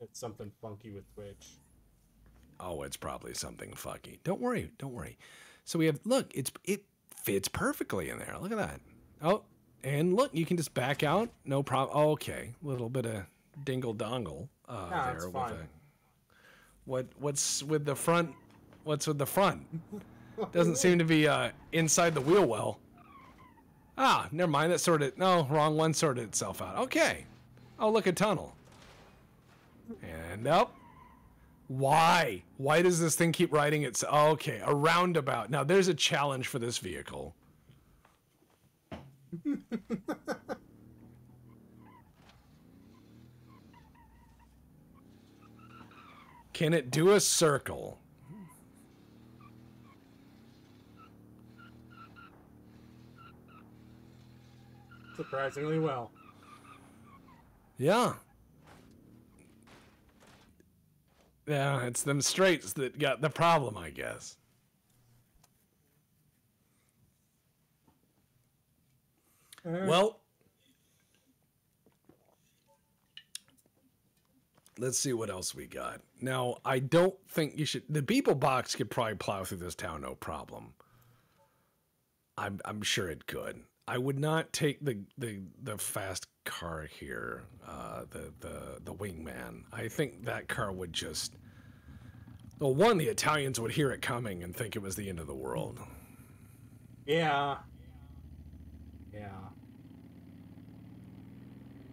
S2: it's something funky with Twitch.
S1: Oh, it's probably something funky. Don't worry, don't worry. So we have look, it's it fits perfectly in there. Look at that. Oh, And look, you can just back out, no problem. Oh, okay, little bit of dingle dongle uh,
S2: Nah,
S1: there
S2: it's
S1: with
S2: fine.
S1: a. What what's with the front? What's with the front? Doesn't seem to be uh, inside the wheel well. Ah, never mind. That sorted. No, wrong one sorted itself out. Okay. Oh, look, a tunnel. And up. Why? Why does this thing keep riding its? Okay, a roundabout. Now there's a challenge for this vehicle. Can it do a circle?
S2: Surprisingly well.
S1: Yeah. Yeah, it's them straights that got the problem, I guess. Well, let's see what else we got. Now, I don't think you should. The Beeple box could probably plow through this town no problem. I'm I'm sure it could. I would not take the the the fast car here, uh, the the the wingman. I think that car would just. Well, one, the Italians would hear it coming and think it was the end of the world.
S2: Yeah. Yeah.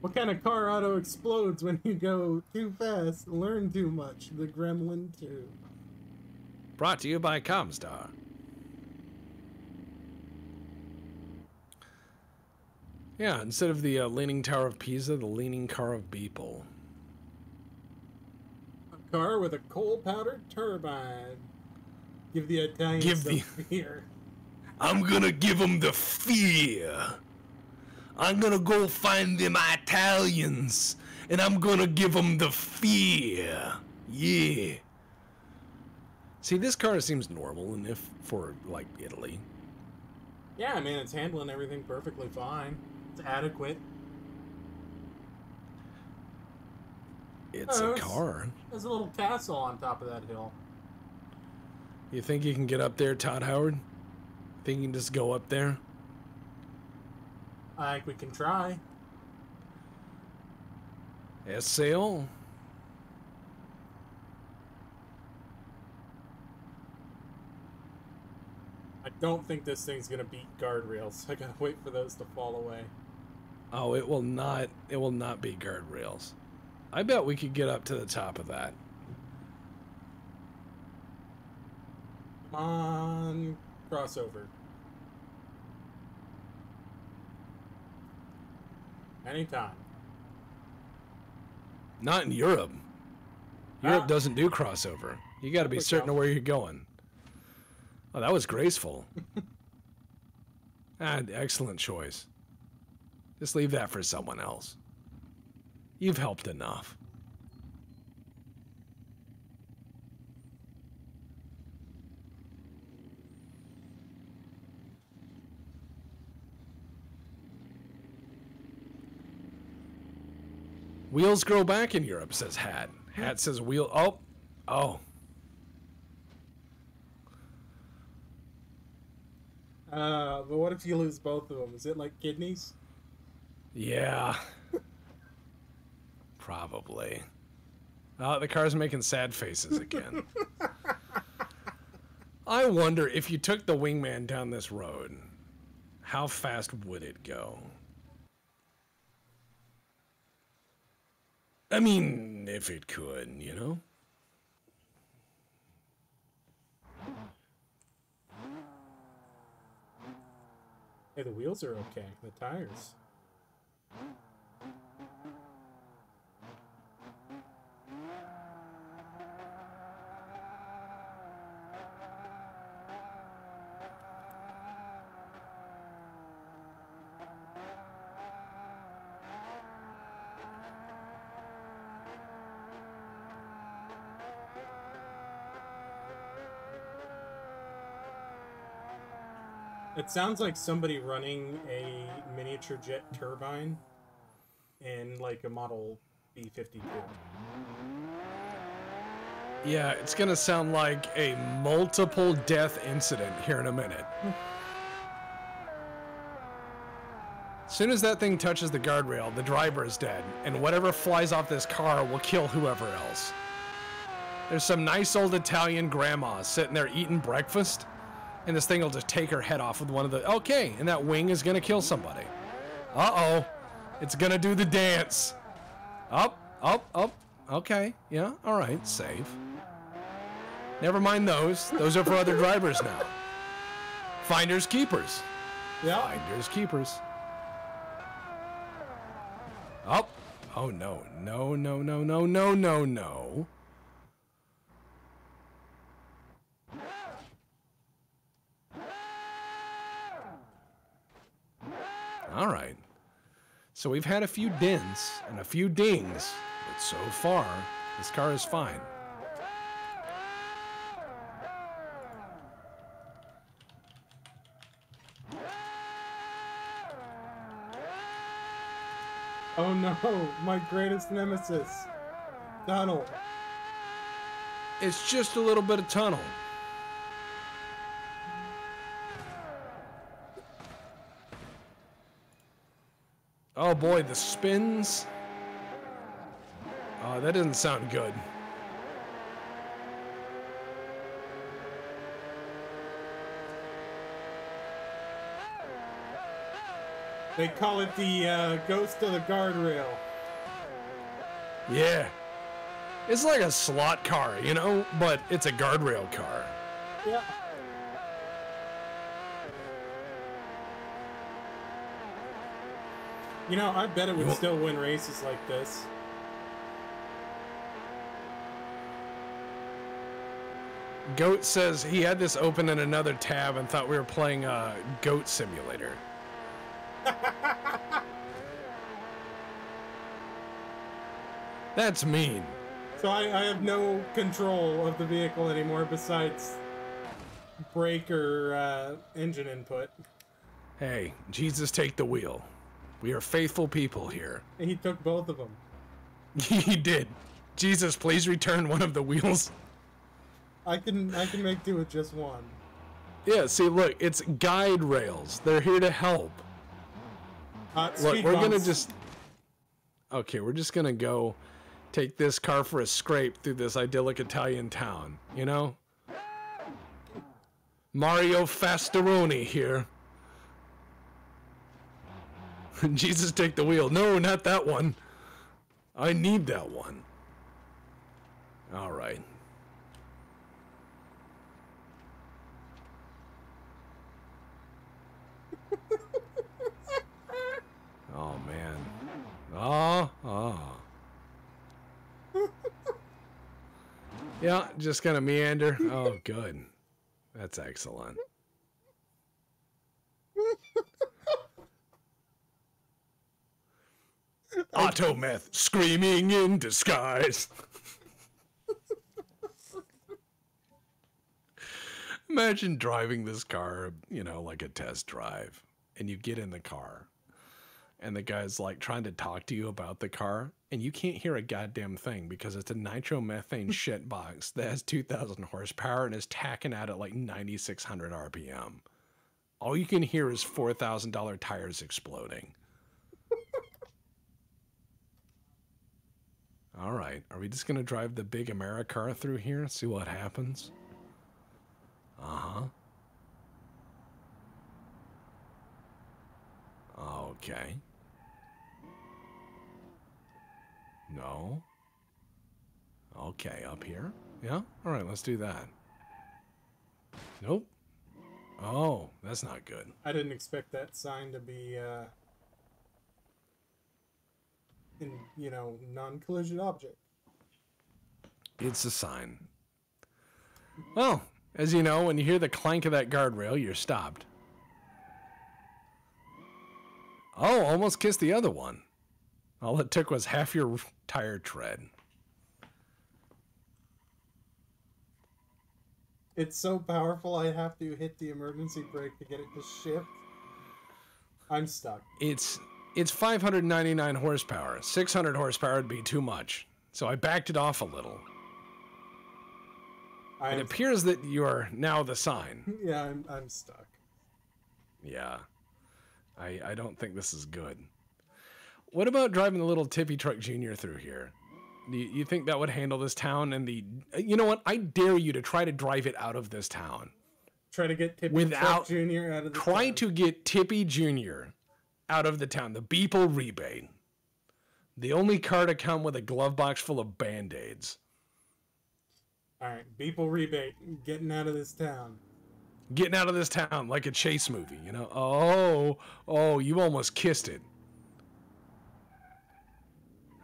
S2: What kind of car auto explodes when you go too fast, learn too much? The Gremlin 2.
S1: Brought to you by Comstar. Yeah, instead of the uh, Leaning Tower of Pisa, the Leaning Car of Beeple.
S2: A car with a coal powdered turbine. Give the Italians
S1: Give the-
S2: fear.
S1: I'm gonna give them the fear. I'm gonna go find them Italians, and I'm gonna give them the fear. Yeah. See, this car seems normal enough for, like, Italy.
S2: Yeah, I mean, it's handling everything perfectly fine. It's adequate.
S1: It's
S2: Oh,
S1: a car.
S2: There's a little castle on top of that hill.
S1: You think you can get up there, Todd Howard? Think you can just go up there?
S2: I think we can try.
S1: SAO?
S2: I don't think this thing's gonna beat guardrails. I gotta wait for those to fall away.
S1: Oh, it will not. It will not be guardrails. I bet we could get up to the top of that.
S2: Come on, crossover. Anytime.
S1: Not in Europe. Europe
S2: Ah.
S1: doesn't do crossover. You got to be certain
S2: out.
S1: of where you're going. Oh, that was graceful. ah, excellent choice. Just leave that for someone else. You've helped enough. Wheels grow back in Europe, says Hat. Hat says wheel. Oh, oh.
S2: Uh, but what if you lose both of them? Is it like kidneys?
S1: Yeah. Probably. Oh, the car's making sad faces again. I wonder if you took the wingman down this road, how fast would it go? I mean, if it could, you know?
S2: Hey, the wheels are okay. The tires. It sounds like somebody running a miniature jet turbine in like a Model B 52.
S1: Yeah, it's gonna sound like a multiple death incident here in a minute. As soon as that thing touches the guardrail, the driver is dead, and whatever flies off this car will kill whoever else. There's some nice old Italian grandma sitting there eating breakfast, and this thing will just take her head off with one of the. Okay, and that wing is gonna kill somebody. Uh oh. It's gonna do the dance. Up, up, up. Okay, yeah, alright, safe. Never mind those. Those are for other drivers now. Finders keepers.
S2: Yeah.
S1: Finders keepers. Up. Oh no, no, no, no, no, no, no, no. All right. So we've had a few dents and a few dings, but so far, this car is fine.
S2: Oh no, my greatest nemesis. Tunnel.
S1: It's just a little bit of tunnel. Oh boy, the spins. Oh, that doesn't sound good.
S2: They call it the uh, ghost of the guardrail.
S1: Yeah. It's like a slot car, you know, but it's a guardrail car.
S2: Yeah. You know, I bet it would still win races like this.
S1: Goat says he had this open in another tab and thought we were playing a Goat Simulator. That's mean.
S2: So I, I have no control of the vehicle anymore besides brake or uh, engine input.
S1: Hey, Jesus, take the wheel. We are faithful people here.
S2: And he took both of them.
S1: he did. Jesus, please return one of the wheels.
S2: I can I can make do with just one.
S1: Yeah, see, look, it's guide rails. They're here to help.
S2: Uh,
S1: Look, we're gonna just. Okay, we're just gonna go take this car for a scrape through this idyllic Italian town, you know? Mario Fastaroni here. Jesus, take the wheel. No, not that one. I need that one. All right. Oh man. Oh, oh. yeah, just gonna meander. Oh, good. That's excellent. Autometh screaming in disguise. Imagine driving this car, you know, like a test drive, and you get in the car, and the guy's like trying to talk to you about the car, and you can't hear a goddamn thing because it's a nitromethane shit box that has 2,000 horsepower and is tacking out at like 9,600 RPM. All you can hear is $4,000 tires exploding. All right, are we just gonna drive the big Americar through here? And see what happens? Uh huh. Okay. No. Okay, up here? Yeah? All right, let's do that. Nope. Oh, that's not good.
S2: I didn't expect that sign to be uh in you know, non-collision object.
S1: It's a sign. Well, as you know, when you hear the clank of that guardrail, you're stopped. Oh, almost kissed the other one. All it took was half your tire tread.
S2: It's so powerful I have to hit the emergency brake to get it to shift. I'm stuck.
S1: It's it's 599 horsepower. 600 horsepower would be too much. So I backed it off a little. It
S2: I'm
S1: appears that you are now the sign.
S2: yeah, I'm I'm stuck.
S1: Yeah. I, I don't think this is good. What about driving the little Tippy Truck Junior through here? Do you, you think that would handle this town? And the, you know what? I dare you to try to drive it out of this town.
S2: Try to get Tippy
S1: Without
S2: Truck Junior out of the
S1: Try
S2: town.
S1: to get Tippy Junior out of the town. The Beeple rebate. The only car to come with a glove box full of band aids.
S2: All right, Beeple rebate, getting out of this town.
S1: Getting out of this town like a chase movie, you know? Oh, oh, you almost kissed it.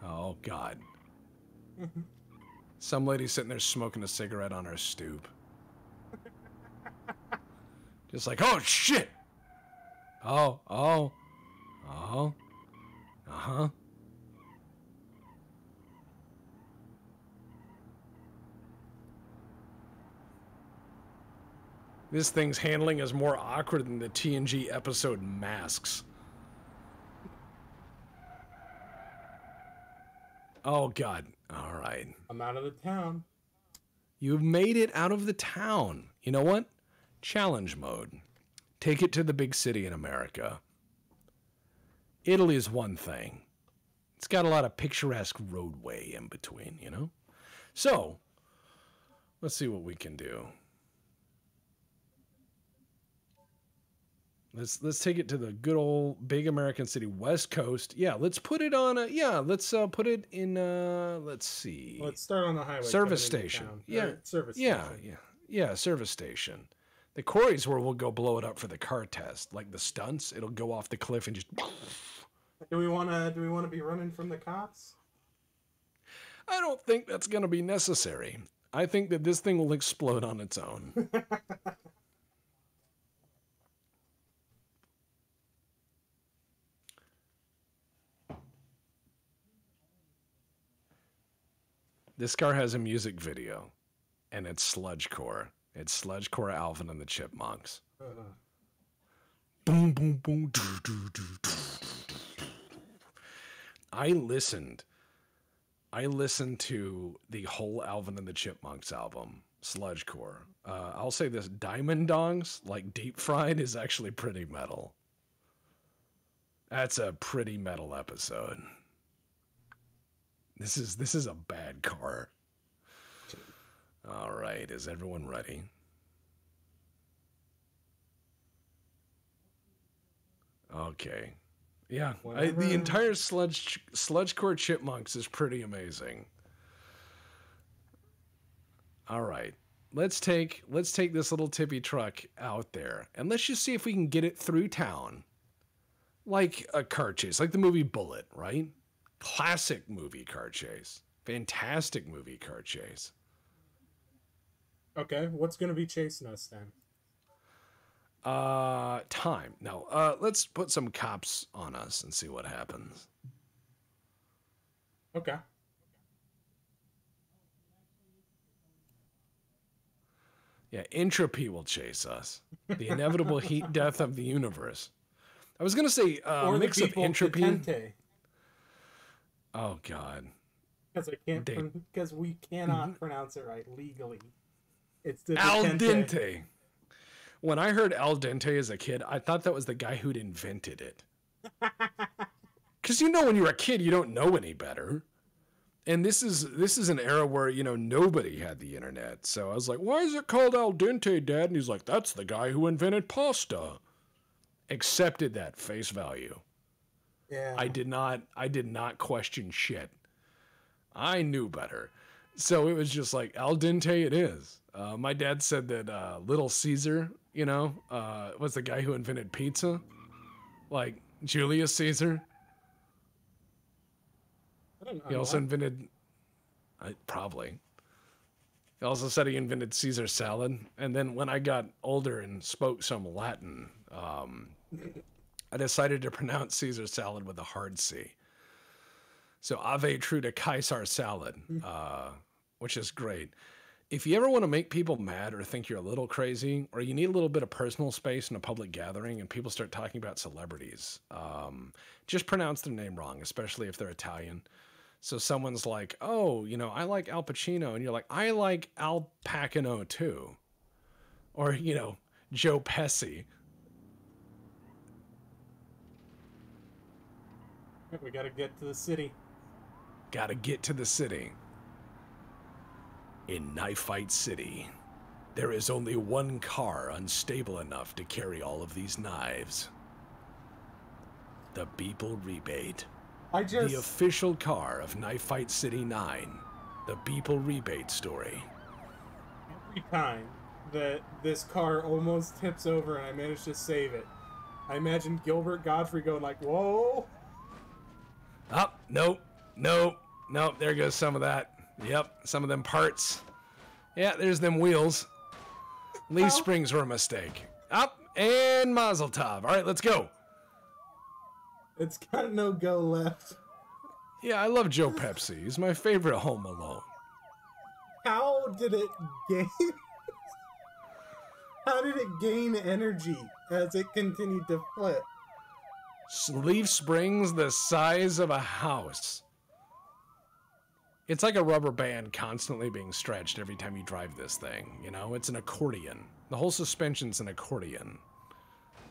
S1: Oh, God. Some lady sitting there smoking a cigarette on her stoop. Just like, oh, shit. Oh, oh, oh, uh huh. This thing's handling is more awkward than the TNG episode Masks. Oh, God. All right.
S2: I'm out of the town.
S1: You've made it out of the town. You know what? Challenge mode. Take it to the big city in America. Italy is one thing. It's got a lot of picturesque roadway in between, you know? So, let's see what we can do. Let's let's take it to the good old big American city, West Coast. Yeah, let's put it on a yeah, let's uh, put it in uh let's see.
S2: Let's start on the highway.
S1: Service station.
S2: town.
S1: Yeah.
S2: Or service
S1: Yeah,
S2: station.
S1: yeah, yeah. Yeah, service station. The quarries where we'll go blow it up for the car test, like the stunts. It'll go off the cliff and just.
S2: Do we want to? Do we want to be running from the cops?
S1: I don't think that's going to be necessary. I think that this thing will explode on its own. this car has a music video, and it's sludgecore. It's sludgecore Alvin and the Chipmunks.
S2: Uh,
S1: boom boom boom doo, doo, doo. I listened i listened to the whole alvin and the chipmunks album sludgecore. Uh, i'll say this diamond dongs like deep fried is actually pretty metal. That's a pretty metal episode. This is this is a bad car. All right is everyone ready? Okay. Yeah, I, the entire sludge sludgecore chipmunks is pretty amazing. All right, let's take let's take this little tippy truck out there and let's just see if we can get it through town, like a car chase, like the movie Bullitt, right? Classic movie car chase, fantastic movie car chase.
S2: okay, what's gonna be chasing us then?
S1: Uh, time. No, uh, let's put some cops on us and see what happens.
S2: Okay.
S1: Yeah, entropy will chase us. The inevitable heat death of the universe. I was gonna say uh,
S2: or
S1: mix of entropy.
S2: Detente,
S1: Oh God.
S2: because I can't because we cannot pronounce it right legally. It's the
S1: Al dente. When I heard al dente as a kid, I thought that was the guy who'd invented it. Because you know, when you're a kid, you don't know any better. And this is this is an era where you know nobody had the internet. So I was like, "Why is it called al dente, Dad?" And he's like, "That's the guy who invented pasta." Accepted that face value.
S2: Yeah.
S1: I did not I did not question shit. I knew better. So it was just like al dente it is. Uh, my dad said that uh, Little Caesar, you know, uh, was the guy who invented pizza. Like Julius Caesar.
S2: I don't know.
S1: He also invented I, probably. He also said he invented Caesar salad. And then when I got older and spoke some Latin, um, I decided to pronounce Caesar salad with a hard C. So Ave Truda Caesar salad, uh, which is great. If you ever want to make people mad or think you're a little crazy, or you need a little bit of personal space in a public gathering and people start talking about celebrities, um, just pronounce their name wrong, especially if they're Italian. So someone's like, "Oh, you know, I like Al Pacino," and you're like, "I like Al Pacino too," or you know, Joe Pesci.
S2: We gotta get to the city.
S1: Gotta get to the city. In Knife Fight City, there is only one car unstable enough to carry all of these knives. The Beeple Rebate.
S2: I just
S1: The official car of Knife Fight City 9. The Beeple Rebate story.
S2: every time that this car almost tips over and I manage to save it, I imagine Gilbert Gottfried going like, "Whoa!"
S1: Up, nope, nope, nope. There goes some of that. Yep, some of them parts. Yeah, there's them wheels. Leaf
S2: How- oh.
S1: springs were a mistake. Up and Mazel Tov. All right, let's go.
S2: It's got no go left.
S1: Yeah, I love Joe Pepsi. He's my favorite Home Alone.
S2: How did it gain? How did it gain energy as it continued to flip?
S1: Leaf springs the size of a house. It's like a rubber band constantly being stretched every time you drive this thing. You know, it's an accordion. The whole suspension's an accordion.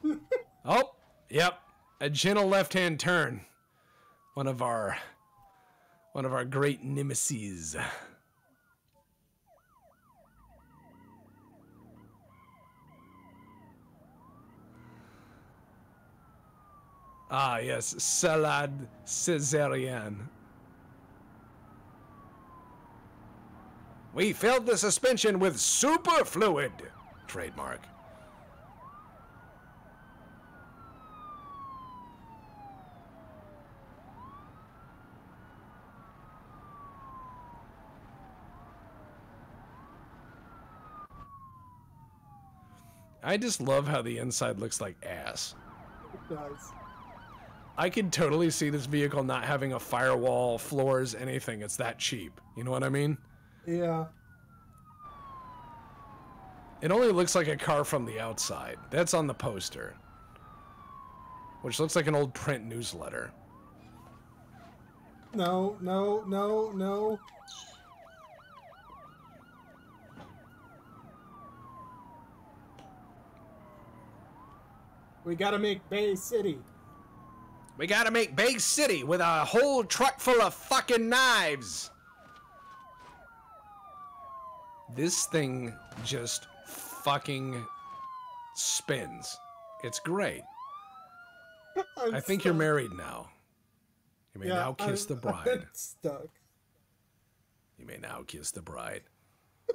S1: oh, yep, a gentle left-hand turn. One of our, one of our great nemesis. Ah, yes, salad Caesarian. We filled the suspension with superfluid. Trademark. I just love how the inside looks like ass.
S2: It does.
S1: I could totally see this vehicle not having a firewall, floors, anything. It's that cheap. You know what I mean?
S2: Yeah.
S1: It only looks like a car from the outside. That's on the poster. Which looks like an old print newsletter.
S2: No, no, no, no. We gotta make Bay City.
S1: We gotta make Bay City with a whole truck full of fucking knives. This thing just fucking spins. It's great.
S2: I'm
S1: I think you're married now. You may
S2: Yeah,
S1: now kiss
S2: I'm-
S1: the bride.
S2: I'm stuck.
S1: You may now kiss the bride.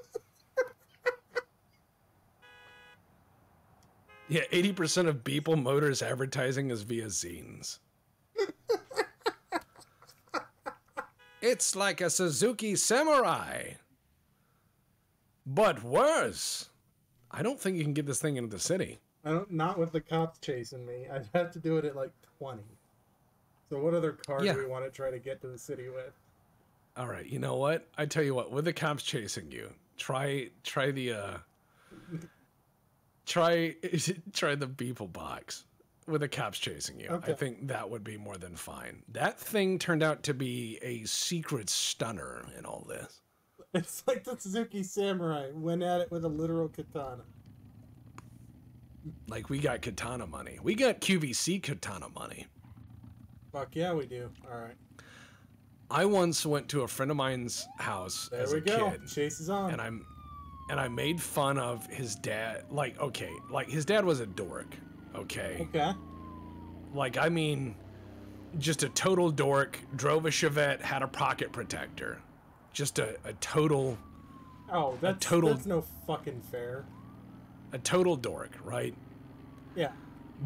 S1: yeah, 80% of Beeple Motors advertising is via zines. it's like a Suzuki Samurai. But worse. I don't think you can get this thing into the city.
S2: I don't. Not with the cops chasing me. I'd have to do it at like twenty. So what other car
S1: Yeah.
S2: do we want to try to get to the city with?
S1: All right, you know what? I tell you what, with the cops chasing you, try try the uh try try the Beeple box with the cops chasing you. I think that would be more than fine. That thing turned out to be a secret stunner in all this.
S2: It's like the Suzuki Samurai went at it with a literal katana.
S1: Like we got katana money. We got QVC katana money.
S2: Fuck yeah, we do. All right,
S1: I once went to a friend of mine's house
S2: there
S1: as
S2: we
S1: a
S2: go.
S1: kid.
S2: Chase is on.
S1: and I'm and I made fun of his dad. Like, okay, like his dad was a dork. Okay,
S2: okay.
S1: like I mean, just a total dork. Drove a Chevette, had a pocket protector, just a, a total
S2: Oh, that's
S1: total-
S2: That's no fucking fair.
S1: a total dork, right?
S2: Yeah.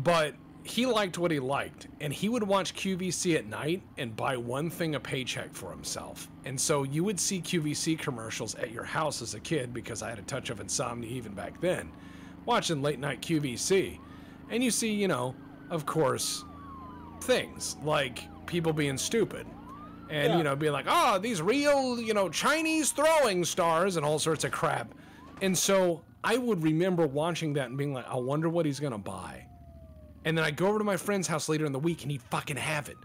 S1: But he liked what he liked, and he would watch QVC at night and buy one thing a paycheck for himself. And so you would see QVC commercials at your house as a kid because I had a touch of insomnia even back then, watching late night QVC. And you see, you know, of course, things like people being stupid. And,
S2: Yeah.
S1: you know, being like, oh, these real, you know, Chinese throwing stars and all sorts of crap. And so I would remember watching that and being like, I wonder what he's going to buy. And then I go over to my friend's house later in the week and he'd fucking have it.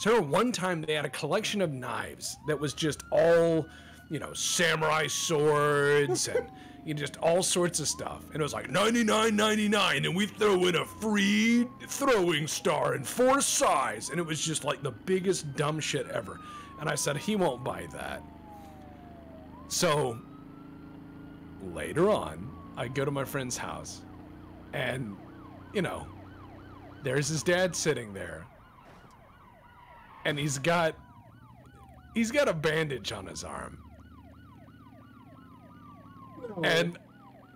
S1: So one time they had a collection of knives that was just all, you know, samurai swords and know, just all sorts of stuff. And it was like 99.99 and we throw in a free throwing star in four size. And it was just like the biggest dumb shit ever. And I said, he won't buy that. So later on, I go to my friend's house and, you know, there's his dad sitting there. And he's got he's got a bandage on his arm. And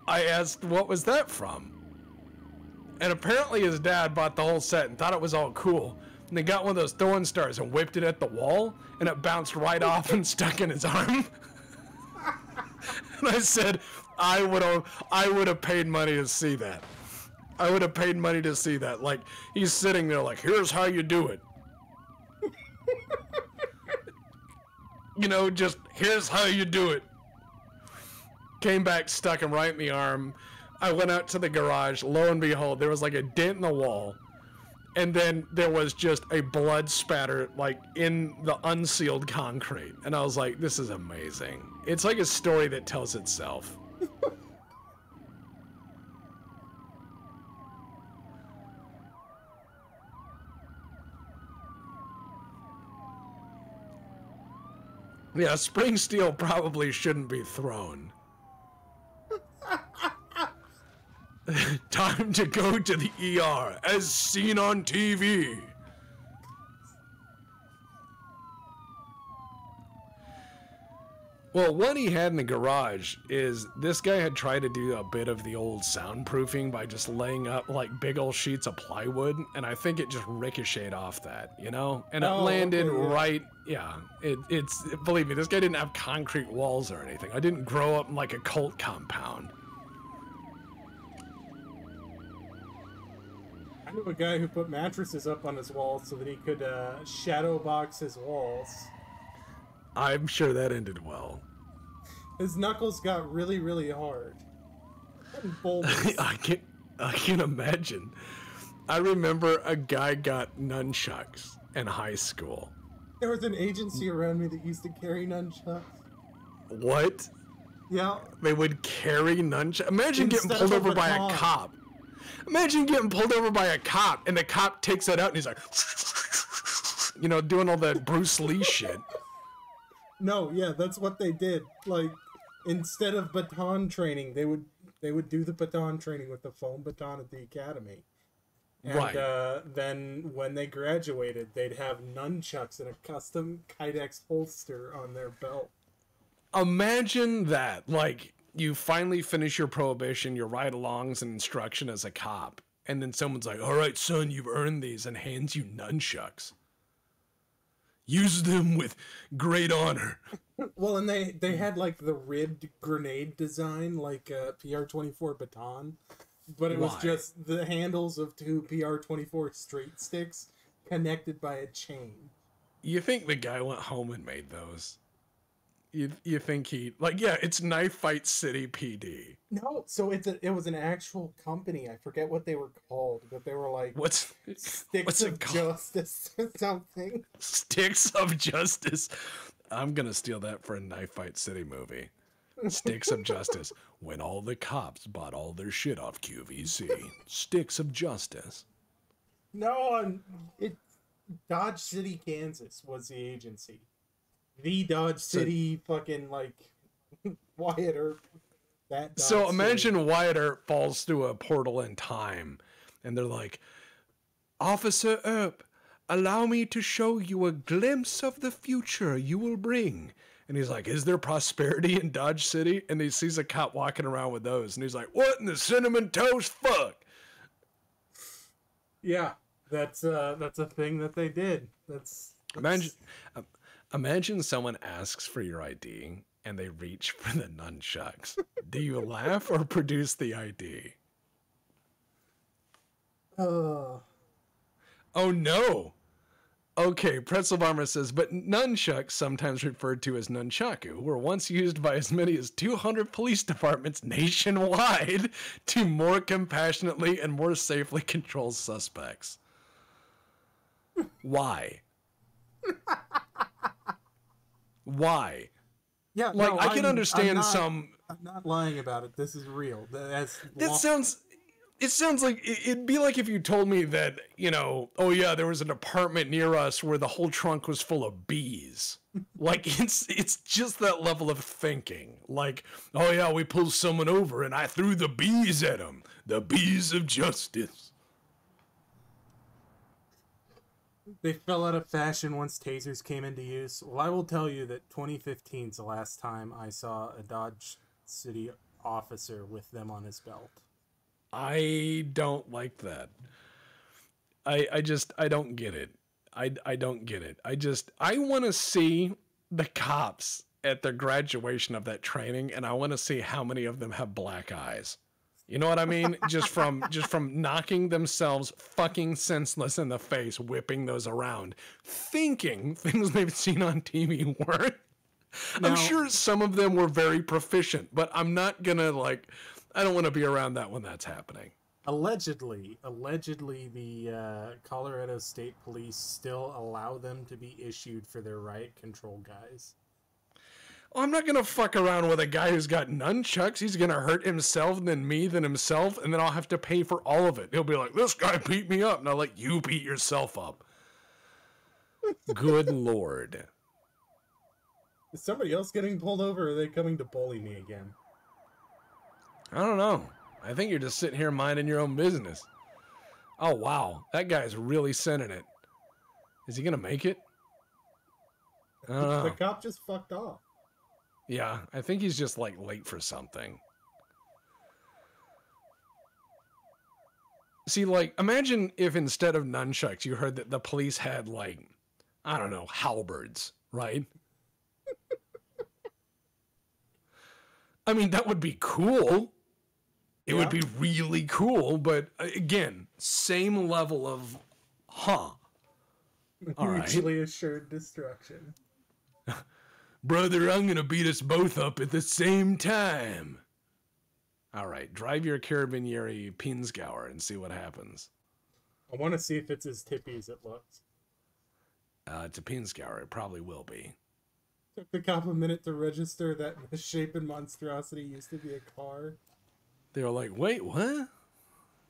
S1: I asked, what was that from? And apparently his dad bought the whole set and thought it was all cool. And they got one of those throwing stars and whipped it at the wall, and it bounced right off and stuck in his arm. and I said, I would have, I would have paid money to see that. I would have paid money to see that. Like he's sitting there, like, here's how you do it. you know, just here's how you do it. Came back, stuck him right in the arm. I went out to the garage. Lo and behold, there was like a dent in the wall. And then there was just a blood spatter, like in the unsealed concrete. And I was like, this is amazing. It's like a story that tells itself. yeah, spring steel probably shouldn't be thrown. Time to go to the ER, as seen on TV. Well, what he had in the garage is this guy had tried to do a bit of the old soundproofing by just laying up like big old sheets of plywood, and I think it just ricocheted off that, you know, and it
S2: Oh,
S1: landed
S2: okay, yeah.
S1: right. Yeah, it, it's believe me, this guy didn't have concrete walls or anything. I didn't grow up in like a cult compound.
S2: Knew a guy who put mattresses up on his walls so that he could uh, shadow box his walls.
S1: I'm sure that ended well.
S2: His knuckles got really, really hard.
S1: I can I can imagine. I remember a guy got nunchucks in high school.
S2: there was an agency around me that used to carry nunchucks.
S1: What?
S2: Yeah,
S1: They would carry nunchucks. Imagine getting pulled over by a cop. Imagine getting pulled over by a cop and the cop takes it out and he's like, you know, doing all that Bruce Lee shit.
S2: no, yeah, that's what they did. Like, instead of baton training, they would they would do the baton training with the foam baton at the academy. And
S1: Right.
S2: uh, then when they graduated, they'd have nunchucks and a custom Kydex holster on their belt.
S1: Imagine that. Like, you finally finish your prohibition, your ride alongs and instruction as a cop, and then someone's like, all right, son, you've earned these, and hands you nunchucks. Use them with great honor.
S2: Well, and they they had like the ribbed grenade design, like uh, a PR twenty four baton, but it was just the handles of two PR twenty four straight sticks connected by a chain.
S1: You think the guy went home and made those? You, you think he, like, yeah, it's Knife Fight City PD.
S2: No, so it's a, it was an actual company. I forget what they were called, but they were like
S1: What's
S2: Sticks
S1: what's
S2: of? Justice or something.
S1: Sticks of Justice. I'm gonna steal that for a Knife Fight City movie. Sticks of Justice. When all the cops bought all their shit off QVC. Sticks of Justice.
S2: No, and it Dodge City, Kansas was the agency. The Dodge
S1: So-
S2: City, fucking like Wyatt Earp. That Dodge
S1: So
S2: City.
S1: imagine Wyatt Earp falls through a portal in time, and they're like, Officer Earp, allow me to show you a glimpse of the future you will bring. And he's like, Is there prosperity in Dodge City? And he sees a cop walking around with those, and he's like, What in the cinnamon toast fuck?
S2: Yeah, that's uh that's a thing that they did. That's, that's
S1: Imagine, uh, imagine someone asks for your ID and they reach for the nunchucks. Do you laugh or produce the ID?
S2: Uh,
S1: Oh no. Okay, Pretzel Bomber says, but nunchucks, sometimes referred to as nunchaku, were once used by as many as 200 police departments nationwide to more compassionately and more safely control suspects. Why? Why?
S2: yeah,
S1: Like,
S2: no,
S1: I can
S2: I'm- I'm
S1: understand
S2: not-
S1: some
S2: I'm not lying about it. This is real. That's
S1: that sounds. It sounds like it'd be like if you told me that you know, oh yeah, there was an apartment near us where the whole trunk was full of bees. like it's it's just that level of thinking. Like, oh yeah, we pulled someone over and I threw the bees at him. The bees of justice.
S2: They fell out of fashion once tasers came into use. Well, I will tell you that 2015 is the last time I saw a Dodge City officer with them on his belt.
S1: I don't like that. I I just I don't get it. I I don't get it. I just I want to see the cops at the graduation of that training and I want to see how many of them have black eyes. You know what I mean? just from just from knocking themselves fucking senseless in the face, whipping those around, thinking things they've seen on TV work. Now, I'm sure some of them were very proficient, but I'm not gonna like. I don't want to be around that when that's happening.
S2: Allegedly, allegedly, the uh, Colorado State Police still allow them to be issued for their riot control guys.
S1: I'm not gonna fuck around with a guy who's got nunchucks. He's gonna hurt himself, then me, then himself, and then I'll have to pay for all of it. He'll be like, "This guy beat me up," and I'll let you beat yourself up. Good lord.
S2: Is somebody else getting pulled over, or are they coming to bully me again?
S1: I don't know. I think you're just sitting here minding your own business. Oh wow, that guy's really sending it. Is he gonna make it?
S2: The cop just fucked off.
S1: Yeah, I think he's just like late for something. See, like, imagine if instead of nunchucks, you heard that the police had, like, I don't know, halberds, right? I mean, that would be cool. It yeah. would be really cool, but uh, again, same level of, huh?
S2: Mutually right. assured destruction.
S1: Brother, I'm going to beat us both up at the same time. All right, drive your Carabinieri Pinzgauer and see what happens.
S2: I want to see if it's as tippy as it looks.
S1: Uh, it's a Pinzgauer. It probably will be.
S2: Took the cop a minute to register that misshapen monstrosity used to be a car.
S1: They were like, wait, what?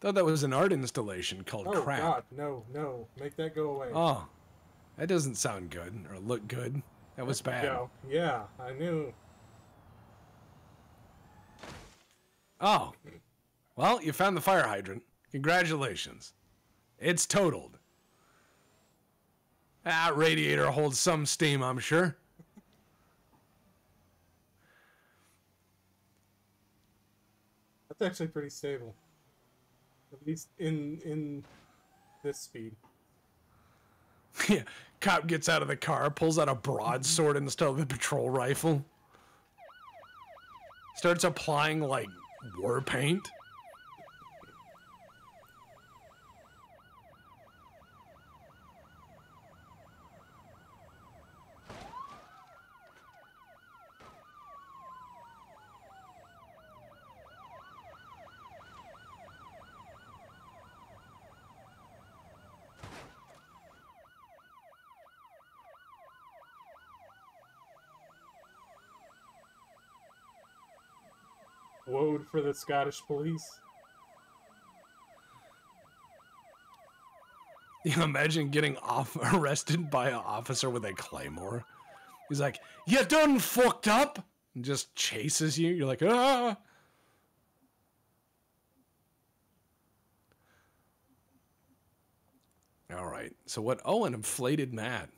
S1: Thought that was an art installation called
S2: oh,
S1: crap.
S2: God, no, no. Make that go away.
S1: Oh, that doesn't sound good or look good. That was bad. Go.
S2: Yeah, I knew.
S1: Oh. Well, you found the fire hydrant. Congratulations. It's totaled. That radiator holds some steam, I'm sure.
S2: That's actually pretty stable. At least in in this speed.
S1: cop gets out of the car, pulls out a broadsword instead of the patrol rifle. Starts applying like war paint.
S2: Woad for the Scottish police.
S1: You imagine getting off arrested by an officer with a claymore. He's like, "You done fucked up," and just chases you. You're like, "Ah." All right. So what? Oh, an inflated mat.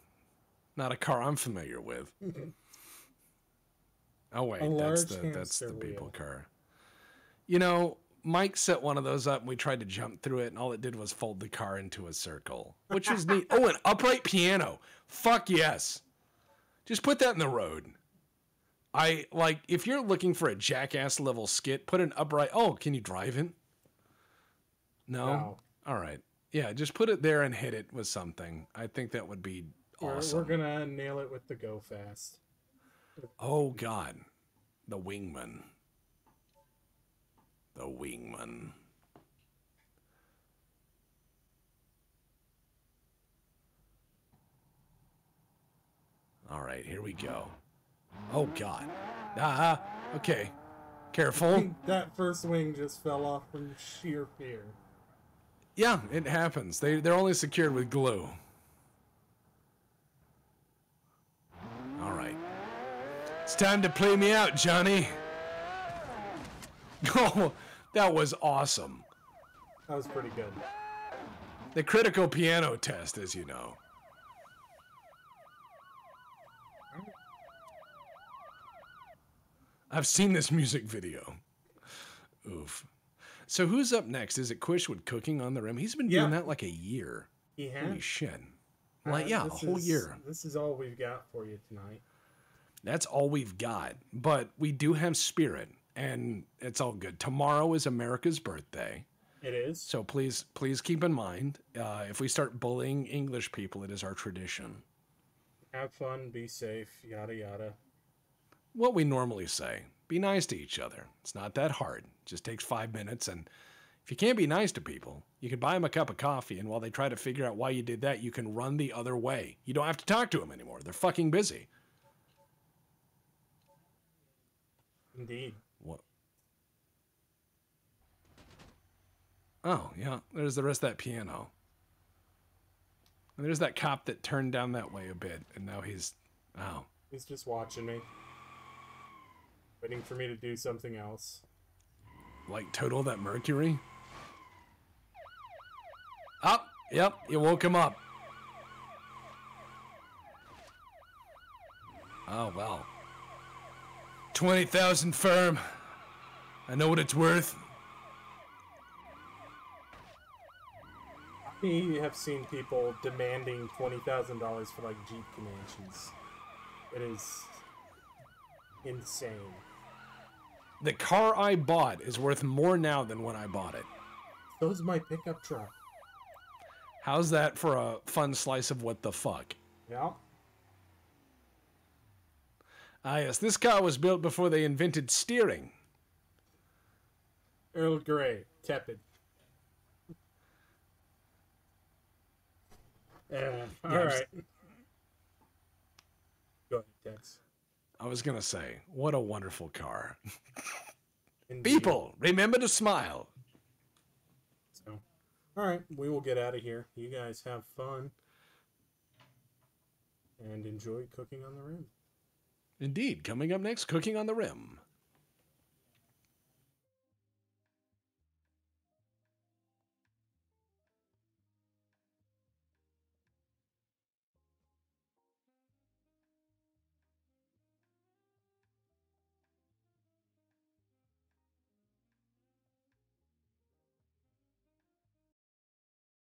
S1: Not a car I'm familiar with. oh wait, that's the that's the people car. You know, Mike set one of those up and we tried to jump through it, and all it did was fold the car into a circle, which was neat. Oh, an upright piano. Fuck yes. Just put that in the road. I like if you're looking for a jackass level skit, put an upright. Oh, can you drive it? No? no. All right. Yeah, just put it there and hit it with something. I think that would be awesome.
S2: We're, we're gonna nail it with the go fast.
S1: Oh God, the wingman the wingman. All right, here we go. Oh God. Ah, okay. Careful.
S2: that first wing just fell off from sheer fear.
S1: Yeah, it happens. They they're only secured with glue. All right. It's time to play me out, Johnny. Oh, that was awesome.
S2: That was pretty good.
S1: The critical piano test, as you know. I've seen this music video. Oof. So who's up next? Is it Quish with cooking on the rim? He's been doing that like a year.
S2: He
S1: Holy
S2: has.
S1: shit.
S2: Uh,
S1: Like yeah, a whole
S2: is-
S1: year.
S2: This is all we've got for you tonight.
S1: That's all we've got. But we do have spirit, and it's all good. Tomorrow is America's birthday.
S2: It is.
S1: So please, please keep in mind, uh, if we start bullying English people, it is our tradition.
S2: Have fun, be safe, yada yada.
S1: What we normally say: be nice to each other. It's not that hard. It just takes five minutes, and if you can't be nice to people, you can buy them a cup of coffee, and while they try to figure out why you did that, you can run the other way. You don't have to talk to them anymore. They're fucking busy.
S2: Indeed.
S1: Oh, yeah. There's the rest of that piano. And there's that cop that turned down that way a bit, and now he's. Oh.
S2: He's just watching me. Waiting for me to do something else.
S1: Like total that Mercury? Up. yep. You woke him up. Oh, wow. 20,000 firm. I know what it's worth.
S2: We have seen people demanding twenty thousand dollars for like Jeep Comanches. It is insane.
S1: The car I bought is worth more now than when I bought it.
S2: So's my pickup truck.
S1: How's that for a fun slice of what the fuck?
S2: Yeah.
S1: Ah, yes, this car was built before they invented steering.
S2: Earl Grey, tepid. Uh, all
S1: Yeah, I'm
S2: right. Go ahead, Tex.
S1: I was gonna say, what a wonderful car. People, remember to smile.
S2: So, all right, we will get out of here. You guys have fun and enjoy cooking on the rim.
S1: Indeed, coming up next, cooking on the rim.